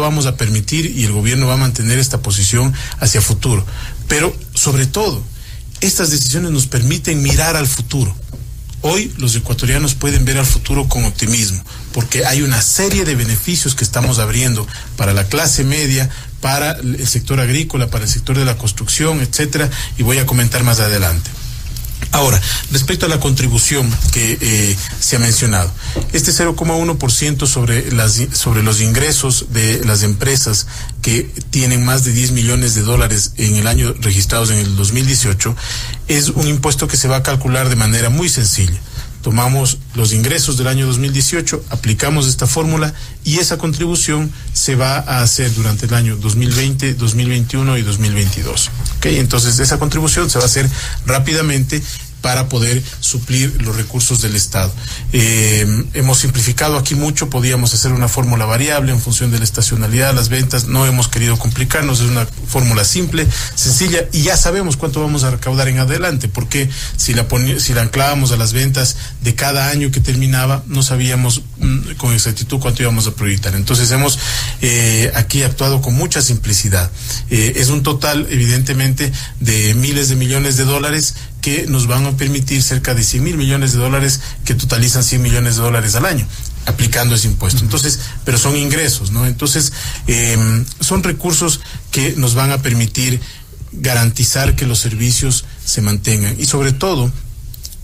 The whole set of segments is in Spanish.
vamos a permitir y el gobierno va a mantener esta posición hacia futuro. Pero sobre todo, estas decisiones nos permiten mirar al futuro. Hoy los ecuatorianos pueden ver al futuro con optimismo, porque hay una serie de beneficios que estamos abriendo para la clase media, para el sector agrícola, para el sector de la construcción, etcétera, y voy a comentar más adelante. Ahora, respecto a la contribución que eh, se ha mencionado, este 0,1% sobre, las, sobre los ingresos de las empresas que tienen más de 10 millones de dólares en el año registrados en el 2018 es un impuesto que se va a calcular de manera muy sencilla tomamos los ingresos del año 2018, aplicamos esta fórmula y esa contribución se va a hacer durante el año 2020, 2021 y 2022. ¿Okay? Entonces esa contribución se va a hacer rápidamente para poder suplir los recursos del Estado. Eh, hemos simplificado aquí mucho, podíamos hacer una fórmula variable en función de la estacionalidad, las ventas, no hemos querido complicarnos, es una fórmula simple, sencilla y ya sabemos cuánto vamos a recaudar en adelante, porque si la, si la anclábamos a las ventas de cada año que terminaba, no sabíamos mm, con exactitud cuánto íbamos a proyectar. Entonces hemos eh, aquí actuado con mucha simplicidad. Eh, es un total, evidentemente, de miles de millones de dólares que nos van a permitir cerca de 100 mil millones de dólares que totalizan 100 millones de dólares al año aplicando ese impuesto. Entonces, pero son ingresos, ¿no? Entonces, em, son recursos que nos van a permitir garantizar que los servicios se mantengan y sobre todo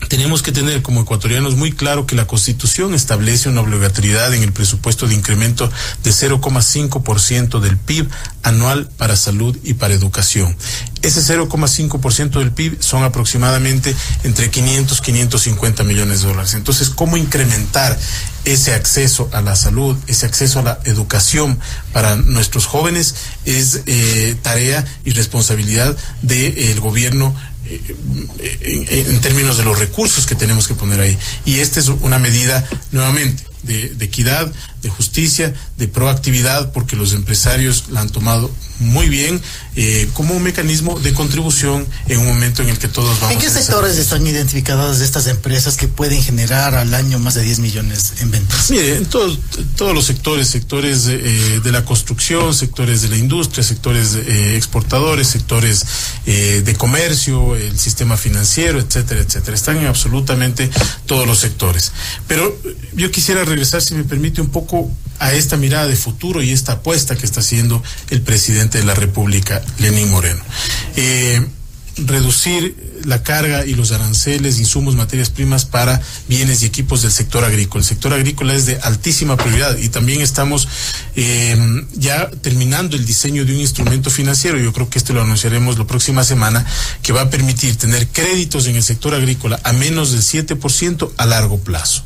tenemos que tener como ecuatorianos muy claro que la Constitución establece una obligatoriedad en el presupuesto de incremento de 0,5% del PIB anual para salud y para educación. Ese 0,5% del PIB son aproximadamente entre 500 y 550 millones de dólares. Entonces, ¿cómo incrementar ese acceso a la salud, ese acceso a la educación para nuestros jóvenes es eh, tarea y responsabilidad del gobierno eh, en, términos de los recursos que tenemos que poner ahí. Y esta es una medida, nuevamente, de, equidad, de justicia, de proactividad, porque los empresarios la han tomado muy bien eh, como un mecanismo de contribución en un momento en el que todos vamos ¿En qué sectores están identificadas estas empresas que pueden generar al año más de 10 millones en ventas? Mire, en todos los sectores, sectores eh, de la construcción, sectores de la industria, sectores eh, exportadores, sectores de comercio, el sistema financiero, etcétera, etcétera. Están en absolutamente todos los sectores. Pero yo quisiera regresar, si me permite, un poco a esta mirada de futuro y esta apuesta que está haciendo el presidente de la República, Lenín Moreno. Eh, reducir la carga y los aranceles, insumos, materias primas para bienes y equipos del sector agrícola. El sector agrícola es de altísima prioridad y también estamos eh, ya terminando el diseño de un instrumento financiero, yo creo que este lo anunciaremos la próxima semana, que va a permitir tener créditos en el sector agrícola a menos del 7% a largo plazo.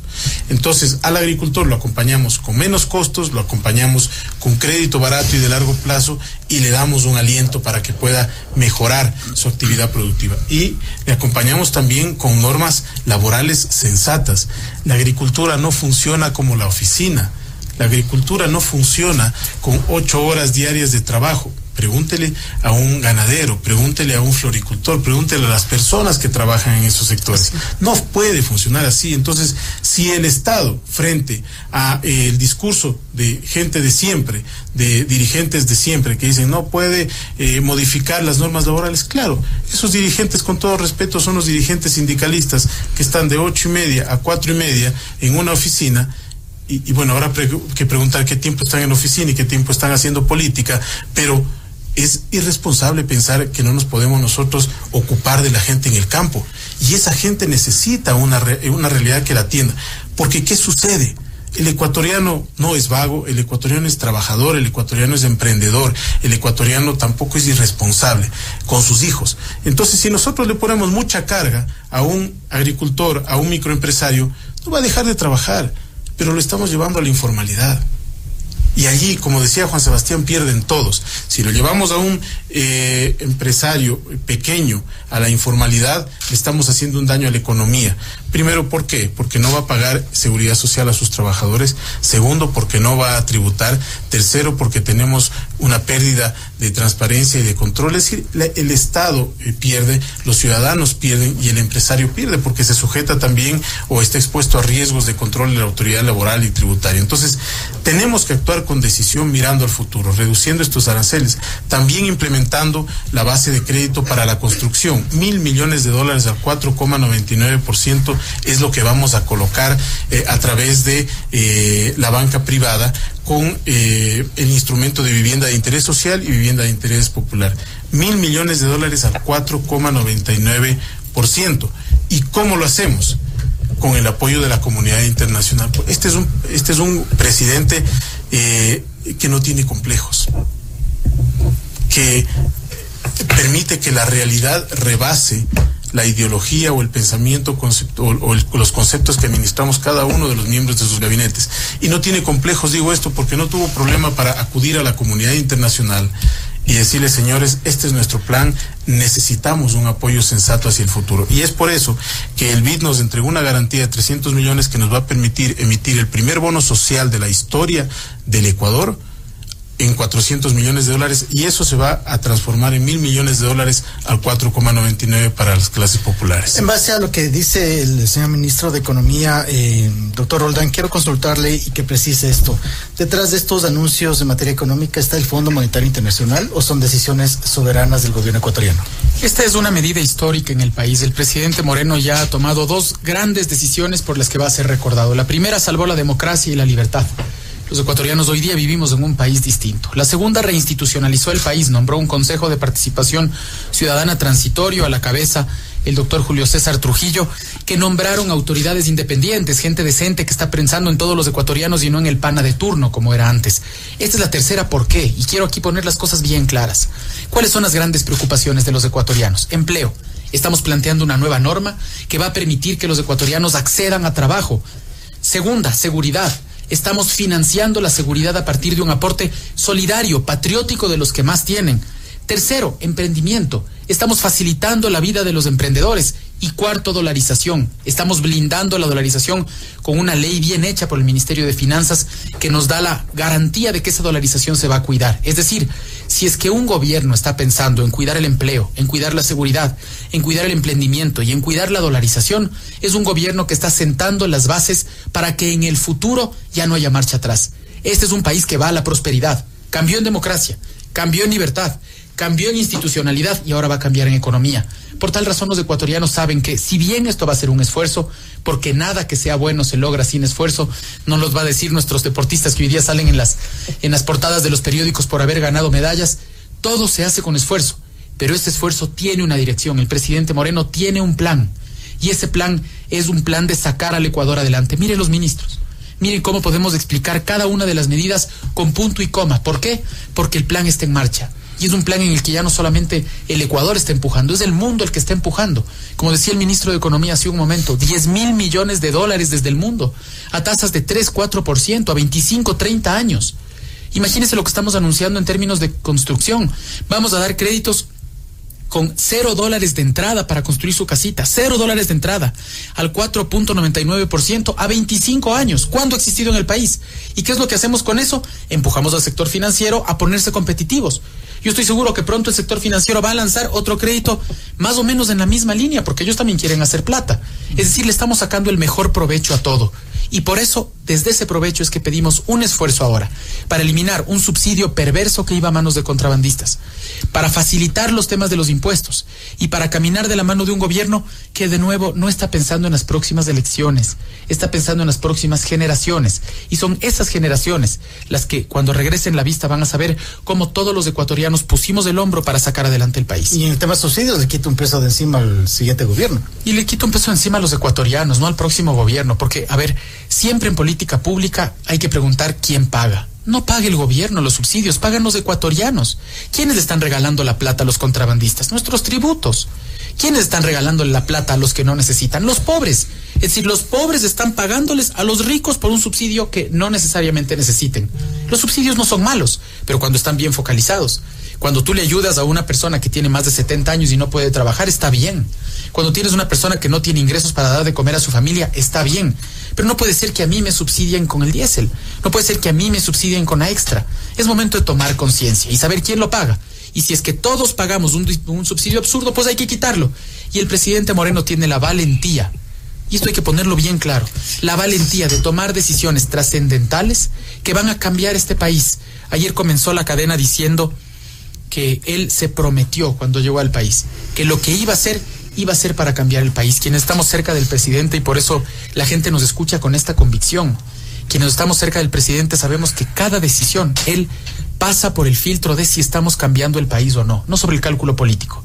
Entonces, al agricultor lo acompañamos con menos costos, lo acompañamos con crédito barato y de largo plazo y le damos un aliento para que pueda mejorar su actividad productiva. Y le acompañamos también con normas laborales sensatas. La agricultura no funciona como la oficina. La agricultura no funciona con ocho horas diarias de trabajo. Pregúntele a un ganadero, pregúntele a un floricultor, pregúntele a las personas que trabajan en esos sectores. No puede funcionar así. Entonces, si el Estado, frente a eh, el discurso de gente de siempre, de dirigentes de siempre, que dicen no puede eh, modificar las normas laborales, claro, esos dirigentes, con todo respeto, son los dirigentes sindicalistas que están de ocho y media a cuatro y media en una oficina y, y, bueno, ahora que preguntar qué tiempo están en la oficina y qué tiempo están haciendo política, pero es irresponsable pensar que no nos podemos nosotros ocupar de la gente en el campo. Y esa gente necesita una, una realidad que la atienda. Porque ¿qué sucede? El ecuatoriano no es vago, el ecuatoriano es trabajador, el ecuatoriano es emprendedor, el ecuatoriano tampoco es irresponsable con sus hijos. Entonces, si nosotros le ponemos mucha carga a un agricultor, a un microempresario, no va a dejar de trabajar, pero lo estamos llevando a la informalidad. Y allí, como decía Juan Sebastián, pierden todos. Si lo llevamos a un eh, empresario pequeño a la informalidad, estamos haciendo un daño a la economía, Primero, ¿por qué? Porque no va a pagar seguridad social a sus trabajadores. Segundo, porque no va a tributar. Tercero, porque tenemos una pérdida de transparencia y de control. Es decir, el Estado eh, pierde, los ciudadanos pierden y el empresario pierde porque se sujeta también o está expuesto a riesgos de control de la autoridad laboral y tributaria. Entonces, tenemos que actuar con decisión mirando al futuro, reduciendo estos aranceles, también implementando la base de crédito para la construcción, mil millones de dólares al 4,99% es lo que vamos a colocar eh, a través de eh, la banca privada con eh, el instrumento de vivienda de interés social y vivienda de interés popular. Mil millones de dólares al 4,99%. ¿Y cómo lo hacemos? Con el apoyo de la comunidad internacional. Este es un, este es un presidente que no tiene complejos, que permite que la realidad rebase la ideología o el pensamiento o, los conceptos que administramos cada uno de los miembros de sus gabinetes. Y no tiene complejos, digo esto, porque no tuvo problema para acudir a la comunidad internacional y decirle, señores, este es nuestro plan, necesitamos un apoyo sensato hacia el futuro. Y es por eso que el BID nos entregó una garantía de 300 millones que nos va a permitir emitir el primer bono social de la historia del Ecuador en 400 millones de dólares y eso se va a transformar en mil millones de dólares al 4,99 para las clases populares. En base a lo que dice el señor ministro de Economía, eh, doctor Roldán, quiero consultarle y que precise esto. ¿Detrás de estos anuncios de materia económica está el Fondo Monetario Internacional o son decisiones soberanas del gobierno ecuatoriano? Esta es una medida histórica en el país. El presidente Moreno ya ha tomado dos grandes decisiones por las que va a ser recordado. La primera salvó la democracia y la libertad. Los ecuatorianos hoy día vivimos en un país distinto. La segunda reinstitucionalizó el país, nombró un Consejo de Participación Ciudadana transitorio a la cabeza el doctor Julio César Trujillo, que nombraron autoridades independientes, gente decente que está pensando en todos los ecuatorianos y no en el pana de turno como era antes. Esta es la tercera por qué, y quiero aquí poner las cosas bien claras. ¿Cuáles son las grandes preocupaciones de los ecuatorianos? Empleo. Estamos planteando una nueva norma que va a permitir que los ecuatorianos accedan a trabajo. Segunda, seguridad estamos financiando la seguridad a partir de un aporte solidario, patriótico de los que más tienen. Tercero, emprendimiento. Estamos facilitando la vida de los emprendedores. Y cuarto, dolarización. Estamos blindando la dolarización con una ley bien hecha por el Ministerio de Finanzas que nos da la garantía de que esa dolarización se va a cuidar. Es decir, si es que un gobierno está pensando en cuidar el empleo, en cuidar la seguridad, en cuidar el emprendimiento y en cuidar la dolarización, es un gobierno que está sentando las bases para que en el futuro ya no haya marcha atrás. Este es un país que va a la prosperidad. Cambió en democracia, cambió en libertad, cambió en institucionalidad y ahora va a cambiar en economía. Por tal razón los ecuatorianos saben que si bien esto va a ser un esfuerzo, porque nada que sea bueno se logra sin esfuerzo, no los va a decir nuestros deportistas que hoy día salen en las, en las portadas de los periódicos por haber ganado medallas, todo se hace con esfuerzo, pero este esfuerzo tiene una dirección, el presidente Moreno tiene un plan, y ese plan es un plan de sacar al Ecuador adelante. Miren los ministros. Miren cómo podemos explicar cada una de las medidas con punto y coma. ¿Por qué? Porque el plan está en marcha y es un plan en el que ya no solamente el Ecuador está empujando, es el mundo el que está empujando. Como decía el ministro de Economía hace un momento, 10 mil millones de dólares desde el mundo, a tasas de 3, 4%, a 25, 30 años. Imagínense lo que estamos anunciando en términos de construcción. Vamos a dar créditos con cero dólares de entrada para construir su casita, cero dólares de entrada, al 4.99% a 25 años. ¿Cuándo ha existido en el país? ¿Y qué es lo que hacemos con eso? Empujamos al sector financiero a ponerse competitivos. Yo estoy seguro que pronto el sector financiero va a lanzar otro crédito más o menos en la misma línea, porque ellos también quieren hacer plata. Es decir, le estamos sacando el mejor provecho a todo. Y por eso, desde ese provecho es que pedimos un esfuerzo ahora, para eliminar un subsidio perverso que iba a manos de contrabandistas, para facilitar los temas de los impuestos y para caminar de la mano de un gobierno que de nuevo no está pensando en las próximas elecciones, está pensando en las próximas generaciones. Y son esas generaciones las que cuando regresen la vista van a saber cómo todos los ecuatorianos pusimos el hombro para sacar adelante el país. Y en el tema de subsidios le quita un peso de encima al siguiente gobierno. Y le quita un peso de encima a los ecuatorianos, no al próximo gobierno, porque, a ver, Siempre en política pública hay que preguntar quién paga. No pague el gobierno los subsidios, pagan los ecuatorianos. ¿Quiénes están regalando la plata a los contrabandistas? Nuestros tributos. ¿Quiénes están regalando la plata a los que no necesitan? Los pobres. Es decir, los pobres están pagándoles a los ricos por un subsidio que no necesariamente necesiten. Los subsidios no son malos, pero cuando están bien focalizados Cuando tú le ayudas a una persona que tiene más de 70 años y no puede trabajar, está bien. Cuando tienes una persona que no tiene ingresos para dar de comer a su familia, está bien. Pero no puede ser que a mí me subsidien con el diésel. No puede ser que a mí me subsidien con la extra. Es momento de tomar conciencia y saber quién lo paga. Y si es que todos pagamos un, un subsidio absurdo, pues hay que quitarlo. Y el presidente Moreno tiene la valentía y esto hay que ponerlo bien claro, la valentía de tomar decisiones trascendentales que van a cambiar este país. Ayer comenzó la cadena diciendo que él se prometió cuando llegó al país, que lo que iba a hacer iba a ser para cambiar el país. Quienes estamos cerca del presidente y por eso la gente nos escucha con esta convicción. Quienes estamos cerca del presidente sabemos que cada decisión, él pasa por el filtro de si estamos cambiando el país o no, no sobre el cálculo político.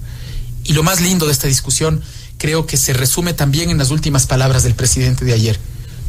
Y lo más lindo de esta discusión creo que se resume también en las últimas palabras del presidente de ayer.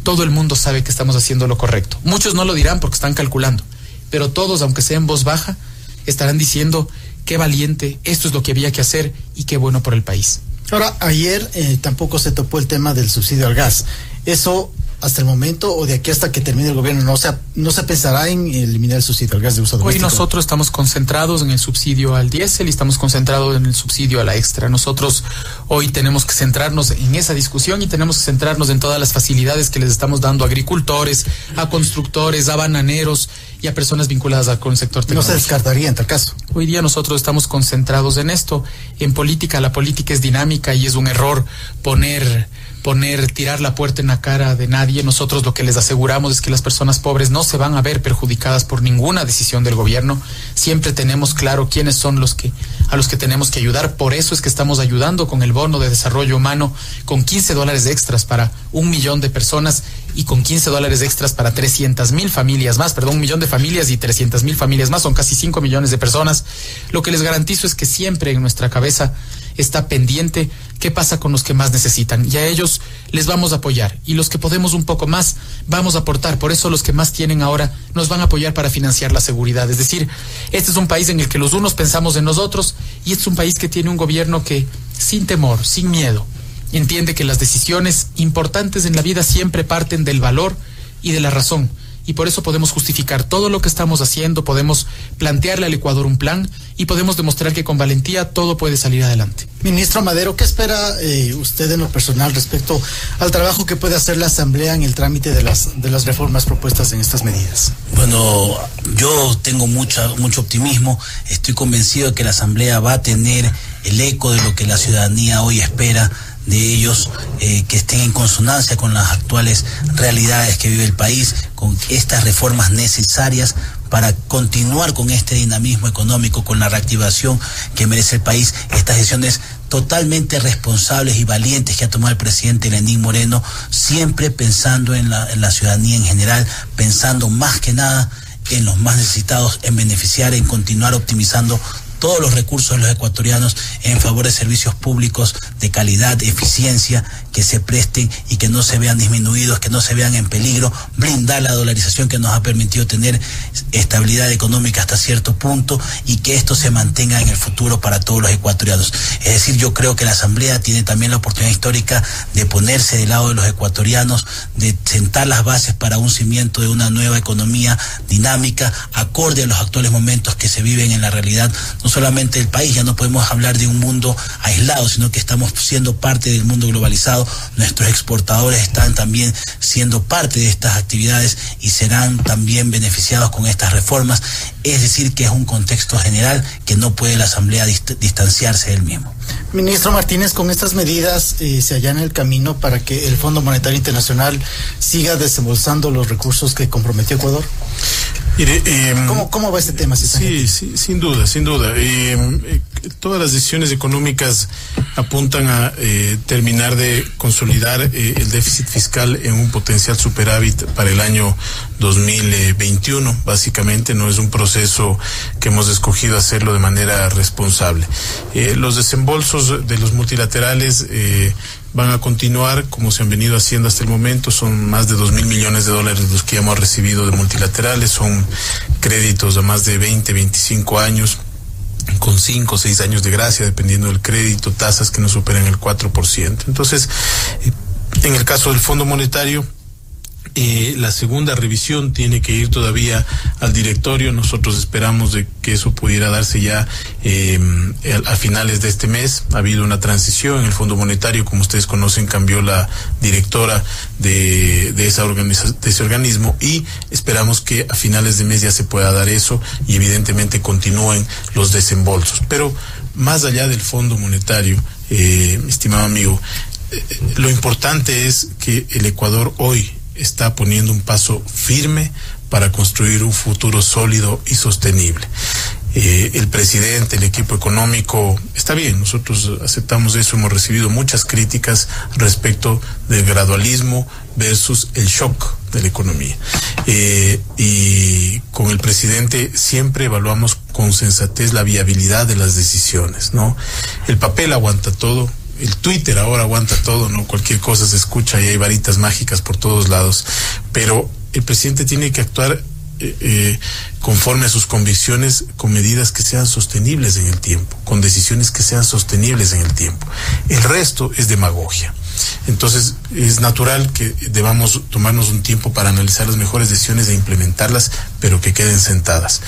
Todo el mundo sabe que estamos haciendo lo correcto. Muchos no lo dirán porque están calculando, pero todos, aunque sea en voz baja, estarán diciendo qué valiente, esto es lo que había que hacer y qué bueno por el país. Ahora, ayer eh, tampoco se topó el tema del subsidio al gas. Eso hasta el momento o de aquí hasta que termine el gobierno no se, no se pensará en eliminar el subsidio al gas de uso doméstico? Hoy nosotros estamos concentrados en el subsidio al diésel y estamos concentrados en el subsidio a la extra. Nosotros hoy tenemos que centrarnos en esa discusión y tenemos que centrarnos en todas las facilidades que les estamos dando a agricultores, a constructores, a bananeros y a personas vinculadas al, con el sector tecnológico. No se descartaría en tal caso. Hoy día nosotros estamos concentrados en esto. En política, la política es dinámica y es un error poner poner, tirar la puerta en la cara de nadie. Nosotros lo que les aseguramos es que las personas pobres no se van a ver perjudicadas por ninguna decisión del gobierno. Siempre tenemos claro quiénes son los que a los que tenemos que ayudar. Por eso es que estamos ayudando con el bono de desarrollo humano con 15 dólares extras para un millón de personas y con 15 dólares extras para 300 mil familias más, perdón, un millón de familias y 300 mil familias más, son casi 5 millones de personas. Lo que les garantizo es que siempre en nuestra cabeza está pendiente qué pasa con los que más necesitan. Y a ellos les vamos a apoyar. Y los que podemos un poco más, vamos a aportar. Por eso los que más tienen ahora nos van a apoyar para financiar la seguridad. Es decir, este es un país en el que los unos pensamos en nosotros y este es un país que tiene un gobierno que, sin temor, sin miedo, entiende que las decisiones importantes en la vida siempre parten del valor y de la razón y por eso podemos justificar todo lo que estamos haciendo, podemos plantearle al Ecuador un plan y podemos demostrar que con valentía todo puede salir adelante. Ministro Madero, ¿qué espera eh, usted en lo personal respecto al trabajo que puede hacer la Asamblea en el trámite de las, de las reformas propuestas en estas medidas? Bueno, yo tengo mucha, mucho optimismo, estoy convencido de que la Asamblea va a tener el eco de lo que la ciudadanía hoy espera de ellos eh, que estén en consonancia con las actuales realidades que vive el país, con estas reformas necesarias para continuar con este dinamismo económico, con la reactivación que merece el país, estas decisiones totalmente responsables y valientes que ha tomado el presidente Lenín Moreno, siempre pensando en la, en la ciudadanía en general, pensando más que nada en los más necesitados, en beneficiar, en continuar optimizando todos los recursos de los ecuatorianos en favor de servicios públicos de calidad, eficiencia, que se presten y que no se vean disminuidos, que no se vean en peligro, blindar la dolarización que nos ha permitido tener estabilidad económica hasta cierto punto y que esto se mantenga en el futuro para todos los ecuatorianos. Es decir, yo creo que la Asamblea tiene también la oportunidad histórica de ponerse del lado de los ecuatorianos, de sentar las bases para un cimiento de una nueva economía dinámica, acorde a los actuales momentos que se viven en la realidad solamente del país, ya no podemos hablar de un mundo aislado, sino que estamos siendo parte del mundo globalizado. Nuestros exportadores están también siendo parte de estas actividades y serán también beneficiados con estas reformas. Es decir, que es un contexto general que no puede la Asamblea distanciarse del mismo. Ministro Martínez, con estas medidas eh, se allana el camino para que el Fondo Monetario Internacional siga desembolsando los recursos que comprometió Ecuador. Em, ¿Cómo, va este tema? sí, sí, sin duda, sin duda. Em, eh, todas las decisiones económicas apuntan a eh, terminar de consolidar eh, el déficit fiscal en un potencial superávit para el año 2021. Básicamente no es un proceso que hemos escogido hacerlo de manera responsable. los desembolsos de los multilaterales van a continuar como se han venido haciendo hasta el momento. Son más de dos mil millones de dólares los que hemos recibido de multilaterales. Son créditos de más de 20, 25 años con cinco o seis años de gracia, dependiendo del crédito, tasas que no superan el 4%. Entonces, eh, en el caso del Fondo Monetario, Eh, la segunda revisión tiene que ir todavía al directorio. Nosotros esperamos de que eso pudiera darse ya eh, a, finales de este mes. Ha habido una transición en el Fondo Monetario, como ustedes conocen, cambió la directora de, de, esa de ese organismo y esperamos que a finales de mes ya se pueda dar eso y evidentemente continúen los desembolsos. Pero más allá del Fondo Monetario, eh, estimado amigo, eh, lo importante es que el Ecuador hoy está poniendo un paso firme para construir un futuro sólido y sostenible. Eh, el presidente, el equipo económico, está bien, nosotros aceptamos eso, hemos recibido muchas críticas respecto del gradualismo versus el shock de la economía. Eh, y con el presidente siempre evaluamos con sensatez la viabilidad de las decisiones, ¿no? El papel aguanta todo, el Twitter ahora aguanta todo, ¿no? Cualquier cosa se escucha y hay varitas mágicas por todos lados. Pero el presidente tiene que actuar eh, eh, conforme a sus convicciones con medidas que sean sostenibles en el tiempo, con decisiones que sean sostenibles en el tiempo. El resto es demagogia. Entonces, es natural que debamos tomarnos un tiempo para analizar las mejores decisiones e implementarlas, pero que queden sentadas.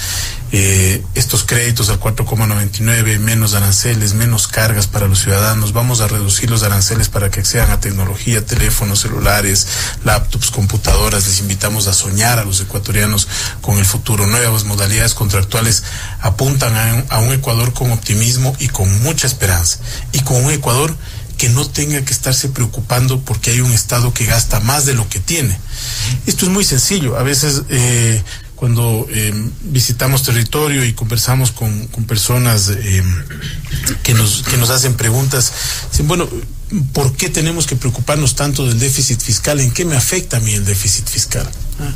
Eh, estos créditos al 4,99, menos aranceles, menos cargas para los ciudadanos, vamos a reducir los aranceles para que accedan a tecnología, teléfonos celulares, laptops, computadoras, les invitamos a soñar a los ecuatorianos con el futuro. Nuevas modalidades contractuales apuntan a a un Ecuador con optimismo y con mucha esperanza, y con un Ecuador que no tenga que estarse preocupando porque hay un Estado que gasta más de lo que tiene. Esto es muy sencillo. A veces eh, cuando eh, visitamos territorio y conversamos con, personas eh, que, nos, que nos hacen preguntas, dicen, bueno, ¿por qué tenemos que preocuparnos tanto del déficit fiscal? ¿En qué me afecta a mí el déficit fiscal? Ah,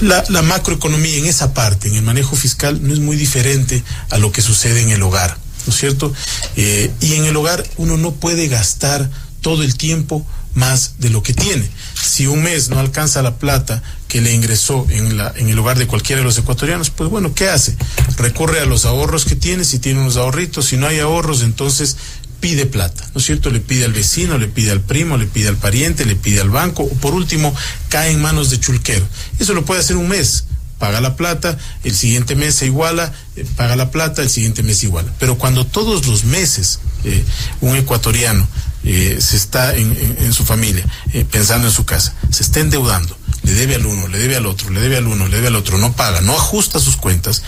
la, macroeconomía en esa parte, en el manejo fiscal, no es muy diferente a lo que sucede en el hogar. ¿No es cierto? Eh, y en el hogar uno no puede gastar todo el tiempo más de lo que tiene. Si un mes no alcanza la plata que le ingresó en, la, en el hogar de cualquiera de los ecuatorianos, pues bueno, ¿qué hace? Recurre a los ahorros que tiene, si tiene unos ahorritos, si no hay ahorros, entonces pide plata, ¿no es cierto? Le pide al vecino, le pide al primo, le pide al pariente, le pide al banco, o por último, cae en manos de chulquero. Eso lo puede hacer un mes, paga la plata, el siguiente mes se iguala, eh, paga la plata, el siguiente mes iguala. Pero cuando todos los meses eh, un ecuatoriano eh, se está en, su familia, pensando en su casa, se está endeudando, le debe al uno, le debe al otro, le debe al uno, le debe al otro, no paga, no ajusta sus cuentas,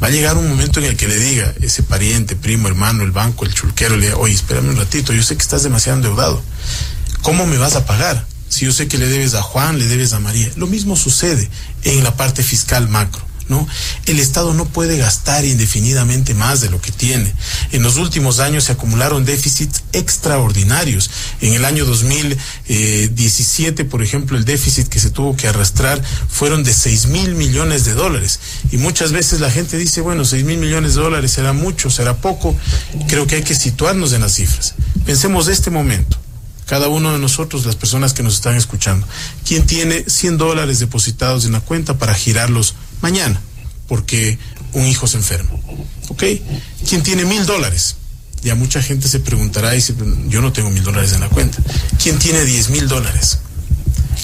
va a llegar un momento en el que le diga ese pariente, primo, hermano, el banco, el chulquero, le diga, oye, espérame un ratito, yo sé que estás demasiado endeudado. ¿Cómo me vas a pagar? Si yo sé que le debes a Juan, le debes a María. Lo mismo sucede en la parte fiscal macro. ¿No? El Estado no puede gastar indefinidamente más de lo que tiene. En los últimos años se acumularon déficits extraordinarios. En el año 2017, por ejemplo, el déficit que se tuvo que arrastrar fueron de 6 mil millones de dólares. Y muchas veces la gente dice, bueno, 6 mil millones de dólares será mucho, será poco. Creo que hay que situarnos en las cifras. Pensemos de este momento cada uno de nosotros, las personas que nos están escuchando, ¿quién tiene 100 dólares depositados en la cuenta para girarlos mañana? Porque un hijo se enferma. ¿Ok? ¿Quién tiene mil dólares? Ya mucha gente se preguntará y dice, yo no tengo mil dólares en la cuenta. ¿Quién tiene 10 mil dólares?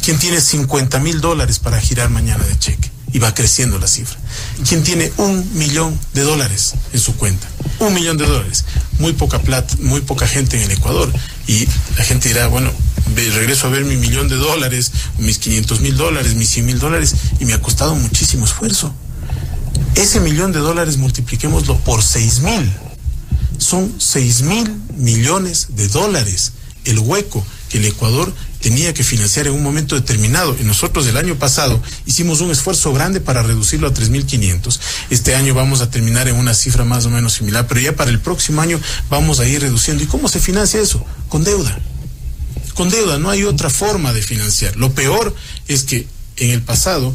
¿Quién tiene 50 mil dólares para girar mañana de cheque? Y va creciendo la cifra. ¿Quién tiene un millón de dólares en su cuenta? Un millón de dólares. Muy poca plata, muy poca gente en el Ecuador. Y la gente dirá, bueno, regreso a ver mi millón de dólares, mis 500 mil dólares, mis 100 mil dólares, y me ha costado muchísimo esfuerzo. Ese millón de dólares multipliquémoslo por 6 mil. Son 6 mil millones de dólares el hueco que el Ecuador tenía que financiar en un momento determinado. Y nosotros el año pasado hicimos un esfuerzo grande para reducirlo a 3.500. Este año vamos a terminar en una cifra más o menos similar, pero ya para el próximo año vamos a ir reduciendo. ¿Y cómo se financia eso? Con deuda. Con deuda, no hay otra forma de financiar. Lo peor es que en el pasado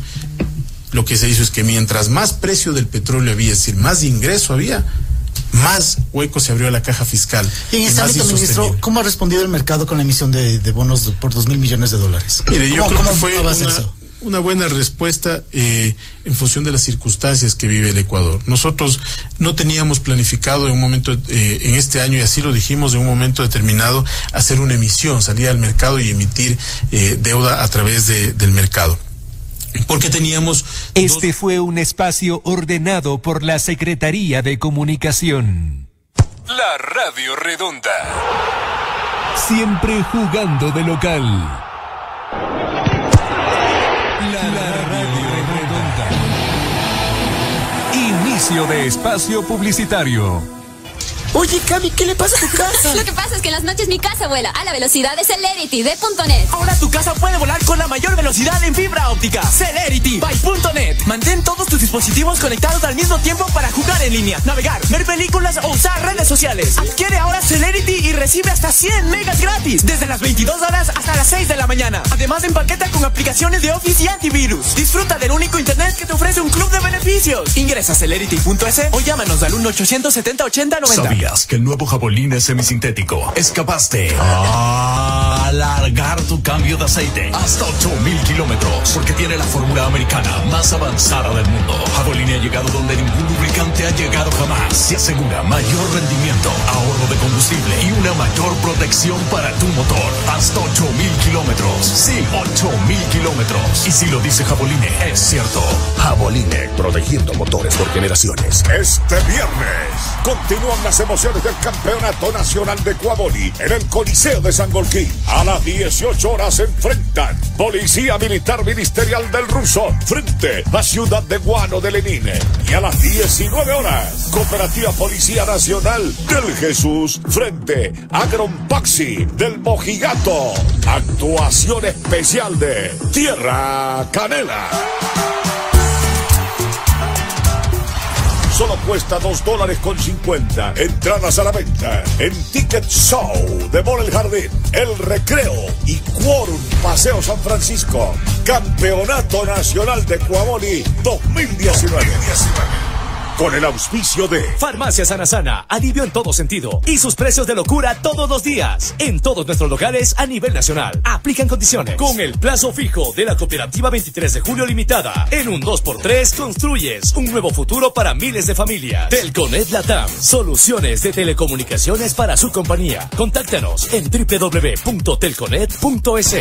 lo que se hizo es que mientras más precio del petróleo había, es decir, más ingreso había, más hueco se abrió a la caja fiscal. Y en este ámbito, ministro, ¿cómo ha respondido el mercado con la emisión de, bonos por dos mil millones de dólares? Mire, yo creo que fue una buena respuesta eh, en función de las circunstancias que vive el Ecuador. Nosotros no teníamos planificado en un momento, eh, en este año, y así lo dijimos, en un momento determinado, hacer una emisión, salir al mercado y emitir eh, deuda a través de, del mercado. Porque teníamos... Este fue un espacio ordenado por la Secretaría de Comunicación. La Radio Redonda. Siempre jugando de local. La, Radio Redonda. Inicio de espacio publicitario. Oye, Cami, ¿qué le pasa a tu casa? Lo que pasa es que en las noches mi casa vuela a la velocidad de Celerity de .net. Ahora tu casa puede volar con la mayor velocidad en fibra óptica. Celerity by .net. Mantén todos tus dispositivos conectados al mismo tiempo para jugar en línea, navegar, ver películas o usar redes sociales. Adquiere ahora Celerity y recibe hasta 100 megas gratis desde las 22 horas hasta las 6 de la mañana. Además, empaqueta con aplicaciones de Office y antivirus. Disfruta del único internet que te ofrece un club de beneficios. Ingresa a celerity.es o llámanos al 1 870 80 90 que el nuevo Jabolín es semisintético es capaz de alargar tu cambio de aceite hasta 8000 kilómetros porque tiene la fórmula americana más avanzada del mundo. Jabolín ha llegado donde ningún lubricante ha llegado jamás. Se asegura mayor rendimiento, ahorro de combustible y una mayor protección para tu motor. Hasta 8000 kilómetros. Sí, 8000 kilómetros. Y si lo dice Jaboline, es cierto. Jaboline, protegiendo motores por generaciones. Este viernes continúan las emociones del Campeonato Nacional de Cuaboli en el Coliseo de San Golquín. A las 18 horas se enfrentan Policía Militar Ministerial del Ruso frente a Ciudad de Guano de Lenine. Y a las 19 horas, Cooperativa Policía Nacional del Jesús frente a Grompaxi del Mojigato. Actuación especial de Tierra Canela. Solo cuesta 2 dólares con 50. Entradas a la venta en Ticket Show de Mall El Jardín, El Recreo y Quorum Paseo San Francisco. Campeonato Nacional de Cuamoni 2019 con el auspicio de Farmacia Sana Sana, alivio en todo sentido y sus precios de locura todos los días en todos nuestros locales a nivel nacional. Aplican condiciones. Con el plazo fijo de la cooperativa 23 de julio limitada, en un 2x3 construyes un nuevo futuro para miles de familias. Telconet Latam, soluciones de telecomunicaciones para su compañía. Contáctanos en www.telconet.es.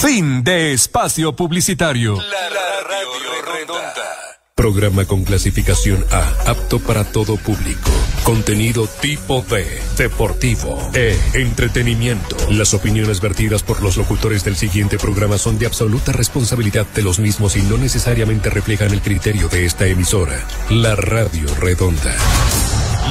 Fin de espacio publicitario. La, radio redonda. Programa con clasificación A, apto para todo público. Contenido tipo D, deportivo, E, entretenimiento. Las opiniones vertidas por los locutores del siguiente programa son de absoluta responsabilidad de los mismos y no necesariamente reflejan el criterio de esta emisora. La Radio Redonda.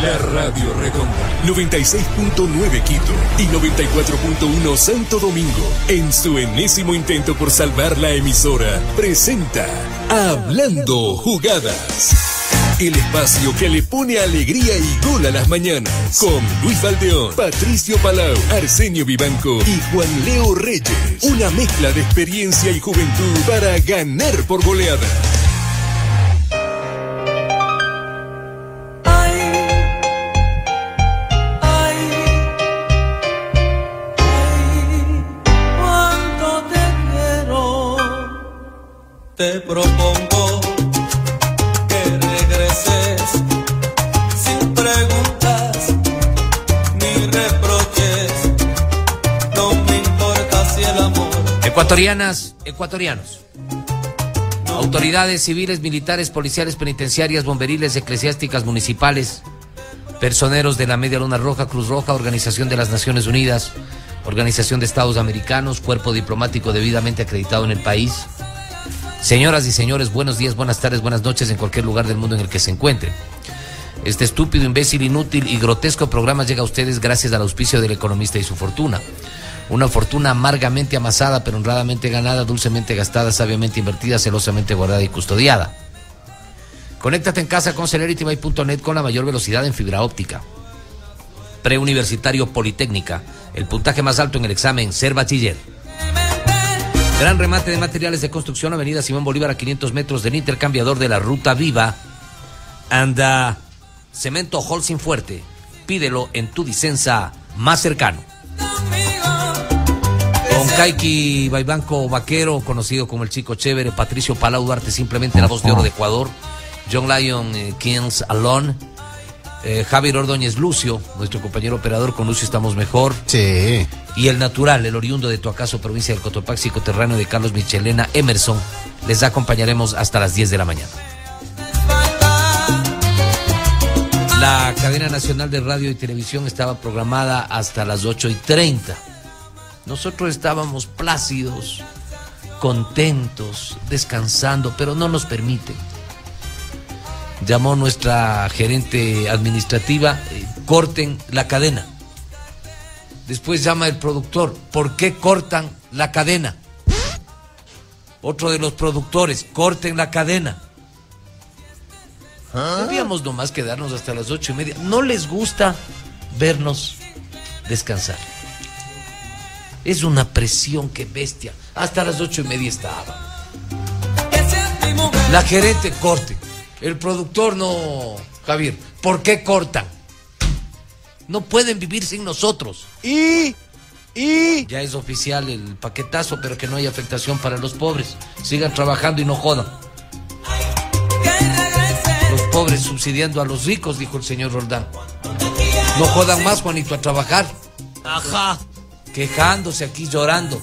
La Radio Redonda. 96.9 Quito y 94.1 Santo Domingo. En su enésimo intento por salvar la emisora, presenta Hablando Jugadas. El espacio que le pone alegría y gol a las mañanas. Con Luis Valdeón, Patricio Palau, Arsenio Vivanco y Juan Leo Reyes. Una mezcla de experiencia y juventud para ganar por goleada. Propongo que regreses sin preguntas ni reproches. No me importa si el amor. Ecuatorianas, ecuatorianos. Autoridades civiles, militares, policiales, penitenciarias, bomberiles, eclesiásticas, municipales, personeros de la Media Luna Roja, Cruz Roja, Organización de las Naciones Unidas, Organización de Estados Americanos, cuerpo diplomático debidamente acreditado en el país, Señoras y señores, buenos días, buenas tardes, buenas noches en cualquier lugar del mundo en el que se encuentren. Este estúpido, imbécil, inútil y grotesco programa llega a ustedes gracias al auspicio del economista y su fortuna. Una fortuna amargamente amasada, pero honradamente ganada, dulcemente gastada, sabiamente invertida, celosamente guardada y custodiada. Conéctate en casa con celerityby.net con la mayor velocidad en fibra óptica. Preuniversitario Politécnica, el puntaje más alto en el examen, ser bachiller. Gran remate de materiales de construcción, Avenida Simón Bolívar a 500 metros del intercambiador de la Ruta Viva. Anda, cemento Holcim Fuerte. Pídelo en tu dicensa más cercano. Don Kaiki Baibanco Vaquero, conocido como el chico chévere, Patricio Palau Duarte, simplemente la voz de oro de Ecuador, John Lyon eh, Kings Alon, eh, Javier Ordóñez Lucio, nuestro compañero operador, con Lucio estamos mejor. Sí. Y el natural, el oriundo de Tuacaso, provincia del Cotopaxi, coterráneo de Carlos Michelena, Emerson. Les acompañaremos hasta las 10 de la mañana. La cadena nacional de radio y televisión estaba programada hasta las 8 y 30. Nosotros estábamos plácidos, contentos, descansando, pero no nos permite. Llamó nuestra gerente administrativa, eh, corten la cadena. Después llama el productor, ¿por qué cortan la cadena? Otro de los productores, corten la cadena. Debíamos nomás quedarnos hasta las ocho y media. No les gusta vernos descansar. Es una presión que bestia. Hasta las ocho y media estaba. La gerente corte. El productor no. Javier, ¿por qué cortan? No pueden vivir sin nosotros. Y. Y. Ya es oficial el paquetazo, pero que no hay afectación para los pobres. Sigan trabajando y no jodan. Los pobres subsidiando a los ricos, dijo el señor Roldán. No jodan más, Juanito, a trabajar. Ajá. Quejándose aquí, llorando.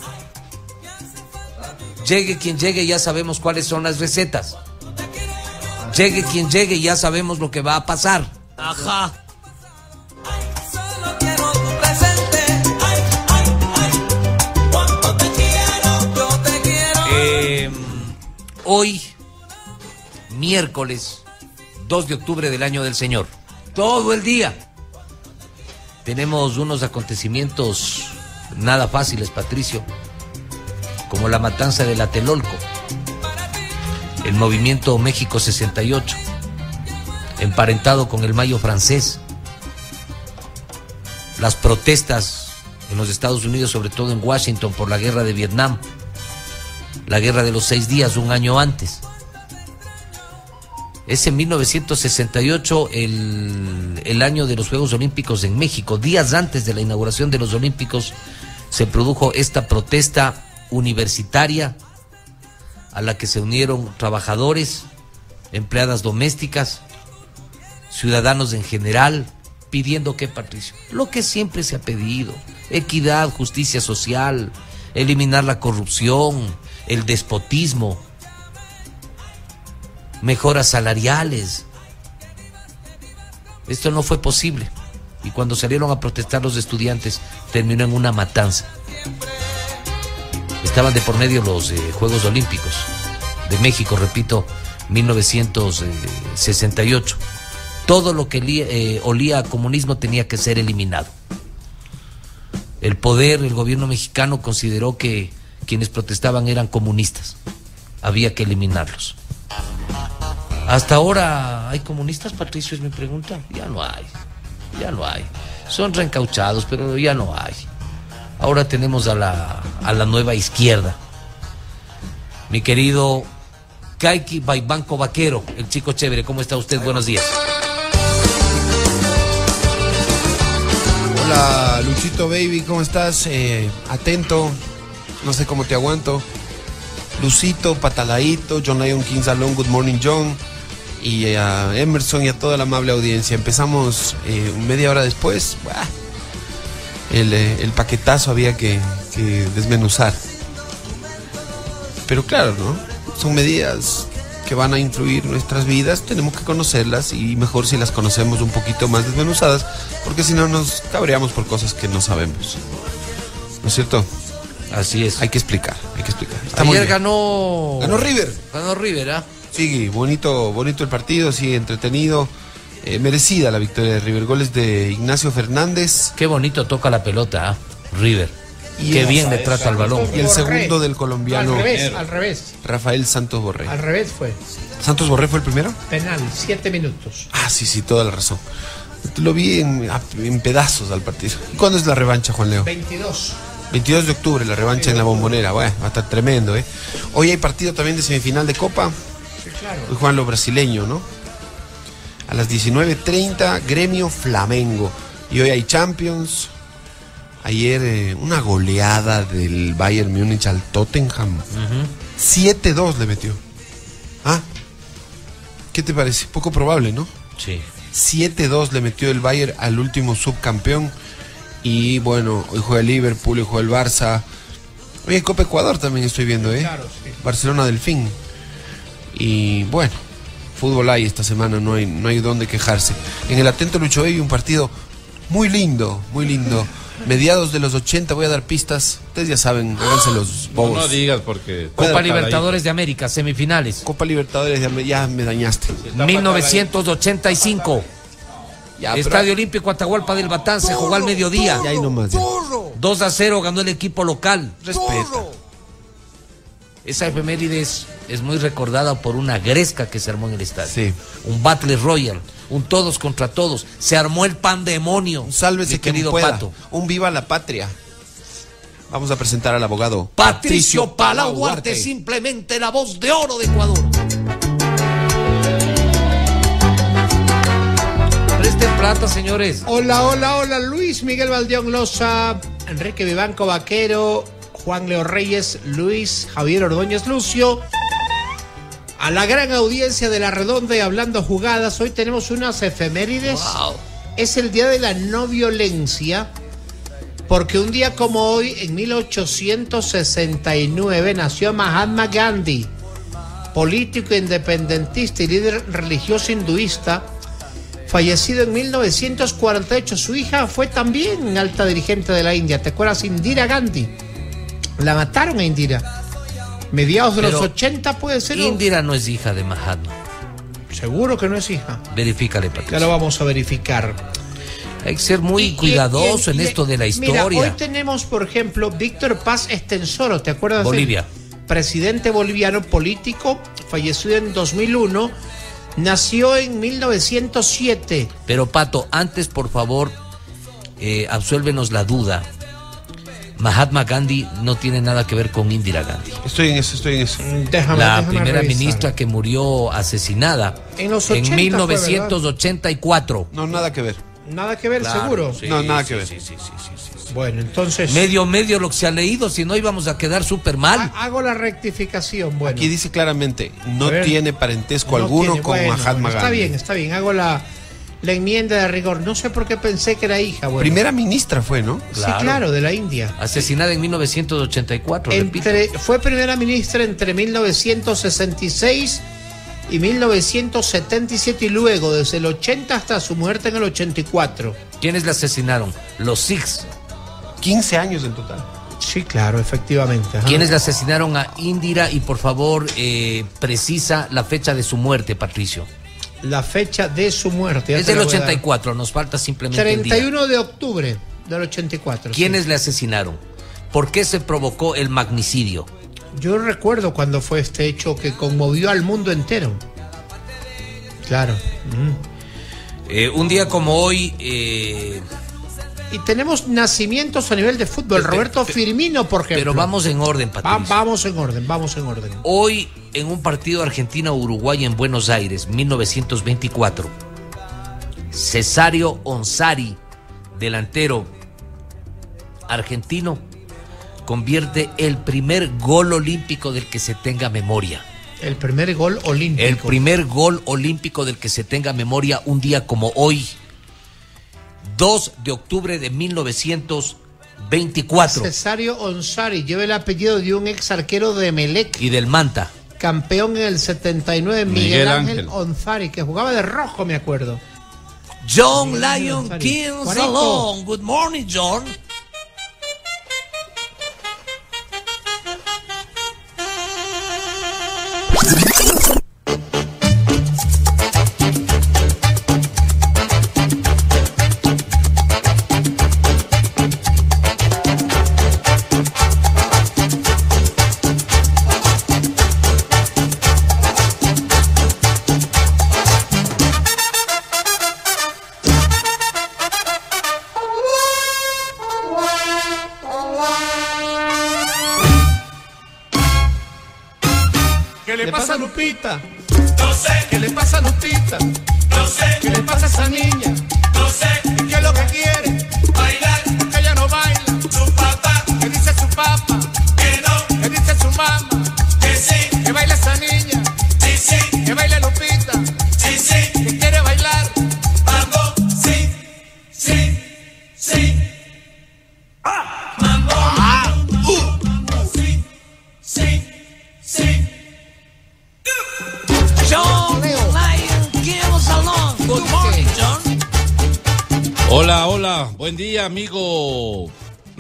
Llegue quien llegue, ya sabemos cuáles son las recetas. Llegue quien llegue, ya sabemos lo que va a pasar. Ajá. Eh, hoy, miércoles 2 de octubre del año del Señor, todo el día, tenemos unos acontecimientos nada fáciles, Patricio, como la matanza de la Telolco, el movimiento México 68, emparentado con el Mayo francés, las protestas en los Estados Unidos, sobre todo en Washington, por la guerra de Vietnam, la guerra de los seis días, un año antes. Es en 1968 el, el año de los Juegos Olímpicos en México. Días antes de la inauguración de los Olímpicos se produjo esta protesta universitaria a la que se unieron trabajadores, empleadas domésticas, ciudadanos en general, pidiendo que, Patricio, lo que siempre se ha pedido, equidad, justicia social, eliminar la corrupción, el despotismo, mejoras salariales. Esto no fue posible. Y cuando salieron a protestar los estudiantes, terminó en una matanza. Estaban de por medio los eh, Juegos Olímpicos de México, repito, 1968. Todo lo que olía, eh, olía a comunismo tenía que ser eliminado. El poder, el gobierno mexicano consideró que quienes protestaban eran comunistas. Había que eliminarlos. Hasta ahora hay comunistas, Patricio, es mi pregunta. Ya no hay. Ya no hay. Son reencauchados, pero ya no hay. Ahora tenemos a la, a la nueva izquierda. Mi querido Kaiki Baibanco Vaquero, el chico chévere. ¿Cómo está usted? Buenos días. Hola, Luchito Baby, ¿cómo estás? Eh, atento, no sé cómo te aguanto. Lucito, Pataladito, John Lyon King Salón, Good Morning John y a Emerson y a toda la amable audiencia. Empezamos eh, media hora después. El, eh, el paquetazo había que, que desmenuzar. Pero claro, ¿no? Son medidas que van a influir nuestras vidas, tenemos que conocerlas y mejor si las conocemos un poquito más desmenuzadas, porque si no nos cabreamos por cosas que no sabemos. ¿No es cierto? Así es. Hay que explicar, hay que explicar. Está Ayer ganó. Ganó River. Ganó River, ¿ah? Sí, bonito, bonito el partido, sí, entretenido. Eh, merecida la victoria de River. Goles de Ignacio Fernández. Qué bonito toca la pelota, ¿ah? River. Qué el- bien le trata al balón. Y el segundo del colombiano. Al revés, al revés. Rafael Santos Borré. Al revés fue. ¿Santos Borré fue el primero? Penal, siete minutos. Ah, sí, sí, toda la razón. Lo vi en, en pedazos al partido. ¿Y cuándo es la revancha, Juan Leo? 22. 22 de octubre, la revancha en la bombonera. Bueno, va a estar tremendo, ¿eh? Hoy hay partido también de semifinal de Copa. Sí, claro. Hoy juegan los brasileños, ¿no? A las 19.30, Gremio Flamengo. Y hoy hay Champions. ayer eh, una goleada del Bayern Múnich al Tottenham. 7-2 le metió. ¿Ah? ¿Qué te parece? Poco probable, ¿no? Sí. 7-2 le metió el Bayern al último subcampeón. Y bueno, hoy juega el Liverpool, hoy juega el Barça. Hoy en Copa Ecuador también estoy viendo, ¿eh? Claro, sí. Barcelona Delfín. Y bueno, fútbol hay esta semana, no hay, no hay dónde quejarse. En el Atento Lucho Baby un partido muy lindo, muy lindo. Mediados de los 80, voy a dar pistas. Ustedes ya saben, háganse los No, bobos. no digas porque. Copa Libertadores de América, semifinales. Copa Libertadores, ya me, ya me dañaste. 1985. Ya, pero- Estadio Olímpico Atahualpa del Batán se jugó al mediodía. Ya ahí nomás. ya. 2 a 0 ganó el equipo local. Respeta. Esa efeméride es, es muy recordada por una gresca que se armó en el estadio. Sí. Un Battle Royal, un todos contra todos. Se armó el pandemonio. Sálvese mi quien querido pueda. Pato. Un viva la patria. Vamos a presentar al abogado Patricio Palau Duarte, simplemente la voz de oro de Ecuador. Presten plata, señores. Hola, hola, hola, Luis Miguel Valdeón Loza, Enrique Vivanco Vaquero, Juan Leo Reyes, Luis Javier Ordóñez Lucio. A la gran audiencia de La Redonda y Hablando Jugadas, hoy tenemos unas efemérides. Es el Día de la No Violencia, porque un día como hoy, en 1869, nació Mahatma Gandhi, político independentista y líder religioso hinduista, fallecido en 1948. Su hija fue también alta dirigente de la India. ¿Te acuerdas? Indira Gandhi. La mataron a Indira. Mediados de los Pero 80 puede ser. Indira no es hija de Mahatma. Seguro que no es hija. Verifícale, Ya Patricio. lo vamos a verificar. Hay que ser muy Y- cuidadoso y- y- en esto de la Mira, hoy historia. tenemos, por ejemplo, Víctor Paz Estensoro. ¿Te acuerdas? del Bolivia. Presidente boliviano político, fallecido en 2001. Nació en 1907. Pero Pato, antes por favor, eh, absuélvenos la duda. Mahatma Gandhi no tiene nada que ver con Indira Gandhi. Estoy en eso, estoy en eso. Déjame, la déjame primera revisar. ministra que murió asesinada En los en 80 fue, 1984. No, nada que ver. Nada que ver, Claro, seguro. sí, No, nada sí, que ver. sí, sí, sí, sí, sí. Bueno, entonces. Medio, medio lo que se ha leído, si no íbamos a quedar súper mal. ha- Hago la rectificación. Bueno. Aquí dice claramente, no ver. tiene parentesco No alguno tiene- con bueno, Mahatma Gandhi. Está bien, está bien. Hago la, la enmienda de rigor. No sé por qué pensé que era hija. Bueno. Primera ministra fue, ¿no? Sí, claro, de la India. Asesinada en 1984, repito. Entre, fue primera ministra entre 1966 y 1977 y luego, desde el 80 hasta su muerte en el 84. ¿Quiénes la asesinaron? Los Sikhs. 15 años en total. Sí, claro, efectivamente. ajá. ¿Quiénes le asesinaron a Indira? Y por favor, eh, precisa la fecha de su muerte, Patricio. La fecha de su muerte. ya Es del la voy a dar. 84, nos falta simplemente el día. 31 de octubre del 84. sí. ¿Quiénes le asesinaron? ¿Por qué se provocó el magnicidio? Yo recuerdo cuando fue este hecho que conmovió al mundo entero. Claro. Eh, un día como hoy, eh, Y tenemos nacimientos a nivel de fútbol. Roberto Firmino, por ejemplo. pero vamos en orden, Va- Patricio. vamos en orden, vamos en orden. Hoy, en un partido Argentina-Uruguay en Buenos Aires, 1924, Cesario Onsari, delantero argentino, convierte el primer gol olímpico del que se tenga memoria. El primer gol olímpico. El primer gol olímpico del que se tenga memoria un día como hoy, 2 de octubre de 1924, Cesario Onsari lleva el apellido de un ex arquero de Melec, y del Manta. campeón en el 79, Miguel, Miguel Ángel, Ángel. Onzari, que jugaba de rojo, me acuerdo. John Miguel Lion Onsari. Kings Juanico. along. Good morning, John. No sé. ¿Qué le pasa a Lupita? No sé. ¿Qué le pasa a esa niña?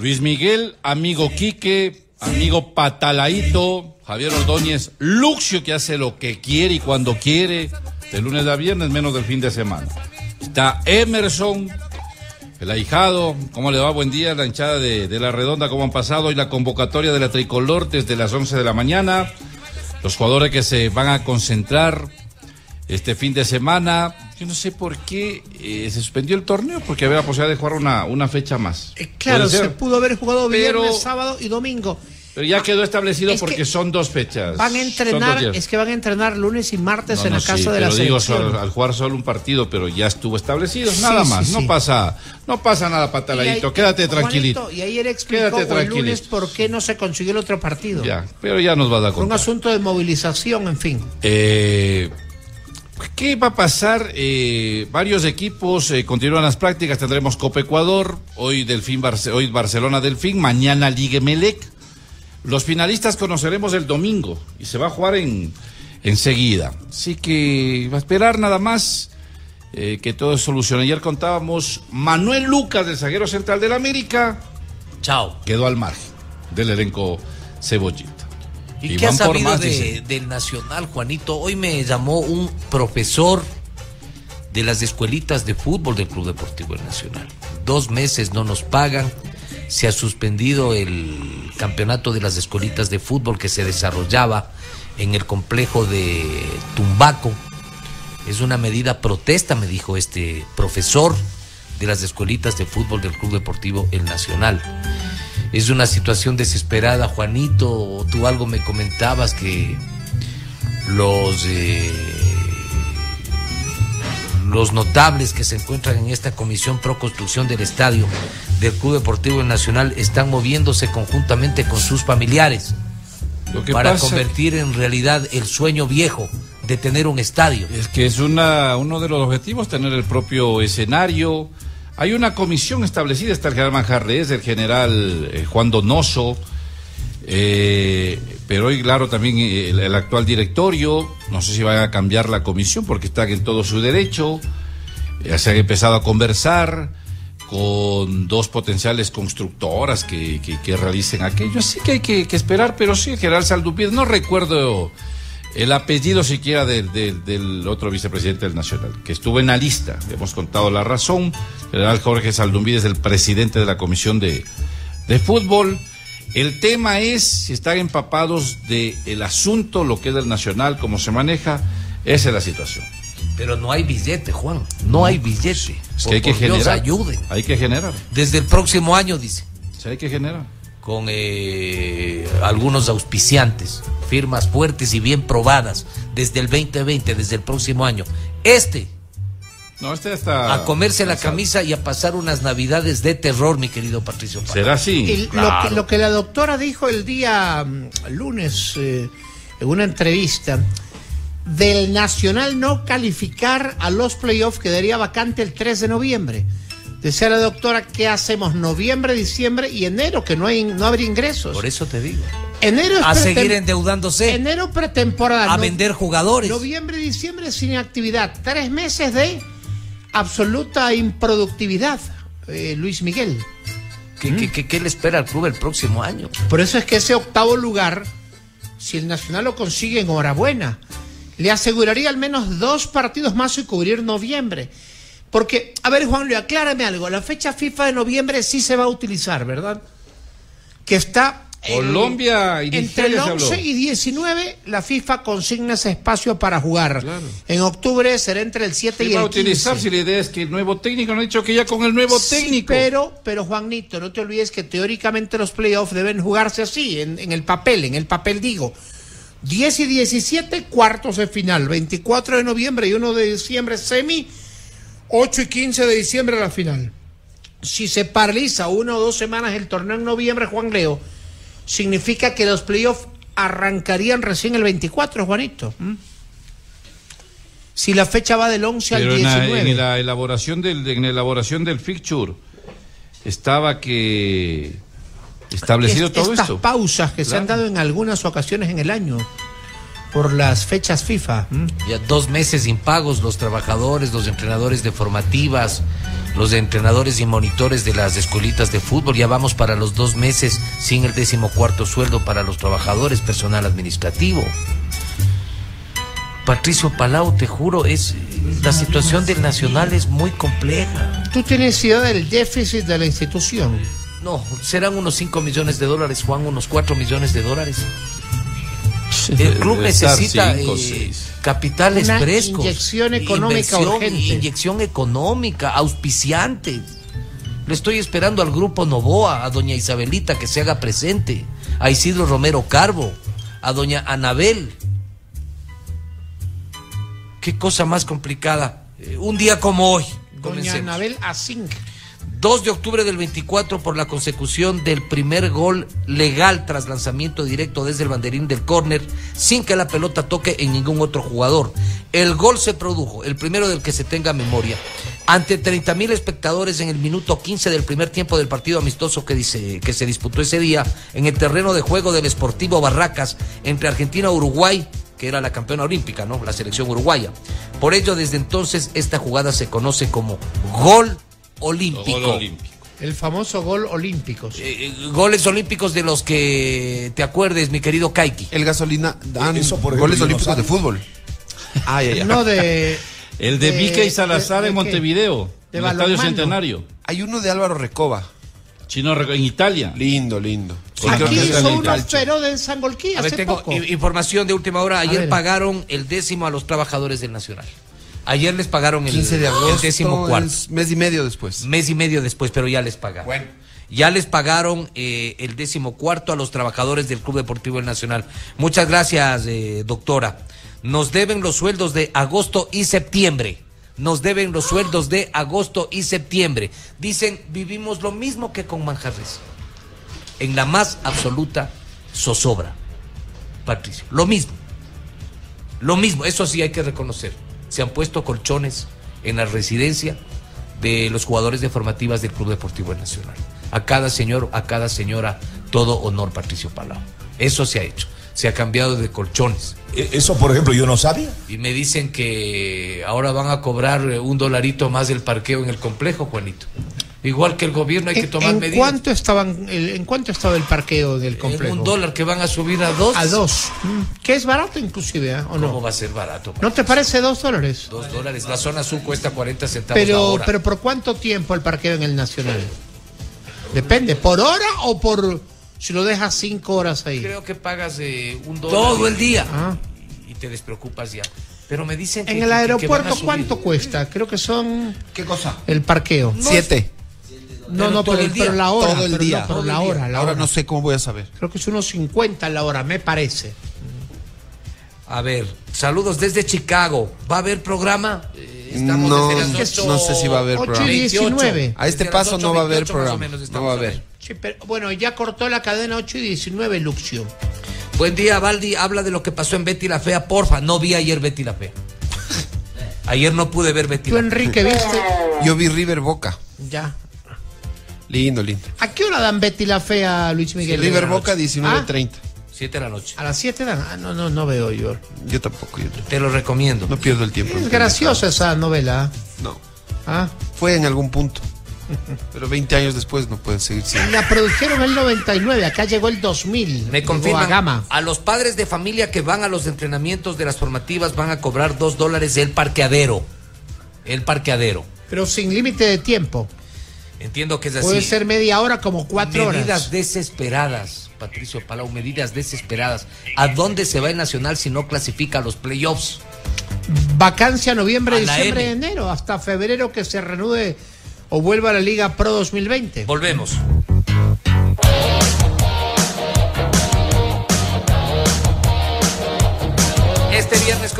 Luis Miguel, amigo Quique, amigo Patalaito, Javier Ordóñez, Luxio que hace lo que quiere y cuando quiere, de lunes a viernes, menos del fin de semana. Está Emerson, el ahijado, ¿cómo le va? Buen día, la hinchada de, de la redonda, ¿cómo han pasado? Hoy la convocatoria de la tricolor desde las 11 de la mañana, los jugadores que se van a concentrar este fin de semana. Yo no sé por qué eh, se suspendió el torneo, porque había la posibilidad de jugar una, una fecha más. Claro, Puede ser. se pudo haber jugado Pero- viernes, sábado y domingo. Pero ya quedó establecido Es que porque son dos fechas. Van a entrenar, es que van a entrenar lunes y martes No, en la sí, casa de la digo, selección. solo- al jugar solo un partido, pero ya estuvo establecido, Sí, nada sí, más, no pasa, no pasa nada, pataladito, quédate Juanito, tranquilito. Y ayer explicó Quédate el lunes por qué no se consiguió el otro partido. Ya, pero ya nos vas a Fue un contar. asunto de movilización, en fin. Eh, ¿Qué va a pasar? Eh, varios equipos eh, continúan las prácticas. Tendremos Copa Ecuador, hoy Delfín Barce- hoy Barcelona Delfín, mañana Ligue Melec. Los finalistas conoceremos el domingo y se va a jugar en enseguida. Así que va a esperar nada más eh, que todo se solucione. Ayer contábamos Manuel Lucas, del zaguero central del América. Chao. Quedó al margen del elenco Cebollita. ¿Y Y qué ha sabido más, de- dicen. del Nacional, Juanito? Hoy me llamó un profesor de las escuelitas de fútbol del Club Deportivo El Nacional. Dos meses no nos pagan. Se ha suspendido el campeonato de las escuelitas de fútbol que se desarrollaba en el complejo de Tumbaco. Es una medida protesta, me dijo este profesor de las escuelitas de fútbol del Club Deportivo El Nacional. Es una situación desesperada, Juanito. Tú algo me comentabas que los eh, los notables que se encuentran en esta comisión pro construcción del estadio del Club Deportivo Nacional están moviéndose conjuntamente con sus familiares Lo que para pasa- convertir en realidad el sueño viejo de tener un estadio. Es que es una, uno de los objetivos tener el propio escenario. Hay una comisión establecida, está el general Manjarres, el general eh, Juan Donoso, eh, pero hoy, claro, también eh, el, actual directorio, no sé si van a cambiar la comisión porque están en todo su derecho, ya se han empezado a conversar con dos potenciales constructoras que, realicen aquello, así que hay que, esperar, pero sí, el general Saldupid, no recuerdo el apellido siquiera del, del- del otro vicepresidente del Nacional, que estuvo en la lista. Le hemos contado la razón. General Jorge Saldumí es el presidente de la Comisión de, de Fútbol. El tema es si están empapados del el asunto, lo que es del Nacional, cómo se maneja. Esa es la situación. Pero no hay billete, Juan. No hay billete. Es que hay que Por Dios, generar. ayuden. Hay que generar. Desde el próximo año, dice. Hay que generar. Con eh, algunos auspiciantes, firmas fuertes y bien probadas, desde el 2020, desde el próximo año. Este, No, este está. a comerse la camisa y a pasar unas navidades de terror, mi querido Patricio. ¿Será así? Y lo, que, lo que la doctora dijo el día mm, lunes eh, en una entrevista del Nacional no calificar a los playoffs quedaría vacante el 3 de noviembre. Decía la doctora, ¿qué hacemos? Noviembre, diciembre y enero, que no, hay, no habrá ingresos. Por eso te digo. Enero es A seguir endeudándose. Enero pretemporada. A no- vender jugadores. Noviembre y diciembre sin actividad. Tres meses de absoluta improductividad, eh, Luis Miguel. ¿Qué, qué- qué- qué le espera al club el próximo año? Por eso es que ese octavo lugar, si el Nacional lo consigue, enhorabuena. Le aseguraría al menos dos partidos más y cubrir noviembre. Porque, a ver, Juan, aclárame algo. La fecha FIFA de noviembre sí se va a utilizar, ¿verdad? Que está. en- Colombia y Entre el Nigeria se habló. 11 y 19, la FIFA consigna ese espacio para jugar. En octubre será entre el 7 ¿Qué y va a el 15. utilizar si la idea es que el nuevo técnico no ha dicho que ya con el nuevo Sí, técnico? pero, pero Juanito, no te olvides que teóricamente los playoffs deben jugarse así, en, en el papel, en el papel digo. 10 y 17 cuartos de final, 24 de noviembre y 1 de diciembre semi, 8 y 15 de diciembre la final. Si se paraliza una o dos semanas el torneo en noviembre, Juan Leo, significa que los playoffs arrancarían recién el 24, Juanito. ¿Mm? Si la fecha va del 11 al Pero en la, 19. en la elaboración del en la elaboración del fixture estaba que establecido Est- todo estas esto. pausas que se han dado en algunas ocasiones en el año por las fechas FIFA. Ya dos meses impagos los trabajadores, los entrenadores de formativas, los de entrenadores y monitores de las escuelitas de fútbol. Ya vamos para los dos meses sin el décimo cuarto sueldo para los trabajadores, personal administrativo. Patricio Palau, te juro, es la situación del Nacional es muy compleja. Tú tienes idea del déficit de la institución. No, serán unos 5 millones de dólares, Juan, unos 4 millones de dólares. El club necesita cinco, eh, capitales Una frescos. inyección económica urgente. Inyección económica, auspiciante. Le estoy esperando al grupo Novoa, a doña Isabelita que se haga presente, a Isidro Romero Carbo, a doña Anabel. Qué cosa más complicada. Eh, un día como hoy. Doña comencemos. Anabel Asink. 2 de octubre del 24 por la consecución del primer gol legal tras lanzamiento directo desde el banderín del córner sin que la pelota toque en ningún otro jugador. El gol se produjo, el primero del que se tenga memoria, ante 30 mil espectadores en el minuto 15 del primer tiempo del partido amistoso que, dice, que se disputó ese día en el terreno de juego del Sportivo Barracas entre Argentina y Uruguay que era la campeona olímpica, ¿no? La selección uruguaya. Por ello, desde entonces, esta jugada se conoce como gol olímpico. Gol olímpico. El famoso gol olímpicos. Eh, goles olímpicos de los que te acuerdes, mi querido Kaiki. El gasolina dan Eso, por ejemplo, goles olímpicos de fútbol. Ah, ya, ya. No de. El de de- Vica y Salazar de- en de? Montevideo, De en el Estadio. Centenario. Hay uno de Álvaro Recoba. Chino en Italia. Lindo, lindo. Sí, Aquí hizo en el uno calcio. pero de ver, hace tengo poco. información de última hora. Ayer pagaron el décimo a los trabajadores del Nacional. Ayer les pagaron el, 15 de el agosto, décimo cuarto. es mes y medio después. Mes y medio después, pero ya les pagaron. Bueno. Ya les pagaron eh, el décimo cuarto a los trabajadores del Club Deportivo El Nacional. Muchas gracias, eh, doctora. Nos deben los sueldos de agosto y septiembre. Nos deben los sueldos de agosto y septiembre. Dicen, vivimos lo mismo que con Manjarres. En la más absoluta zozobra. Patricio, lo mismo. Lo mismo, eso sí hay que reconocer. Se han puesto colchones en la residencia de los jugadores de formativas del Club Deportivo Nacional. A cada señor, a cada señora, todo honor Patricio Palau. Eso se ha hecho. Se ha cambiado de colchones. E- Eso, por ejemplo, yo no sabía. Y me dicen que ahora van a cobrar eh, un dolarito más del parqueo en el complejo, Juanito. Igual que el gobierno hay que ¿En, tomar en medidas. cuánto estaban, el- ¿En cuánto estaba el parqueo del complejo? En un dólar que van a subir a dos. A dos. Mm, Que es barato inclusive, ¿eh? ¿o ¿Cómo no? va a ser barato? ¿No te parece dos dólares? Dos dólares. La zona sur cuesta 40 centavos la Pero, hora. pero ¿por cuánto tiempo el parqueo en el Nacional? Depende, ¿por hora o por si lo dejas cinco horas ahí? Creo que pagas eh, un dólar. Todo el día. Y te despreocupas ya. Pero me dicen que. En el que van a aeropuerto, subir. ¿cuánto cuesta? Creo que son ¿Qué cosa? el parqueo. Siete. No, Pero no, todo pero, el día. pero la hora. Todo el pero día. no, pero la hora, la Ahora hora. no sé cómo voy a saber. Creo que es unos 50 la hora, me parece. A ver, saludos desde Chicago. ¿Va a haber programa? Eh, Estamos No, desde las no sé si va a haber 8 programa. y 19. A este Desde paso no va a haber 8:28 más o programa. menos No va a haber. Sí, pero, bueno, ya cortó la cadena 8 y 19, Luxio. Buen día, Valdi. Habla de lo que pasó en Betty la Fea, porfa. No vi ayer Betty la Fea. Ayer no pude ver Betty ¿Tú, la Fea. Enrique, viste? Yo vi River Boca. Ya. Lindo, lindo. ¿A qué hora dan Betty la Fea, Luis Miguel? River de la Boca noche? 19.30. Siete de la noche. ¿Ah? ¿A las 7 dan? Ah, no, no, no veo yo. Yo tampoco. Yo Te lo recomiendo. no pierdo el tiempo. Es graciosa esa novela. No. ¿ah? Fue en algún punto. Pero 20 años después no pueden seguir siendo. La produjeron en el 99, acá llegó el 2000. Me confirman, a Gama. a los padres de familia que van a los entrenamientos de las formativas van a cobrar dos dólares el parqueadero. El parqueadero. Pero sin límite de tiempo. Entiendo que es así. Puede ser media hora como cuatro medidas horas. desesperadas, Patricio Palau, medidas desesperadas. ¿A dónde se va el Nacional si no clasifica a los playoffs? Vacancia noviembre, diciembre, enero, hasta febrero que se reanude o vuelva a la Liga Pro 2020. Volvemos.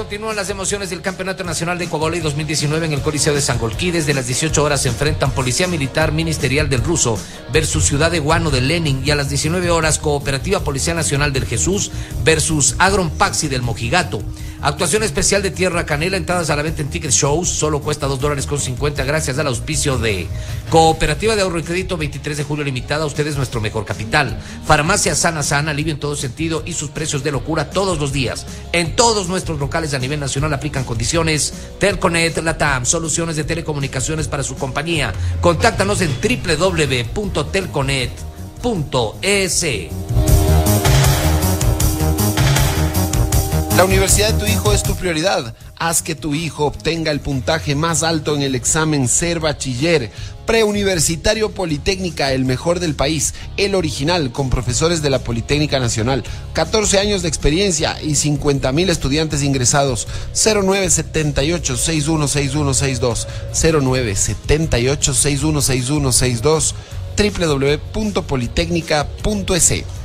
Continúan las emociones del Campeonato Nacional de Coabolí 2019 en el Coliseo de Sangolquí. Desde las 18 horas se enfrentan Policía Militar Ministerial del Ruso versus Ciudad de Guano de Lenin y a las 19 horas Cooperativa Policía Nacional del Jesús versus Agron Paxi del Mojigato. Actuación especial de Tierra Canela, entradas a la venta en Ticket Shows, solo cuesta 2 dólares con 50 gracias al auspicio de Cooperativa de Ahorro y Crédito 23 de julio limitada, usted es nuestro mejor capital. Farmacia Sana Sana, alivio en todo sentido y sus precios de locura todos los días. En todos nuestros locales a nivel nacional aplican condiciones. Telconet Latam, soluciones de telecomunicaciones para su compañía. Contáctanos en www.telconet.es. La universidad de tu hijo es tu prioridad. Haz que tu hijo obtenga el puntaje más alto en el examen Ser Bachiller. Preuniversitario Politécnica, el mejor del país, el original, con profesores de la Politécnica Nacional. 14 años de experiencia y 50 mil estudiantes ingresados. 0978-616162. 0978-616162. www.politécnica.es.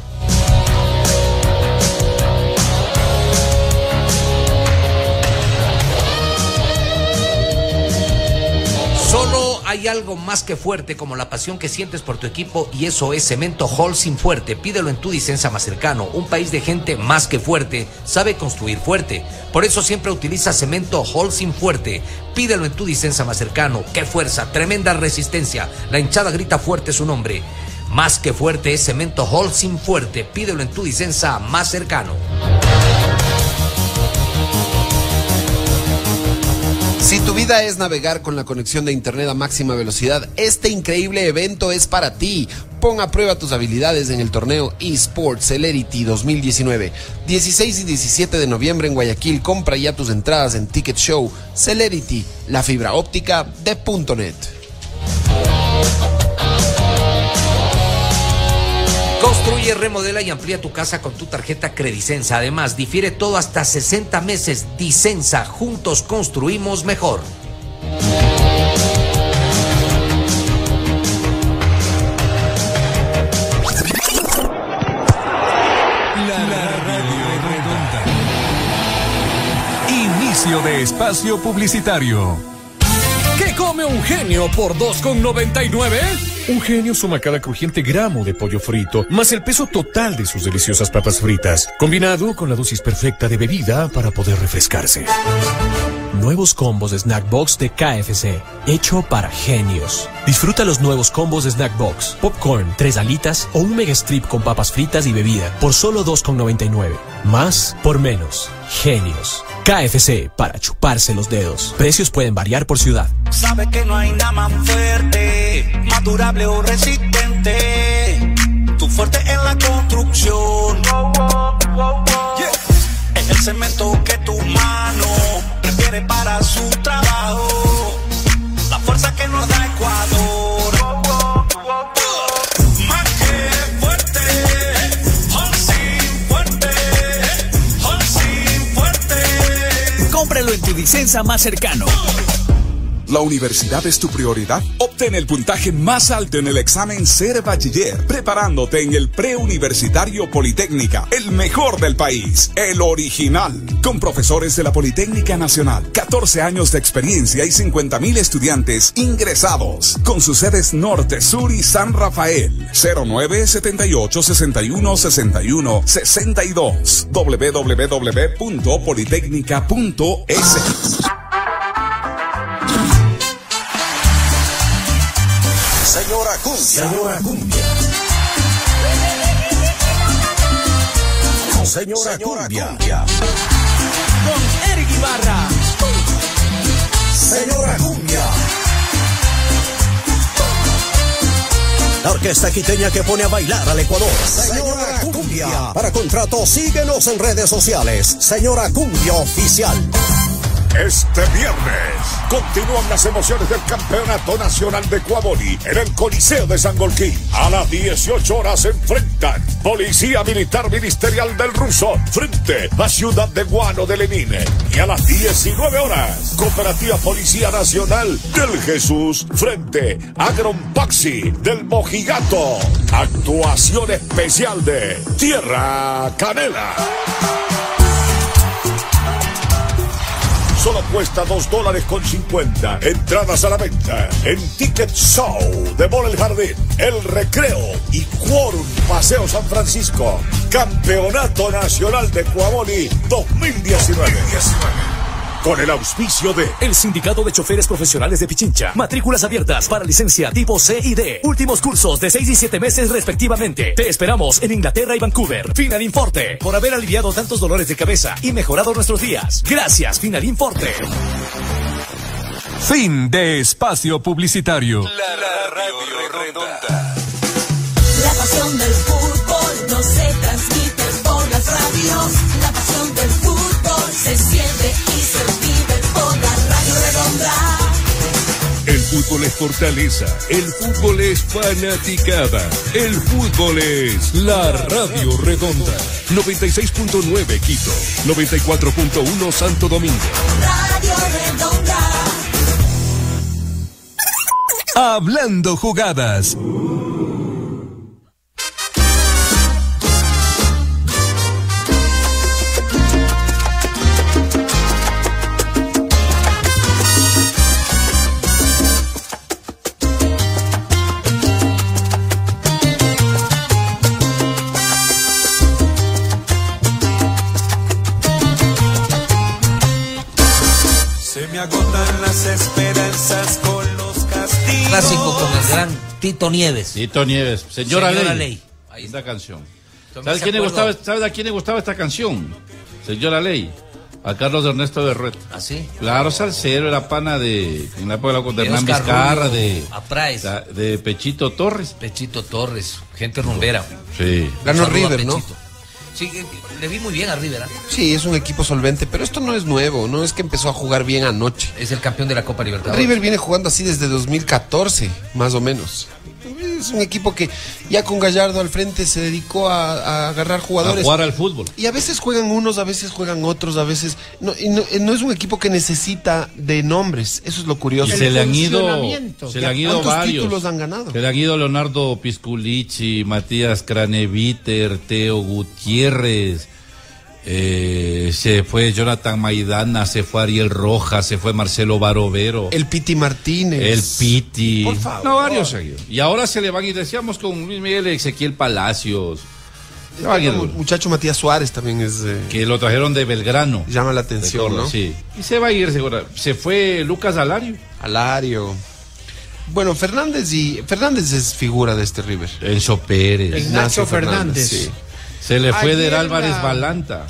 algo más que fuerte como la pasión que sientes por tu equipo y eso es Cemento Holcim Fuerte. Pídelo en tu Dicenza más cercano. Un país de gente más que fuerte sabe construir fuerte. Por eso siempre utiliza Cemento Holcim Fuerte. Pídelo en tu Dicenza más cercano. ¡Qué fuerza! Tremenda resistencia. La hinchada grita fuerte su nombre. Más que fuerte es Cemento Holcim Fuerte. Pídelo en tu Dicenza más cercano. Tu vida es navegar con la conexión de Internet a máxima velocidad, este increíble evento es para ti. Pon a prueba tus habilidades en el torneo eSports Celerity 2019. 16 y 17 de noviembre en Guayaquil. Compra ya tus entradas en Ticket Show Celerity, la fibra óptica de .net. Construye, remodela y amplía tu casa con tu tarjeta Credicensa. Además, difiere todo hasta 60 meses. Dicensa, juntos construimos mejor. La radio redonda. Inicio de espacio publicitario. ¿Qué come un genio por 2,99? Un genio suma cada crujiente gramo de pollo frito, más el peso total de sus deliciosas papas fritas, combinado con la dosis perfecta de bebida para poder refrescarse. Nuevos combos de Snack Box de KFC, hecho para genios. Disfruta los nuevos combos de Snack Box, popcorn, tres alitas o un mega strip con papas fritas y bebida por solo 2,99. Más por menos. Genios. KFC para chuparse los dedos. Precios pueden variar por ciudad. Sabe que no hay nada más fuerte, más durable o resistente. Tu fuerte en la construcción. Yeah. Es el cemento que tu mano prefiere para su trabajo. Cómpralo en tu licencia más cercano. ¿La universidad es tu prioridad? Obtén el puntaje más alto en el examen Ser Bachiller, preparándote en el preuniversitario Politécnica, el mejor del país, el original, con profesores de la Politécnica Nacional, 14 años de experiencia y 50 mil estudiantes ingresados, con sus sedes Norte, Sur y San Rafael, 0978 61 61 62, www.politécnica.es. Señora Cumbia. Señora Cumbia. Señora, Cumbia. Con Eric Ibarra. Señora Cumbia. La orquesta quiteña que pone a bailar al Ecuador. Señora Cumbia. Para contratos, síguenos en redes sociales. Señora Cumbia Oficial. Este viernes continúan las emociones del Campeonato Nacional de Cuaboli en el Coliseo de San Golquín. A las 18 horas se enfrentan Policía Militar Ministerial del Ruso frente a Ciudad de Guano de Lenin. Y a las 19 horas, Cooperativa Policía Nacional del Jesús frente a Grompaxi del Mojigato. Actuación especial de Tierra Canela. Solo cuesta 2 dólares con 50. Entradas a la venta en Ticket Show de Mall El Jardín, El Recreo y Quorum Paseo San Francisco. Campeonato Nacional de Cuaboli 2019. Con el auspicio de El Sindicato de Choferes Profesionales de Pichincha. Matrículas abiertas para licencia tipo C y D. Últimos cursos de 6 y 7 meses respectivamente. Te esperamos en Inglaterra y Vancouver. Final Forte. Por haber aliviado tantos dolores de cabeza y mejorado nuestros días. Gracias, Final Forte. Fin de espacio publicitario. La radio redonda. La pasión del fútbol no se transmite por las radios. La fútbol es fortaleza, el fútbol es fanaticada, el fútbol es la Radio Redonda. 96.9 Quito, 94.1 Santo Domingo. Radio redonda. Hablando jugadas. Gran Tito Nieves. Tito Nieves, señora, Señora Ley. Ley. Ahí está canción. ¿Sabes quién le gustaba, ¿Sabes a quién le gustaba esta canción? Señora Ley. A Carlos Ernesto Berruet. ¿Ah, sí? Claro, Salcero era pana de. En la época de Hernán Vizcarra, de. De Pechito Torres. Pechito Torres, gente rumbera. Sí. Ganó River, ¿no? Sí, le vi muy bien a River. ¿ah? Sí, es un equipo solvente, pero esto no es nuevo, no es que empezó a jugar bien anoche. Es el campeón de la Copa Libertadores. River viene jugando así desde 2014, más o menos. Es un equipo que ya con Gallardo al frente se dedicó a, a agarrar A jugadores. jugar al fútbol. Y a veces juegan unos, a veces juegan otros, a veces... No, y no, no es un equipo que necesita de nombres, eso es lo Y curioso. se le han ido. Se le han ido ¿Cuántos varios. títulos han ganado? Se le han ido Leonardo Pisculici, Matías Craneviter, Teo Gutiérrez. Eh, se fue Jonathan Maidana, se fue Ariel Rojas, se fue Marcelo Barovero. El Piti Martínez. El Piti. Por favor. No, varios seguidos. Y ahora se le van y decíamos con Luis Miguel Ezequiel Palacios. El muchacho Matías Suárez también es... eh, Que lo trajeron de Belgrano. llama la atención, ¿no? Sí. Y se va a ir seguro. Se fue Lucas Alario. Alario. Bueno, Fernández y Fernández es figura de este River. Enzo Pérez. Ignacio Fernández. sí. Se le fue Ayer de Álvarez la- Balanta.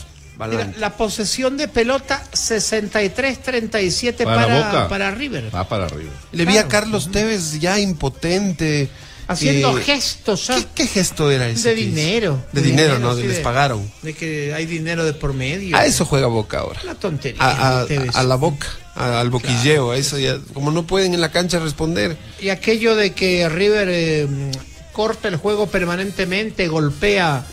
Mira, la posesión de pelota 63-37 Para para, Boca. para River. Va para arriba. Le vi a Claro. Carlos Tevez ya impotente. Haciendo eh, gestos. ¿qué, qué gesto era ese? de dinero. De dinero, ¿no? Sí, les pagaron. De que hay dinero de por medio. A eso juega Boca ahora. Una tontería. A, a- Tevez. a la boca, a- al boquilleo, a eso ya. Como no pueden en la cancha responder. Y aquello de que River eh, corta el juego permanentemente, golpea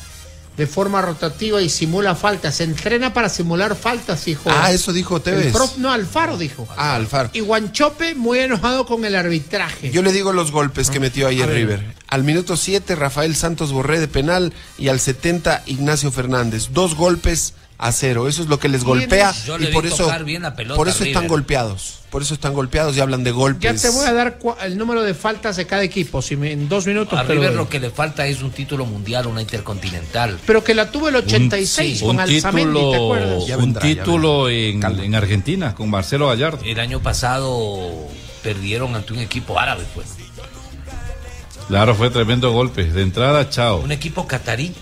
de forma rotativa y simula faltas. Se entrena para simular faltas, hijo. Ah, eso dijo El Tevez. prop- no, Alfaro dijo. Ah, Alfaro. Y Guanchope muy enojado con el arbitraje. Yo le digo los golpes que metió ayer ver. River. Al minuto 7, Rafael Santos Borré de penal y al 70, Ignacio Fernández. Dos golpes a cero. Eso es lo que les golpea. Yo y le por eso, tocar bien la pelota por eso están River. golpeados. Por eso están golpeados y hablan de Ya golpes. te voy a dar cua- el número de faltas de cada equipo, si me- en dos minutos. A te lo River doy. lo que le falta es un título mundial, una intercontinental. Pero que la tuvo el 86 con un Alzamendi, ¿te título, acuerdas? Ya un ya título en, en Argentina con Marcelo Gallardo. El año pasado perdieron ante un equipo árabe, pues. Claro, fue tremendo golpe. De entrada, chao. Un equipo catarí.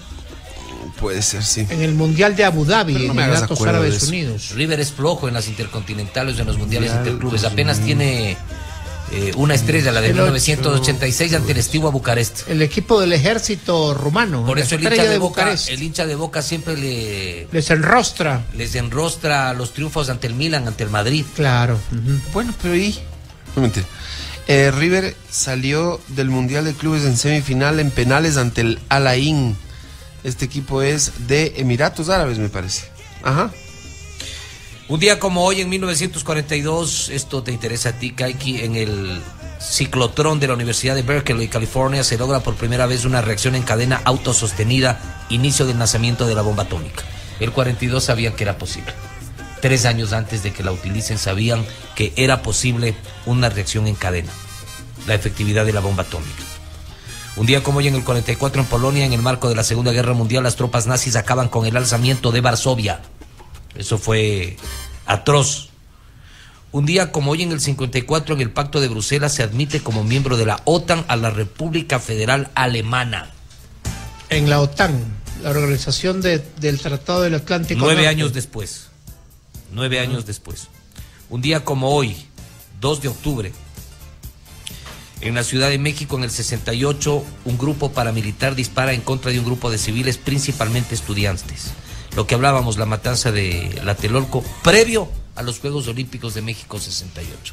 Puede ser, sí. En el Mundial de Abu Dhabi, no en Emiratos Árabes. Unidos. River es flojo en las intercontinentales, en los mundiales Mundial interclubes. Apenas tiene eh, una estrella, la de El 1986 ante el Estigua Bucarest. El equipo del ejército rumano. Por eso el hincha de, Boca, Bucarest. el hincha de Boca siempre le Les enrostra. les enrostra los triunfos ante el Milan, ante el Madrid. Claro. Bueno, pero ¿y? No. Eh, River salió del Mundial de Clubes en semifinal en penales ante el Al Ain. Este equipo es de Emiratos Árabes, me parece. Ajá. Un día como hoy, en 1942, esto te interesa a ti, Kaiki, en el ciclotrón de la Universidad de Berkeley, California, se logra por primera vez una reacción en cadena autosostenida, inicio del nacimiento de la bomba atómica. El 42 sabían que era posible. Tres años antes de que la utilicen sabían que era posible una reacción en cadena, la efectividad de la bomba atómica. Un día como hoy en el 44 en Polonia, en el marco de la Segunda Guerra Mundial, las tropas nazis acaban con el alzamiento de Varsovia. Eso fue atroz. Un día como hoy en el 54 en el Pacto de Bruselas se admite como miembro de la OTAN a la República Federal Alemana. En la OTAN, la organización de- del Tratado del Atlántico. Nueve Norte. años después. Nueve años después. Un día como hoy, 2 de octubre, en la Ciudad de México, en el 68, un grupo paramilitar dispara en contra de un grupo de civiles, principalmente estudiantes. Lo que hablábamos, la matanza de Tlatelolco, previo a los Juegos Olímpicos de México 68.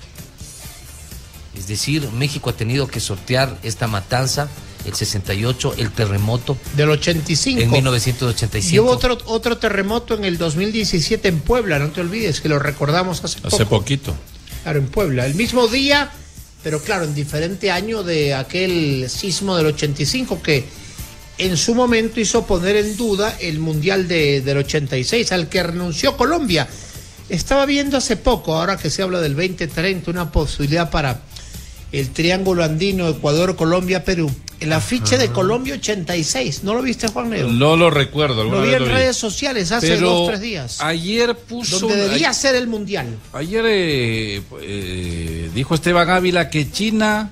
Es decir, México ha tenido que sortear esta matanza, el 68, el terremoto, Del 85. en Y 1985. hubo otro, otro terremoto en el 2017 en Puebla, no te olvides que lo recordamos hace, Hace poco. poquito. Claro, en Puebla. El mismo día, pero claro, en diferente año de aquel sismo del 85 que en su momento hizo poner en duda el Mundial de- del 86, al que renunció Colombia. Estaba viendo hace poco, ahora que se habla del 2030, una posibilidad para el triángulo andino, Ecuador, Colombia, Perú. El afiche de Colombia 86, ¿no lo viste, Juan Leo? No lo recuerdo. Lo vi en lo vi. redes sociales hace Pero dos, tres días. Ayer puso. Donde debía ay- ser el mundial. Ayer eh, eh, dijo Esteban Ávila que China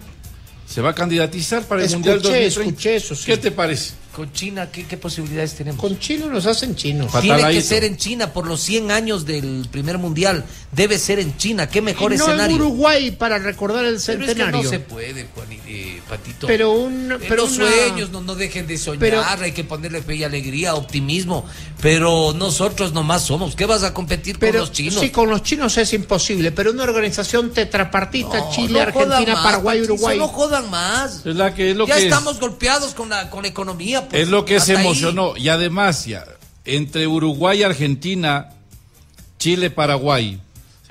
se va a candidatizar para el Escuché, Mundial 2030. escuché eso, sí. ¿Qué te parece? Con China, ¿qué, qué posibilidades tenemos? Con China nos hacen chinos. Tiene que ser en China por los 100 años del primer mundial. Debe ser en China. Qué mejor Y no escenario. en Uruguay para recordar el Pero es que centenario. no se puede, Juan, eh, Patito. Pero un- pero los una- sueños no, no dejen de soñar. Pero- hay que ponerle fe y alegría, optimismo. Pero nosotros nomás somos. ¿Qué vas a competir Pero con los chinos? sí, con los chinos es imposible, pero una organización tetrapartita, No, Chile, no Argentina, más, Paraguay, Uruguay. No jodan más. Es, la que, es lo ya que estamos golpeados con la, con la economía. pues, es lo que se ahí. emocionó. Y además, ya, entre Uruguay, Argentina, Chile, Paraguay,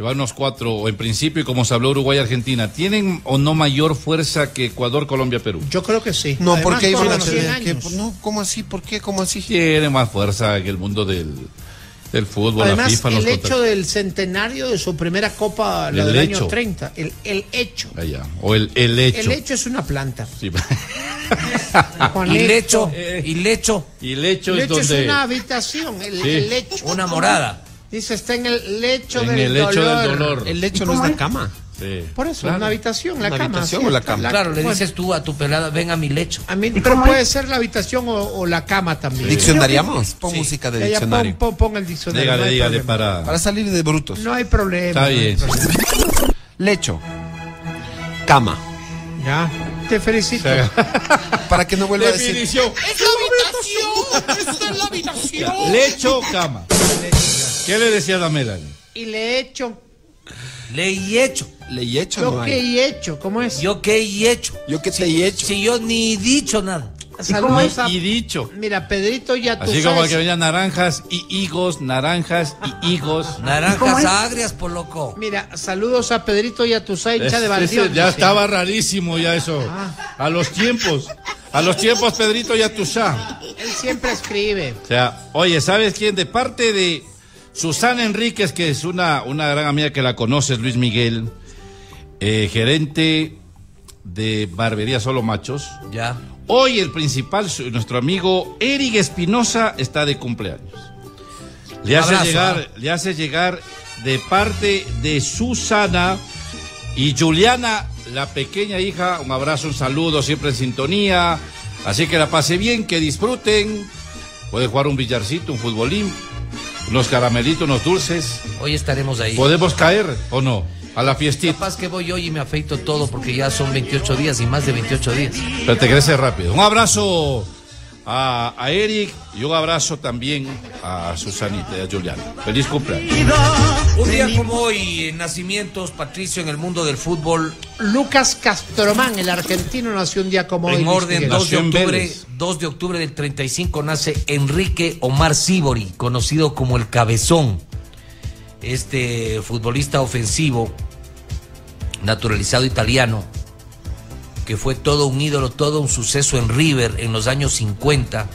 se van unos cuatro, o en principio, y como se habló Uruguay, Argentina, ¿tienen o no mayor fuerza que Ecuador, Colombia, Perú? Yo creo que sí. No, Además, porque hay por una los 100 que, no, ¿cómo así? ¿Por qué? ¿Cómo así? Tiene más fuerza que el mundo del, del fútbol, la Además, FIFA, los el hecho contra- del centenario de su primera copa, la El del hecho. año 30, el, el hecho. Allá. O el, el hecho. El hecho es una planta. Sí. Juan Y Lecho. lecho, y lecho. Y lecho El es hecho es donde... una habitación, el, Sí. el lecho. Una morada. Dice, está en el lecho, En del, el lecho dolor. del dolor. El lecho no es la cama. Sí. Por eso, Claro. una habitación, la ¿Una cama. habitación sí, o la cama? Claro, le bueno, dices tú a tu pelada, ven a mi lecho. A mí, pero puede ser la habitación o, o la cama también. ¿Diccionariamos? Pon Sí. música de diccionario. pon, pon- pon el diccionario. no Dígale, hay dígale para... Para salir de brutos. No hay problema. Está no bien. problema. Lecho. Cama. Ya, te felicito. Para que no vuelva a decir. Definición. ¡Es la habitación! ¡Esta es la habitación! Lecho, cama. ¿Qué le decía a Melanie? Y le he hecho. Le he hecho. Le he hecho Yo no que hay. he hecho, ¿cómo es? Yo qué he hecho. Yo que te he hecho. Si yo ni he dicho nada. Saludos a. Y dicho. Mira, Pedrito, ya tú Así como sabes. que venían naranjas y higos, naranjas y higos. Naranjas agrias, por loco. Mira, saludos a Pedrito y a tu de Ese- Valdión. ese ya estaba rarísimo ya eso. Ah. A los tiempos. A los tiempos, Pedrito y. Él siempre escribe. O sea, oye, ¿sabes quién? De parte de Susana Enríquez, que es una, una gran amiga que la conoces, Luis Miguel, eh, gerente de Barbería Solo Machos. Ya. Hoy el principal, nuestro amigo Eric Espinosa, está de cumpleaños. Le hace, abrazo, llegar, le hace llegar de parte de Susana y Juliana, la pequeña hija, un abrazo, un saludo, siempre en sintonía. Así que la pase bien, que disfruten. Puede jugar un billarcito, un futbolín, unos caramelitos, unos dulces. Hoy estaremos ahí. ¿Podemos caer o no? A la fiestita. Capaz que voy hoy y me afeito todo porque ya son 28 días y más de 28 días. Pero te crece rápido. Un abrazo a, a Eric y un abrazo también a Susanita y a Juliana. Feliz cumpleaños. Un día como hoy, en nacimientos, Patricio, en el mundo del fútbol, Lucas Castromán, el argentino, nació un día como hoy. en orden, Miguel. 2 de octubre, Vélez. 2 de octubre del 35 nace Enrique Omar Sibori, conocido como el Cabezón. Este futbolista ofensivo, naturalizado italiano, que fue todo un ídolo, todo un suceso en River en los años 50,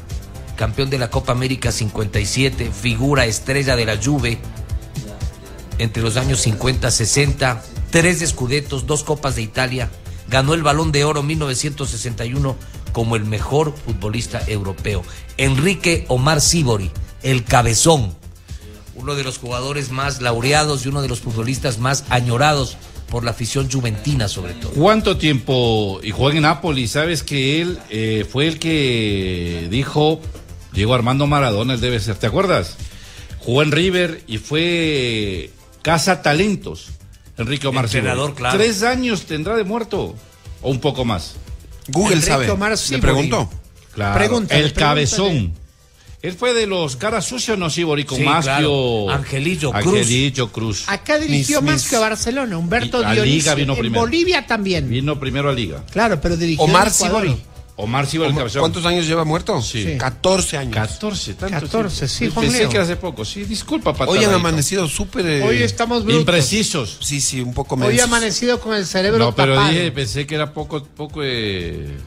campeón de la Copa América 57, figura estrella de la Juve entre los años 50 60, tres escudetos, dos Copas de Italia, ganó el Balón de Oro 1961 como el mejor futbolista europeo. Enrique Omar Sibori, el cabezón, uno de los jugadores más laureados y uno de los futbolistas más añorados por la afición juventina sobre todo. ¿Cuánto tiempo? Y juega en Nápoles, sabes que él eh, fue el que dijo, Diego Armando Maradona, él debe ser, ¿te acuerdas? Jugó en River y fue casa talentos. Enrique Omar Entrenador, claro. Tres años tendrá de muerto o un poco más. Google Enrique sabe. Omar Le preguntó. Claro, el pregúntale. cabezón. Él fue de los caras sucios, no Sibori, con Sí, claro. Angelillo Cruz. Angelillo Cruz. Acá dirigió Mis- más mis- que Barcelona, Humberto a Dionisio. Liga vino en primero. Bolivia también. Vino primero a Liga. Claro, pero dirigió Omar. Sibori. Omar Sibori, el cabezón. ¿Cuántos años lleva muerto? Sí. 14 años. 14, tanto. 14, sí, Juan Pensé Leo. que hace poco. Sí, disculpa, Hoy han amanecido súper... eh, Hoy estamos brutos. Imprecisos. Sí, sí, un poco Hoy menos. ha amanecido con el cerebro No, pero tapado. dije, pensé que era poco, poco. Eh...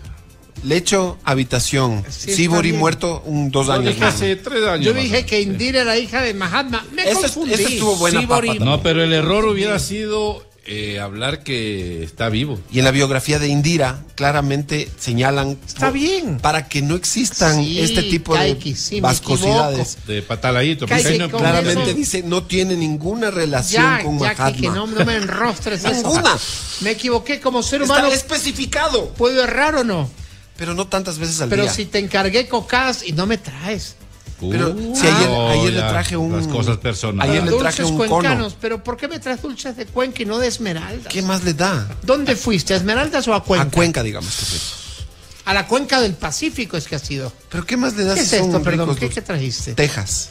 Lecho, habitación. Sí, Sibori está muerto un, dos No, años dije más. hace tres años. Yo dije que Indira era hija de Mahatma. Me Esta- confundí. esta estuvo buena Sibori- papa. No, pero el error hubiera sido eh, hablar que está vivo. Y en la biografía de Indira, claramente señalan. Está por- bien. Para que no existan Sí, este tipo de sí, vascosidades. De pataladito. No- Claramente eso- dice, no tiene ninguna relación Ya, con ya, Mahatma. que, que no, no me enrostres eso. Ninguna. Me equivoqué como ser Está humano. especificado. ¿Puedo errar o no? Pero no tantas veces al Pero día. si te encargué cocas y no me traes. Pero Uh, si ayer, ayer le traje un... Las cosas personales. Ayer le dulces traje un cuencanos, cono. pero ¿por qué me traes dulces de Cuenca y no de Esmeraldas? ¿Qué más le da? ¿Dónde fuiste? ¿A Esmeraldas o a Cuenca? A Cuenca, digamos que fue. A la Cuenca del Pacífico es que ha sido. ¿Pero qué más le da ¿Qué es esto, perdón? ¿Qué, qué trajiste? Texas.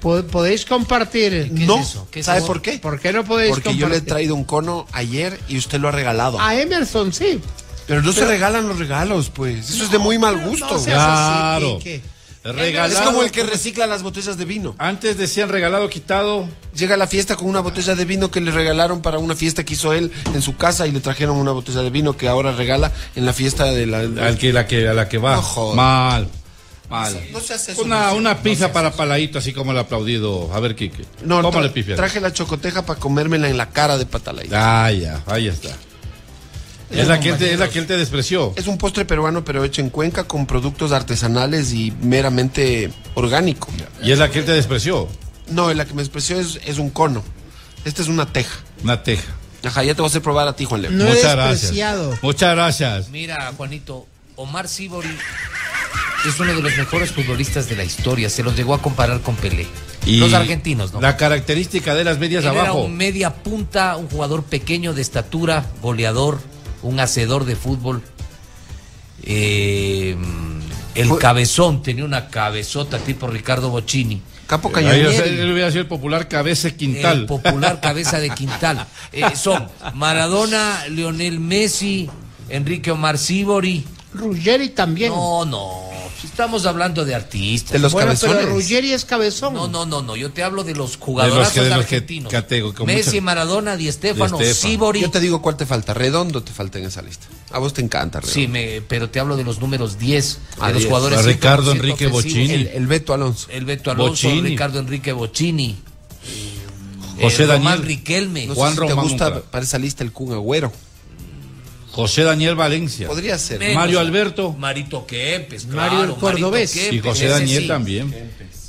Po- ¿Podéis compartir? No, ¿Qué es ¿sabe eso? por qué? ¿Por qué no podéis Porque compartir? yo le he traído un cono ayer y usted lo ha regalado. A Emerson, sí. Pero no se regalan los regalos, pues. Eso es de muy mal gusto. No Claro. así, Quique. Regalado. es como el que recicla las botellas de vino. Antes decían regalado, quitado. Llega a la fiesta con una botella de vino que le regalaron para una fiesta que hizo él en su casa y le trajeron una botella de vino que ahora regala en la fiesta de la... Al que, la que, a la que va. No. Mal. Mal. No se hace eso, Una, no pizza para paladito, así como el aplaudido. A ver, Kike. No, ¿Cómo tra- le pifia? traje la chocoteja para comérmela en la cara de Patalay. Ah, ya, ahí está. Es la, que él te, es la que él te despreció. Es un postre peruano pero hecho en Cuenca con productos artesanales y meramente orgánico. Y es la que él te despreció. No, la que me expresó es, es un cono. Esta es una teja. Una teja. Ajá, ya te voy a hacer probar a ti, Juan Leo. No Muchas gracias. Muchas gracias. Mira, Juanito, Omar Sibori es uno de los mejores futbolistas de la historia. Se los llegó a comparar con Pelé. Y los argentinos, ¿no? La característica de las medias Él era abajo. un media punta, un jugador pequeño de estatura, goleador, un hacedor de fútbol. Eh, el Fue- cabezón tenía una cabezota tipo Ricardo Bocini. Capo Cañonieri. él hubiera sido el popular cabeza quintal. El popular cabeza de quintal. Eh, son Maradona, Lionel Messi, Enrique Omar Sibori. Ruggeri también. No, no. Si Estamos hablando de artistas. De los bueno, cabezones. pero Ruggeri es cabezón. No, no, no, no. Yo te hablo de los De jugadores los que- de los que argentinos. catego- Messi, mucha- Maradona, Di Stéfano. Sibori. Yo te digo cuál te falta. Redondo te falta en esa lista. A vos te encanta, Redondo. Sí, me, pero te hablo de los números 10, Ah, de los 10. jugadores. A Ricardo 100% Enrique. Bocini. El, el Beto Alonso. El Beto Alonso, Bocini. Ricardo Enrique Bocini. José eh, Román Daniel. Riquelme. No Juan sé si te Román gusta para esa lista el Kun Agüero. José Daniel Valencia. Podría ser. Menos. Mario Alberto. Marito Kempes, Mario claro, el cordobés. Marito Y Kempes, José Daniel sí. también.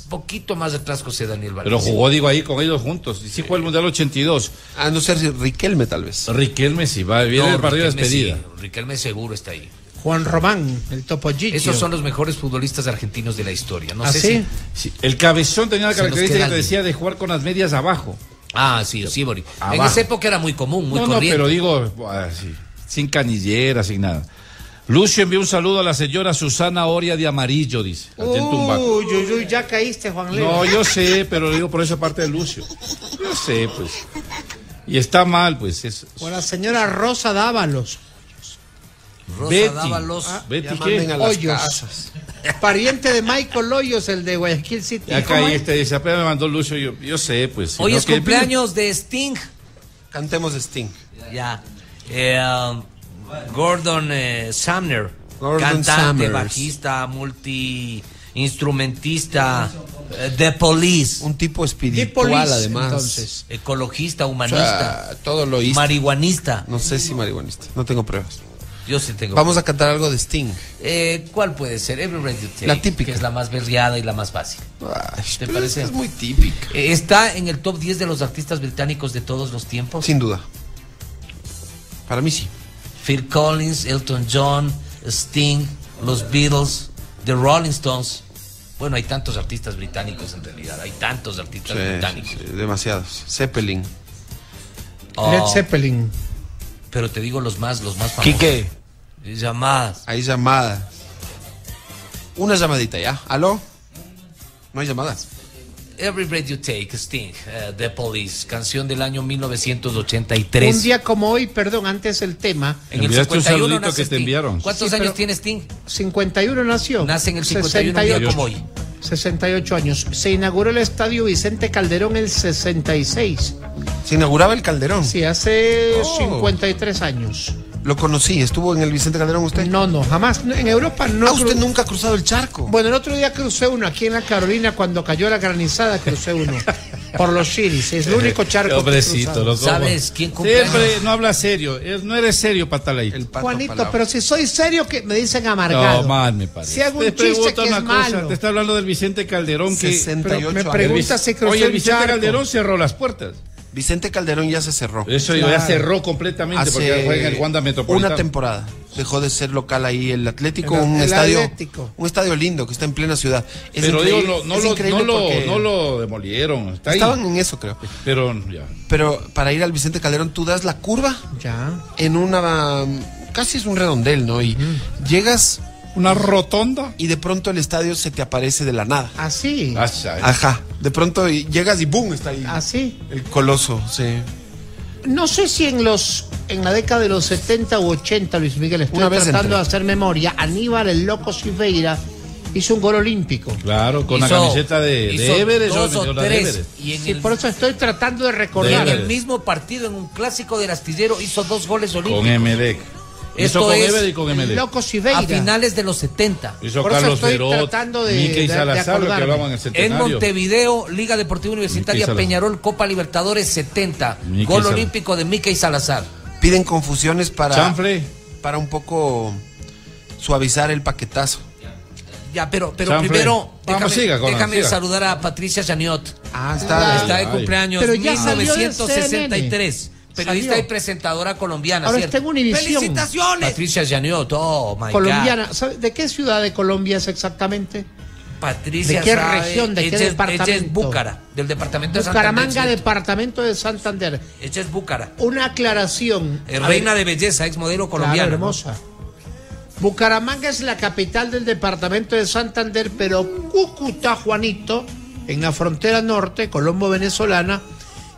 Un poquito más atrás José Daniel Pero Valencia. jugó, digo, ahí con ellos juntos. Y sí jugó el Mundial 82. A no ser Riquelme, tal vez. Riquelme sí va. Viene No, el partido de despedida. sí, Riquelme seguro está ahí. Juan Román, el Topollillo. Esos son los mejores futbolistas argentinos de la historia. No ¿Ah, sé sí? si- Sí, El cabezón tenía la característica que decía de jugar con las medias abajo. Ah, sí, Sibori. En Abajo. esa época era muy común, muy no, no, pero digo, ah, sí, sin canillera, sin nada. Lucio envió un saludo a la señora Susana Oria de Amarillo, dice. Uy, uy, uy, ya caíste, Juan Leo. No, yo sé, pero digo por esa parte de Lucio. Yo sé, pues. Y está mal, pues. Es, O la señora Rosa Dávalos, Rosa Betty. Dávalos. Ah, Betty, ¿qué? a las Hoyos. casas. pariente de Michael Hoyos, el de Guayaquil City. Ya ¿Cómo caí, es? este dice, apenas me mandó Lucio, yo, yo sé, pues. Hoy no, es que- cumpleaños de Sting. Cantemos Sting. Ya. Eh, um, Gordon eh, Sumner. Gordon cantante, Summers. bajista, multi instrumentista, eh, The Police, Un tipo espiritual, Police, además. entonces. ecologista, O humanista, sea, todo lo hizo. marihuanista. No sé si marihuanista. No tengo pruebas. Yo sí tengo. Vamos a cantar algo de Sting. Eh, ¿Cuál puede ser? Every Breath You Take. La típica. Que es la más berreada y la más fácil. ¿Te pero parece? es muy típica. Eh, ¿Está en el top 10 de los artistas británicos de todos los tiempos? Sin duda. Para mí sí. Phil Collins, Elton John, Sting, los Beatles, The Rolling Stones. Bueno, hay tantos artistas británicos en realidad. Hay tantos artistas Sí, británicos. sí, demasiados. Zeppelin. Oh, Led Zeppelin. Pero te digo los más, los más famosos. Quique. Llamadas. Hay llamadas. Una llamadita ya. ¿Aló? No hay llamadas. Every Breath You Take, Sting, eh, The Police, canción del año 1983. Un día como hoy, perdón, antes el tema. En el Enviaste un 51 saludito nace que te Sting. enviaron. ¿Cuántos Sí, años tiene Sting? 51 nació. Nace en el 51 un día 68. como hoy. 68 años. Se inauguró el estadio Vicente Calderón el 66. Se inauguraba el Calderón. Sí, hace Oh. 53 años. Lo conocí. ¿Estuvo en el Vicente Calderón usted? No, no, jamás. En Europa no. Ah, usted cru- nunca ha cruzado el charco. Bueno, el otro día crucé uno aquí en la Carolina cuando cayó la granizada, crucé uno. por los chiris. Es el único charco Pobrecito, loco. ¿Sabes quién cumple Siempre no habla serio. Es- no eres serio, Patalay. Juanito, pero si soy serio que me dicen amargado. No, mal me parece. Si hago un Te chiste que una es cosa, malo. Te está hablando del Vicente Calderón que... 68 me años. pregunta si crucé Oye, el Vicente charco. Calderón cerró las puertas. Vicente Calderón ya se cerró. Eso ya cerró completamente porque Hace juega en el Wanda Metropolitano. Una temporada. Dejó de ser local ahí el Atlético, El- un el estadio, Atlético. un estadio lindo que está en plena ciudad. Es Pero digo, no, no es lo, no, lo, porque no lo demolieron. Está ahí. estaban en eso, creo. Pero ya. Pero para ir al Vicente Calderón tú das la curva Ya. en una casi es un redondel, ¿no? Y llegas Una rotonda. y de pronto el estadio se te aparece de la nada. Así. Ajá. De pronto llegas y boom está ahí. Así. El coloso, sí. No sé si en los en la década de los 70 u 80, Luis Miguel, estoy Una vez tratando entré. de hacer memoria. Aníbal el Loco Silveira hizo un gol olímpico. Claro, con la camiseta de, hizo de Everest. dos o de tres. Everest. Y en, Sí, el, por eso estoy tratando de recordar. en el mismo partido, en un clásico del astillero, hizo dos goles olímpicos. Con Emelec. Esto con es con Emelec. Loco. A finales de los 70. Hizo Por eso Carlos estoy tratando de- de- de Salazar, lo que en el En. Montevideo, Liga Deportiva Universitaria. Peñarol, Copa Libertadores 70. Mickey Gol Salazar. olímpico de Mickey Salazar. Piden confusiones para Chanfle. para un poco suavizar el paquetazo. Ya, pero, pero Chanfle. primero, Vamos, déjame, siga, Conan, déjame siga. saludar a Patricia Janiot. Ah, está. Está de cumpleaños Pero ya salió de 1963. Periodista Salió. y presentadora colombiana, Ahora ¿cierto? está en Univisión. ¡Felicitaciones! Patricia Janiot, oh my colombiana. ¿Sabe ¿De qué ciudad de Colombia es exactamente? Patricia ¿De qué sabe, región, de qué ella es- Ella es departamento? Búcara, del departamento de Bucaramanga, Santander. departamento de Santander. Ella es Búcara. Una aclaración. Eh, reina ver, de belleza, ex modelo claro, colombiana. ¿no? hermosa. Bucaramanga es la capital del departamento de Santander, pero Cúcuta, Juanito, en la frontera norte, Colombo venezolana,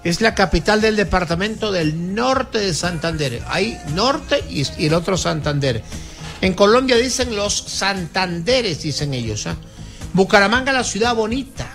es la capital del departamento del norte de Santander. Hay norte y, y el otro Santander. En Colombia dicen los Santanderes, dicen ellos. ¿ah? Bucaramanga, la ciudad bonita,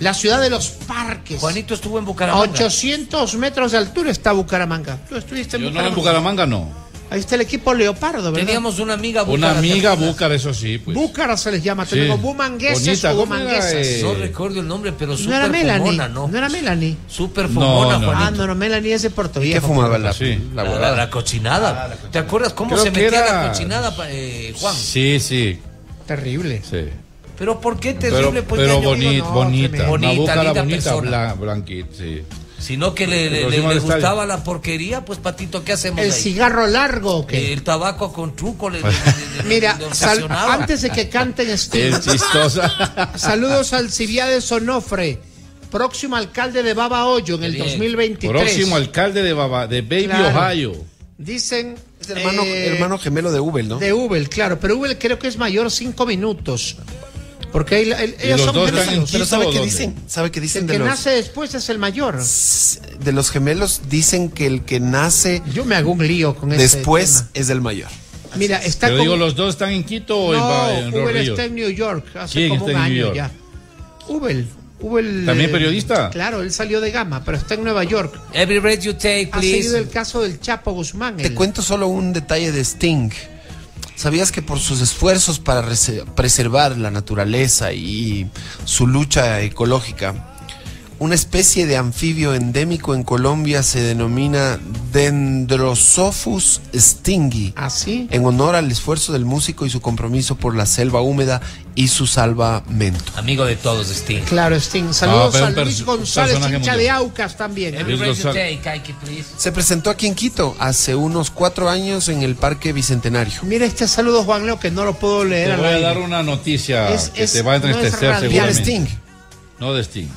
la ciudad de los parques. Juanito estuvo en A Bucaramanga. 800 metros de altura está Bucaramanga. Tú estuviste en Yo no en Bucaramanga. Bucaramanga no. Ahí está el equipo Leopardo, ¿verdad? Teníamos una amiga Una búcara, ¿te amiga búcara, eso sí. Pues. Búcara se les llama. Sí. Tenemos bumangueses Bonita, o ¿cómo era, bumanguesas. eh? No recuerdo el nombre, pero No súper era Melanie. fumona, ¿no? No era Melanie. Súper No, fumona, no. Ah, no, no, Melanie es de Puerto ¿Qué Viejo. fumaba la, Sí. la La, la- cochinada. ¿Te acuerdas cómo Creo se metía era- la cochinada, eh, Juan? Sí, sí. Terrible. sí. Pero ¿por qué Pero, terrible? Pues pero ya yo boni- digo, no, bonita. tremendo. Una Bonita, búcara bonita, persona. bla- blanquita, sí. Sino que le, le- gustaba la porquería, pues Patito, ¿qué hacemos ¿El ahí? cigarro largo o qué? El tabaco con truco le, le- le- le- Mira, sal- antes de que canten Steve, Es chistosa. saludos al Cibiades Sonofre, próximo alcalde de Baba Hoyo en el Bien. 2023. Próximo alcalde de, Baba, de Baby, Claro. Ohio. Dicen. Es el hermano, eh, hermano gemelo de Ubel, ¿no? De Ubel, claro, pero Ubel creo que es mayor cinco minutos. Porque ahí- ellos los son dos gemelos. están en Pero ¿sabe qué ¿dónde? dicen? ¿Sabe qué dicen El de que los, nace después es el mayor. de los gemelos? Dicen que el que nace Yo me hago un lío con ese después tema. es el mayor. Mira, está Pero con... digo, ¿los dos están en Quito o en, no, en Ríos? está en New York hace ¿Quién como está un en New año York? ya. Ubel, Ubel. ¿También eh, periodista? Claro, él salió de Gama, pero está en Nueva York. Every breath you take, Ha seguido please. el caso del Chapo Guzmán. Te él. cuento solo un detalle de Sting. ¿Sabías que por sus esfuerzos para rese- preservar la naturaleza y su lucha ecológica, Una especie de anfibio endémico en Colombia se denomina Dendrosophus stingi. ¿Así? En honor al esfuerzo del músico y su compromiso por la selva húmeda y su salvamento. Amigo de todos, Sting. Claro, Sting. Saludos a un Luis González, hincha de Aucas también. Kaiki, please. Se presentó aquí en Quito hace unos cuatro años en el Parque Bicentenario. Mira este saludo, Juan Leo, que no lo puedo leer Te voy a dar una noticia Es- que es- te va a no es entristecer seguramente. Sting. No de Sting,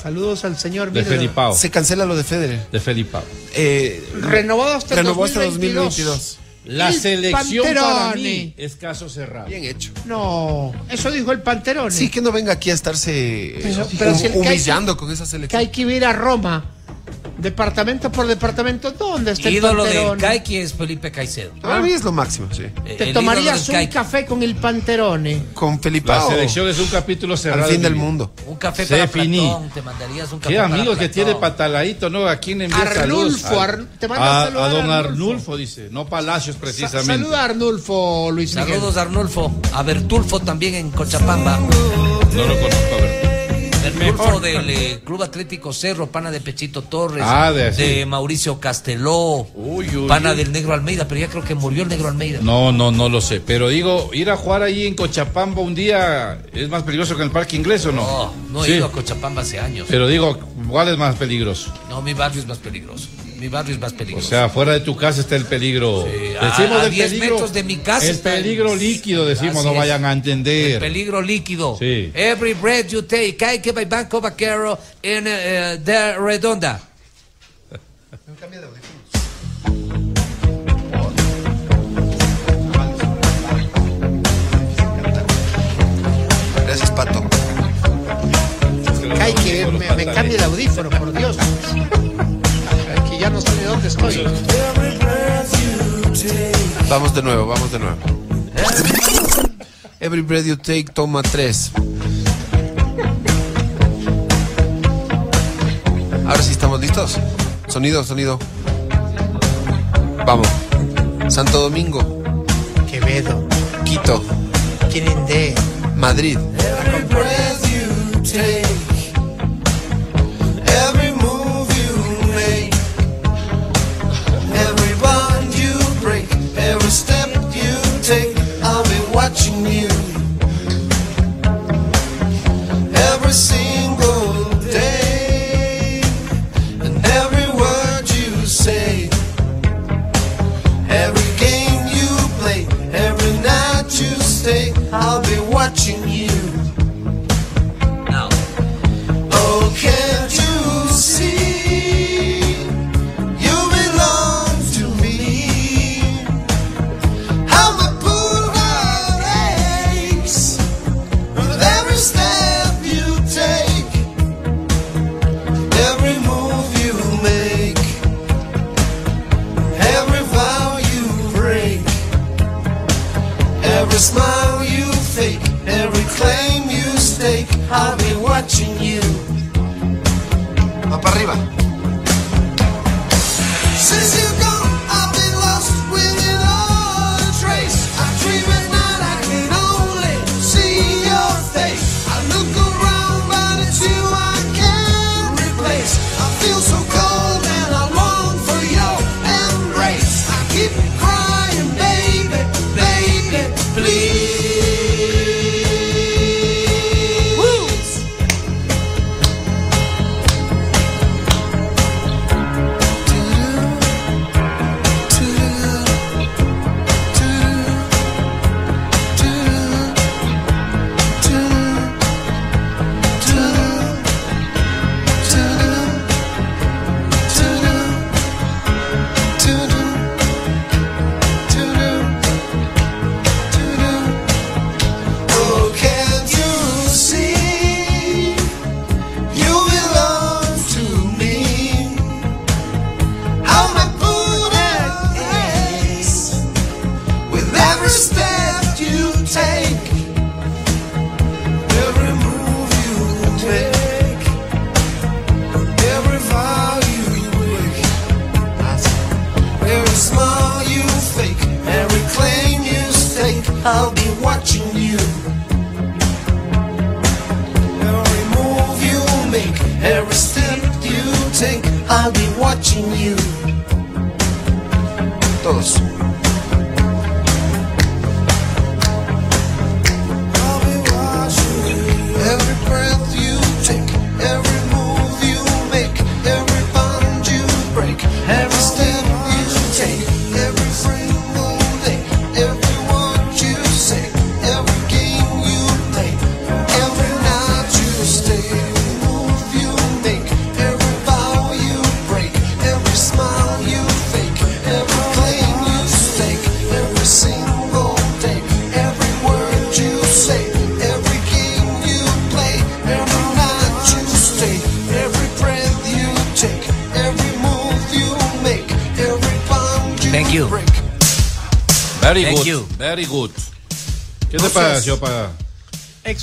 Saludos al señor. de Felipao. Se cancela lo de Federer. De Felipao. Eh, Renovado hasta el renovó hasta 2022. 2022. La El selección para Panterone. mí es caso cerrado. Bien hecho. No, eso dijo el Panterone. Sí, que no venga aquí a estarse Pero- pero hum- si el que hay- humillando con esa Que selección. hay que ir a Roma, departamento por departamento. ¿Dónde está el Ídolo del? Kaiki es Felipe Caicedo. Para mí es lo máximo, sí. Te el tomarías un café con el Panterone. Con Felipe La selección es un capítulo cerrado. Al fin de del mundo. Un café Se para finí. Platón, te mandarías un café Qué amigos que tiene Pataladito, ¿no? ¿A quién envía Arnulfo, saludos? Ar- te manda a, saludar a don Arnulfo. Arnulfo. dice, no Palacios Sa- precisamente. Saluda a Arnulfo, Luis Miguel. Saludos a Arnulfo, a Bertulfo también en Cochabamba. No lo conozco, a Bertulfo del eh, Club Atlético Cerro, pana de Pechito Torres, Ah, de. Mauricio Casteló, Uy, uy, pana uy. del Negro Almeida, pero ya creo que murió el Negro Almeida. No, no, no lo sé. Pero digo, ir a jugar ahí en Cochabamba un día es más peligroso que en el parque inglés o no? No, no he Sí. ido a Cochabamba hace años. Pero digo, ¿cuál es más peligroso? No, mi barrio es más peligroso. Mi barrio es más O peligroso. sea, fuera de tu casa está el peligro. a- Decimos a del 10 peligro. metros de mi casa El está el- peligro líquido, decimos, no vayan a entender. El peligro líquido. Sí. Every breath you take. Caique by Banco Vaquero en eh, de Redonda. Gracias, Pato. Hay que me, me cambie el audífono, por Dios. Ya no sé de dónde estoy. Vamos de nuevo, vamos de nuevo. Every breath you take, toma tres. Ahora sí estamos listos. Sonido, sonido. Vamos. Santo Domingo, Quevedo, Quito, Quirindé, Madrid, Every single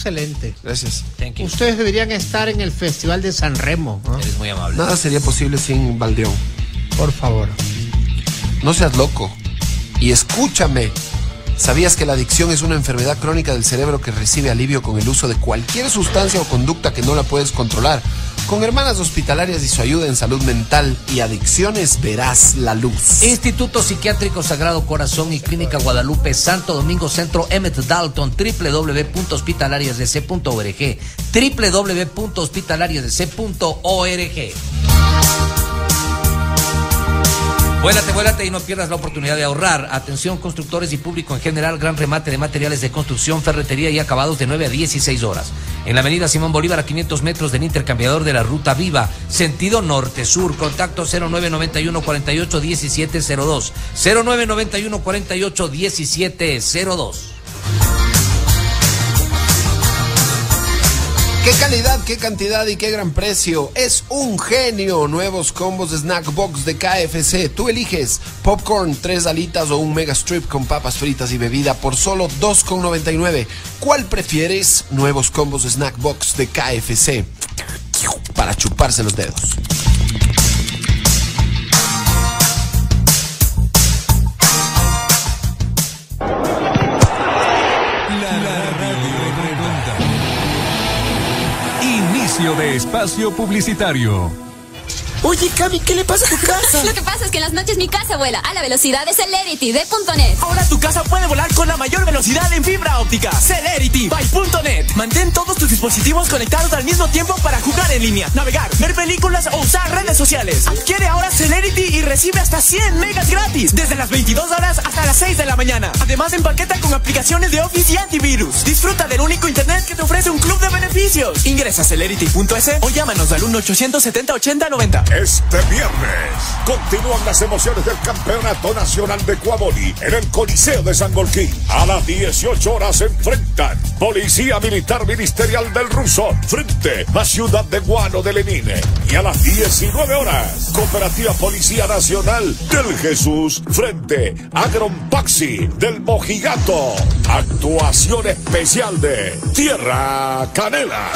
Excelente. Gracias. Ustedes deberían estar en el Festival de San Remo. ¿no? Eres muy amable. Nada sería posible sin Valdeón. Por favor. No seas loco. Y escúchame. ¿Sabías que la adicción es una enfermedad crónica del cerebro que recibe alivio con el uso de cualquier sustancia o conducta que no la puedes controlar? Con Hermanas Hospitalarias y su ayuda en salud mental y adicciones verás la luz. Instituto Psiquiátrico Sagrado Corazón y Clínica Guadalupe Santo Domingo Centro Emmet Dalton www.hospitalariasdc.org www.hospitalariasdc.org Vuélate, vuélate y no pierdas la oportunidad de ahorrar. Atención, constructores y público en general, gran remate de materiales de construcción, ferretería y acabados de 9 a 16 horas. En la avenida Simón Bolívar, a 500 metros del intercambiador de la Ruta Viva, sentido norte-sur. Contacto 0991 48 1702. 0991 48 1702. ¡Qué calidad, qué cantidad y qué gran precio! Es un genio. Nuevos combos de Snack Box de KFC. Tú eliges popcorn, tres alitas o un mega strip con papas fritas y bebida por solo 2,99. ¿Cuál prefieres? Nuevos combos de Snack Box de KFC. Para chuparse los dedos. De espacio publicitario. Oye, Cami, ¿qué le pasa a tu casa? Lo que pasa es que en las noches mi casa vuela a la velocidad de Celerity de .net. Ahora tu casa puede volar con la mayor velocidad en fibra óptica. Celerity by .net. Mantén todos tus dispositivos conectados al mismo tiempo para jugar en línea, navegar, ver películas o usar redes sociales. Adquiere ahora Celerity y recibe hasta 100 megas gratis desde las 22 horas hasta las 6 de la mañana. Además empaqueta con aplicaciones de Office y antivirus. Disfruta del único internet que te ofrece un club de beneficios. Ingresa a celerity.es o llámanos al 1 870 80 90. Este viernes continúan las emociones del Campeonato Nacional de Cuaboli en el Coliseo de San Golquín. A las 18 horas se enfrentan Policía Militar Ministerial del Ruso frente a Ciudad de Guano de Lenine. Y a las 19 horas, Cooperativa Policía Nacional del Jesús frente a Grompaxi del Mojigato. Actuación especial de Tierra Canela.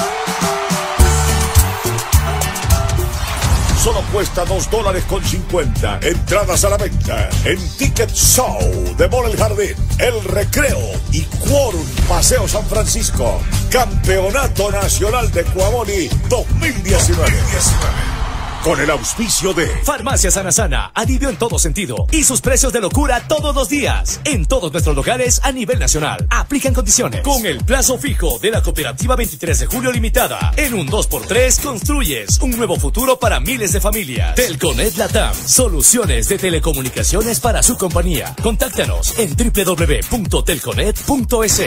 Solo cuesta 2 dólares con 50. Entradas a la venta en Ticket Show de Mall El Jardín, El Recreo y Quorum Paseo San Francisco. Campeonato Nacional de Cuaboni 2019. Con el auspicio de Farmacia Sana Sana, alivio en todo sentido y sus precios de locura todos los días en todos nuestros locales a nivel nacional. Aplican condiciones. Con el plazo fijo de la cooperativa 23 de julio limitada, en un 2x3 construyes un nuevo futuro para miles de familias. Telconet Latam, soluciones de telecomunicaciones para su compañía. Contáctanos en www.telconet.es.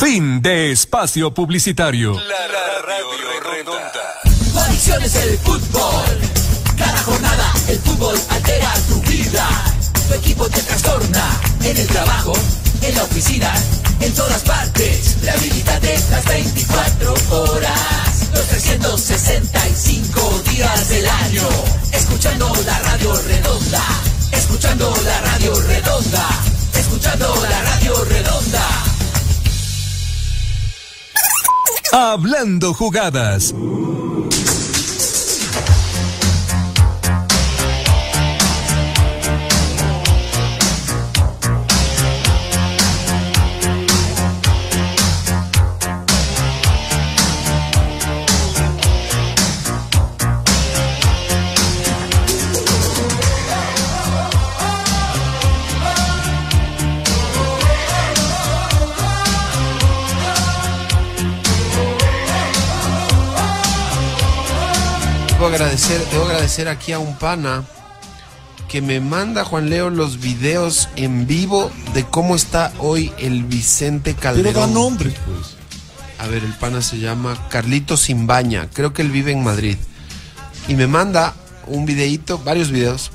Fin de espacio publicitario. Del fútbol. Cada jornada el fútbol altera tu vida. Tu equipo te trastorna en el trabajo, en la oficina, en todas partes. Rehabilitate las 24 horas, los 365 días del año. Escuchando la radio redonda, escuchando la radio redonda, escuchando la radio redonda. Hablando jugadas. Agradecer, debo agradecer aquí a un pana que me manda Juan Leo los videos en vivo de cómo está hoy el Vicente Calderón. Pero da nombres, pues. A ver, el pana se llama Carlito Simbaña. Creo que él vive en Madrid. Y me manda un videíto, varios videos.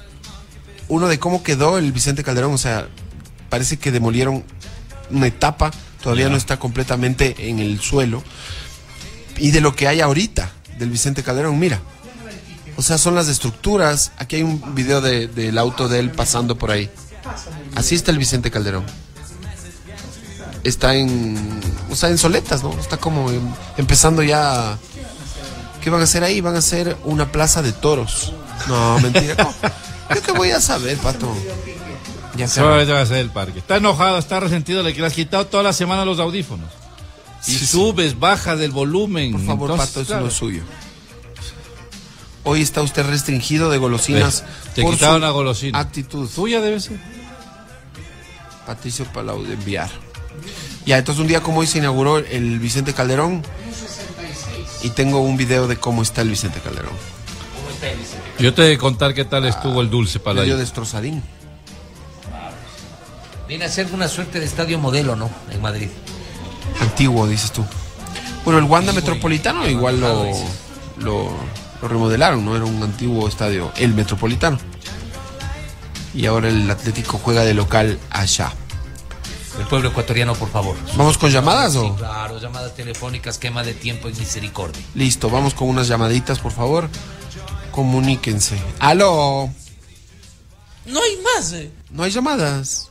Uno de cómo quedó el Vicente Calderón. O sea, parece que demolieron una etapa. Todavía no está completamente en el suelo. Y de lo que hay ahorita del Vicente Calderón, mira. O sea, son las estructuras. Aquí hay un video de- del auto de él pasando por ahí. Así está el Vicente Calderón. Está en. O sea, en soletas, ¿no? Está como em- empezando ya. ¿Qué van a hacer ahí? Van a hacer una plaza de toros. No, mentira. ¿cómo? Yo qué voy a saber, pato. Ya se va a ser el parque. Está enojado, está resentido, le que le has quitado toda la semana los audífonos. Y Sí, sí. subes, bajas del volumen. Por favor, Entonces, Pato, eso claro. no es suyo. Hoy está usted restringido de golosinas. Te por quitaron su la golosina. Actitud. Tuya debe ser. Patricio Palau de enviar. Ya, entonces un día como hoy se inauguró el Vicente Calderón. Y tengo un video de cómo está el Vicente Calderón. Yo te voy a contar qué tal estuvo el dulce para Medio destrozadín. Viene a ser una suerte de estadio modelo, ¿no? En Madrid. Antiguo, dices tú. Bueno, el Wanda Metropolitano igual lo, lo, lo remodelaron, ¿no? Era un antiguo estadio, el Metropolitano. Y ahora el Atlético juega de local allá. El pueblo ecuatoriano, por favor. ¿Vamos con llamadas Sí, o? claro, llamadas telefónicas, quema de tiempo y misericordia. Listo, vamos con unas llamaditas, por favor. Comuníquense. ¡Aló! No hay más, eh. No hay llamadas.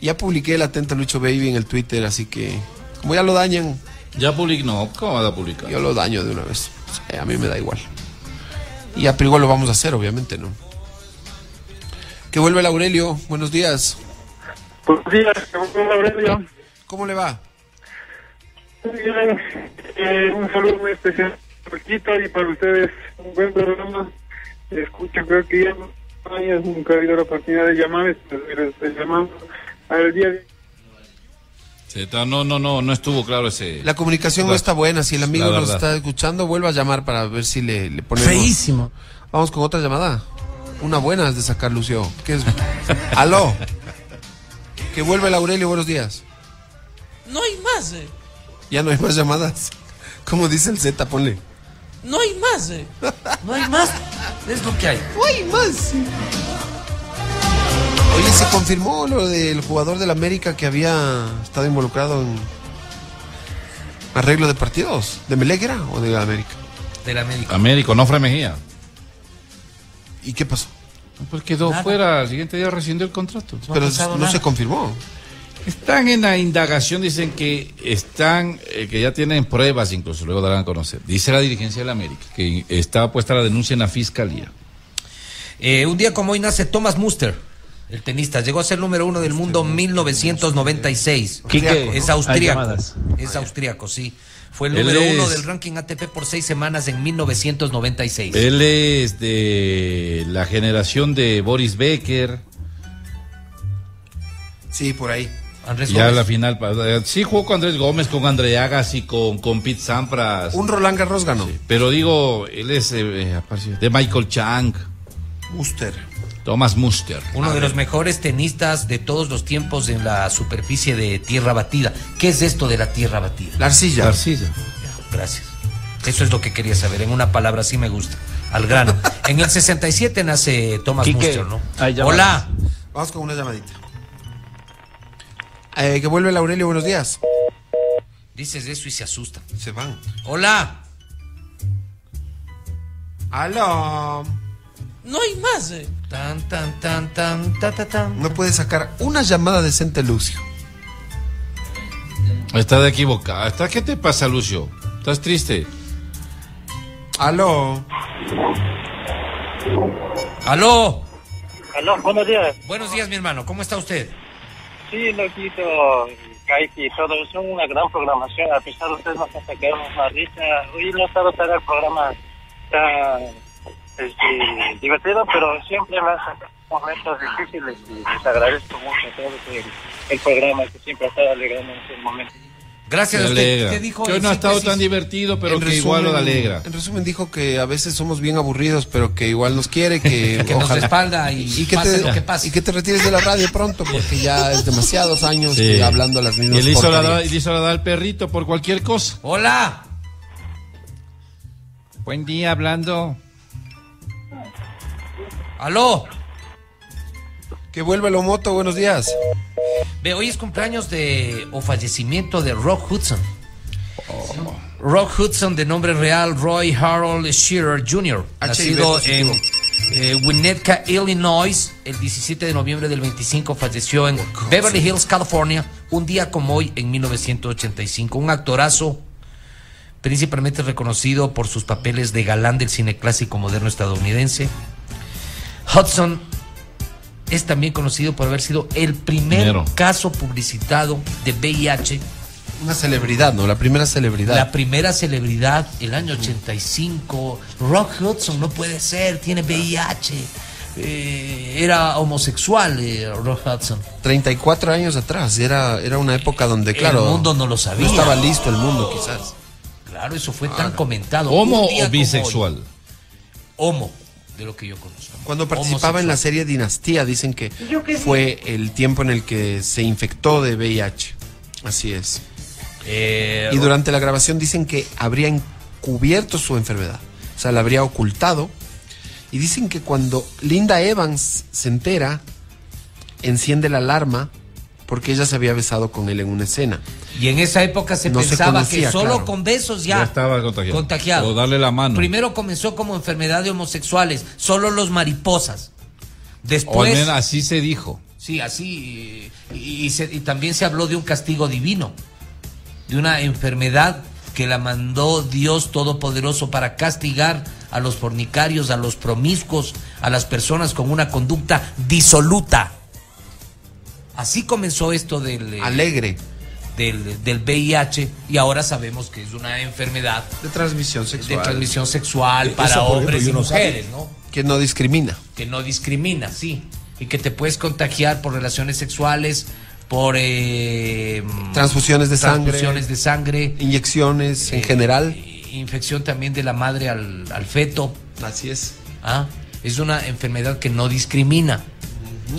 Ya publiqué el atento Lucho Baby en el Twitter, así que como ya lo dañan, Ya publicó, no, ¿cómo va a publicar? yo lo daño de una vez. O sea, a mí me da igual. Y a Prigo lo vamos a hacer, obviamente, ¿no? Que vuelve el Aurelio. Buenos días. Buenos días, Aurelio. ¿Cómo le va? Muy bien. Eh, un saludo muy especial para y para ustedes. Un buen programa. Escucho, creo que ya no años nunca he habido la oportunidad de llamar. pero les estoy llamando al día de No, no, no, no estuvo claro ese. La comunicación no está buena. Si el amigo nos está escuchando, vuelva a llamar para ver si le, le ponemos. Feísimo. Vamos con otra llamada. Una buena es de sacar Lucio. ¿Qué es? ¡Aló! Que vuelve el Aurelio. Buenos días. No hay más, eh. Ya no hay más llamadas. Como dice el Z, ponle. No hay más, eh. No hay más. Es lo que hay. No hay más. Oye, se confirmó lo del jugador del América que había estado involucrado en arreglo de partidos. ¿De Melec era o de América? Del América. Américo, no Mejía. ¿Y qué pasó? Pues quedó Nada. fuera, al siguiente día rescindió el contrato. No Pero no nada. se confirmó. Están en la indagación, dicen que están, eh, que ya tienen pruebas, incluso luego darán a conocer. Dice la dirigencia de la América que está puesta la denuncia en la fiscalía. Eh, un día como hoy nace Thomas Muster, el tenista. Llegó a ser número uno del mundo en 1996. Quique, es austríaco. Es austríaco, sí. Fue el número uno del ranking ATP por seis semanas en 1996. Él es de la generación de Boris Becker. Sí, por ahí. Andrés Ya Gómez. la final. Sí, jugó con Andrés Gómez, con André Agassi, y con, con Pete Sampras. Un Roland Garros ganó. Pero digo, él es eh, eh, de Michael Chang, Muster. Thomas Muster. Uno de los mejores tenistas de todos los tiempos en la superficie de tierra batida. ¿Qué es esto de la tierra batida? La arcilla. La arcilla. Gracias. Eso es lo que quería saber. En una palabra así me gusta. Al grano. En el 67 nace Thomas Quique, Muster, ¿no? Hola. Vamos con una llamadita. Eh, que vuelve el Aurelio. Buenos días. Dices eso y se asustan. Se van. Hola. ¡Aló! No hay más, eh. Tan, tan, tan, tan, ta, ta, tan. No puede sacar una llamada decente, Lucio. Está de equivocada. ¿Está, ¿Qué te pasa, Lucio? ¿Estás triste? ¡Aló! Aló. Aló, buenos días. Buenos días, mi hermano. ¿Cómo está usted? Sí, Loquito, Kaiki, todo son una gran programación. A pesar de ustedes nos han sacado una risa. Hoy no he estado para el programa tan este, divertido, pero siempre sacado momentos difíciles y les agradezco mucho a todos el, el programa que siempre ha estado alegrando en estos momentos. Gracias a usted. alegra. ¿Qué dijo Que hoy en no ha estado tan divertido, pero En que igual lo resumen- alegra. En resumen dijo que a veces somos bien aburridos, pero que igual nos quiere, que, Que nos respalda y que pase te, lo que pase. y que te retires de la radio pronto, porque ya es demasiados años Sí. que hablando las Y mismas le hizo, la, y le hizo la da al perrito por cualquier cosa. Hola. Buen día, hablando. Aló. Que vuelva lo moto, buenos días. Ve, hoy es cumpleaños de o fallecimiento de Rock Hudson. Rock Hudson, de nombre real Roy Harold Shearer Jr., nacido en eh, Winnetka, Illinois, el 17 de noviembre del 25, falleció en Beverly Hills, California, un día como hoy en 1985. Un actorazo principalmente reconocido por sus papeles de galán del cine clásico moderno estadounidense. Hudson es también conocido por haber sido el primer Primero. caso publicitado de VIH. Una celebridad, ¿no? La primera celebridad. La primera celebridad, el año 85. Rock Hudson, no puede ser, tiene VIH. Eh, era homosexual, eh, Rock Hudson. 34 años atrás, era, era una época donde, claro. el mundo no lo sabía. No estaba listo el mundo, quizás. Claro, eso fue tan comentado. ¿Homo o bisexual? Homo, de lo que yo conozco. Cuando participaba en la serie Dinastía, dicen que fue el tiempo en el que se infectó de VIH. Así es. Eh, Y durante la grabación dicen que habría encubierto su enfermedad. O sea, la habría ocultado. Y dicen que cuando Linda Evans se entera, enciende la alarma porque ella se había besado con él en una escena. Y en esa época se No se pensaba conocía, que solo claro. con besos ya, Ya estaba contagiado. contagiado. O darle la mano. Primero comenzó como enfermedad de homosexuales, solo los mariposas. Después, menos así se dijo. sí, así, y, y se- y también se habló de un castigo divino, de una enfermedad que la mandó Dios Todopoderoso para castigar a los fornicarios, a los promiscuos, a las personas con una conducta disoluta. Así comenzó esto del... eh, Alegre. Del, del VIH y ahora sabemos que es una enfermedad De transmisión sexual. de transmisión sexual Eso, para ejemplo, hombres y mujeres, ¿no? Que no discrimina. Que no discrimina, sí. Y que te puedes contagiar por relaciones sexuales, por eh, Transfusiones de sangre. transfusiones de sangre, Inyecciones en Eh, general. infección también de la madre al, al feto. Así es. ¿Ah? Es una enfermedad que no discrimina.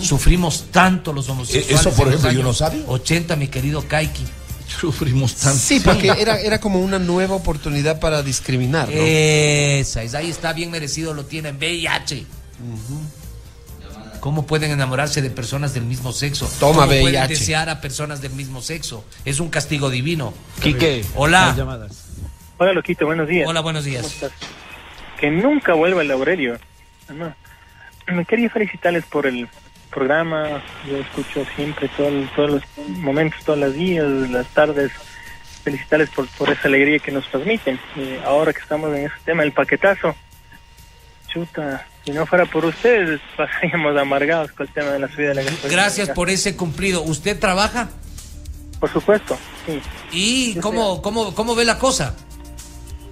Sufrimos tanto los homosexuales. Eso, por ejemplo, yo no sabía. 80, mi querido Kaiki. Sufrimos tanto. Sí, porque era, era como una nueva oportunidad para discriminar, ¿no? Esa es, ahí está bien merecido, lo tienen VIH. ¿Cómo pueden enamorarse de personas del mismo sexo? Toma ¿Cómo pueden VIH. desear a personas del mismo sexo? Es un castigo divino. Quique. Hola. Hola, Loquito, buenos días. Hola, buenos días. ¿Cómo estás? Que nunca vuelva el Aurelio. No. Me quería felicitarles por el programa. Yo escucho siempre todo el- todos los momentos, todos los días, las tardes. Felicitarles por, por esa alegría que nos transmiten. Eh, ahora que estamos en ese tema del paquetazo. Chuta, si no fuera por ustedes, pasaríamos amargados con el tema de la subida de la gasolina. Gracias por ese cumplido. ¿Usted trabaja? Por supuesto, sí. ¿Y cómo, cómo, cómo ve la cosa?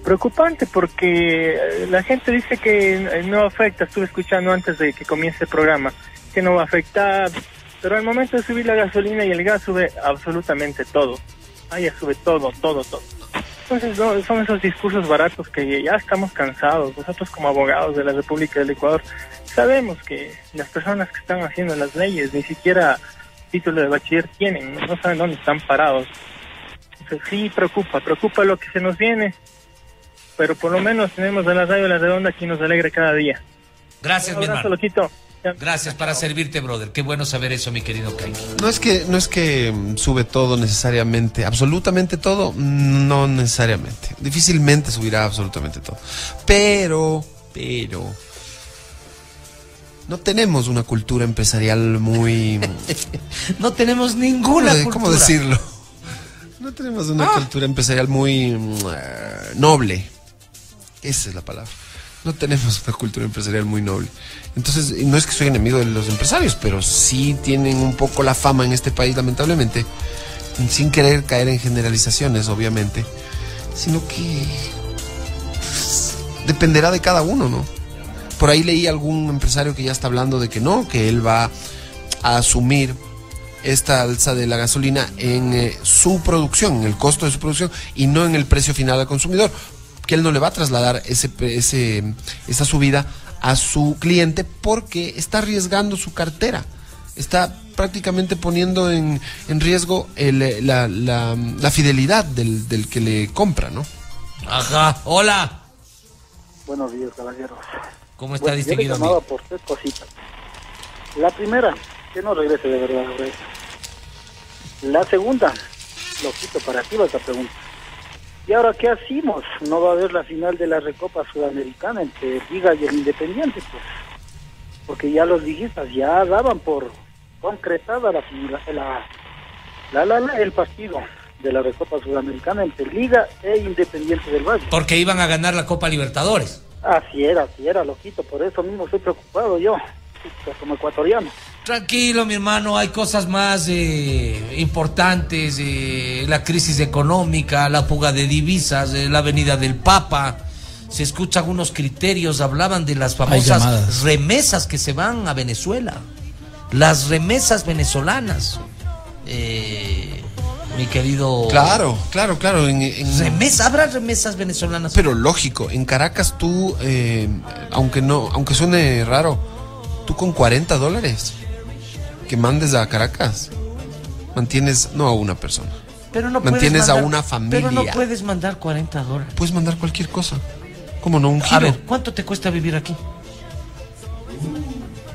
Preocupante porque la gente dice que no afecta, estuve escuchando antes de que comience el programa, que no va a afectar, pero al momento de subir la gasolina y el gas sube absolutamente todo. Ahí ya sube todo, todo, todo. Entonces no, son esos discursos baratos que ya estamos cansados. Nosotros como abogados de la República del Ecuador sabemos que las personas que están haciendo las leyes ni siquiera título de bachiller tienen, no saben dónde están parados. Entonces sí preocupa, preocupa lo que se nos viene pero por lo menos tenemos a la radio La Redonda que nos alegra cada día. Gracias, mi Un abrazo, hermano. loquito. Gracias para servirte, brother. Qué bueno saber eso, mi querido Kaiki. No es que no es que mm, sube todo necesariamente, absolutamente todo, mm, no necesariamente. Difícilmente subirá absolutamente todo. Pero, pero no tenemos una cultura empresarial muy No tenemos ninguna ¿Cómo, cultura. cómo decirlo? No tenemos una cultura empresarial muy mm, eh, noble. Esa es la palabra. No tenemos una cultura empresarial muy noble. Entonces, no es que soy enemigo de los empresarios, pero sí tienen un poco la fama en este país, lamentablemente, sin querer caer en generalizaciones, obviamente, sino que pues, dependerá de cada uno, ¿no? Por ahí leí algún empresario que ya está hablando de que no, que él va a asumir esta alza de la gasolina en eh, su producción, en el costo de su producción y no en el precio final al consumidor, que él no le va a trasladar ese, pre- ese, esa subida a su cliente porque está arriesgando su cartera, está prácticamente poniendo en, en riesgo el, la, la- la fidelidad del, del que le compra, ¿no? Ajá, hola. Buenos días, caballeros. ¿Cómo está Bueno, distinguido Yo le llamaba por tres cositas. La primera, que no regrese de verdad. La segunda, lo quito para ti esta pregunta. ¿Y ahora qué hacemos? No va a haber la final de la Recopa Sudamericana entre Liga y el Independiente, pues. Porque ya los liguistas ya daban por concretada la, la, la, la- la- el partido de la Recopa Sudamericana entre Liga e Independiente del Valle. Porque iban a ganar la Copa Libertadores. Así era, así era, loquito, por eso mismo estoy preocupado yo, como ecuatoriano. Tranquilo, mi hermano, hay cosas más eh, importantes, eh, la crisis económica, la fuga de divisas, eh, la venida del Papa. Se escuchan unos criterios, hablaban de las famosas remesas que se van a Venezuela. Las remesas venezolanas. Eh, mi querido... Claro, claro, claro. En, en- Remesa, ¿habrá remesas venezolanas? Pero lógico, en Caracas tú, eh, aunque no, aunque suene raro, tú con 40 dólares que mandes a Caracas, mantienes no a una persona, Pero no puedes mantienes a mandar- una familia. Pero no puedes mandar 40 dólares. Puedes mandar cualquier cosa. ¿Cómo no? Un giro. A ver, ¿cuánto te cuesta vivir aquí?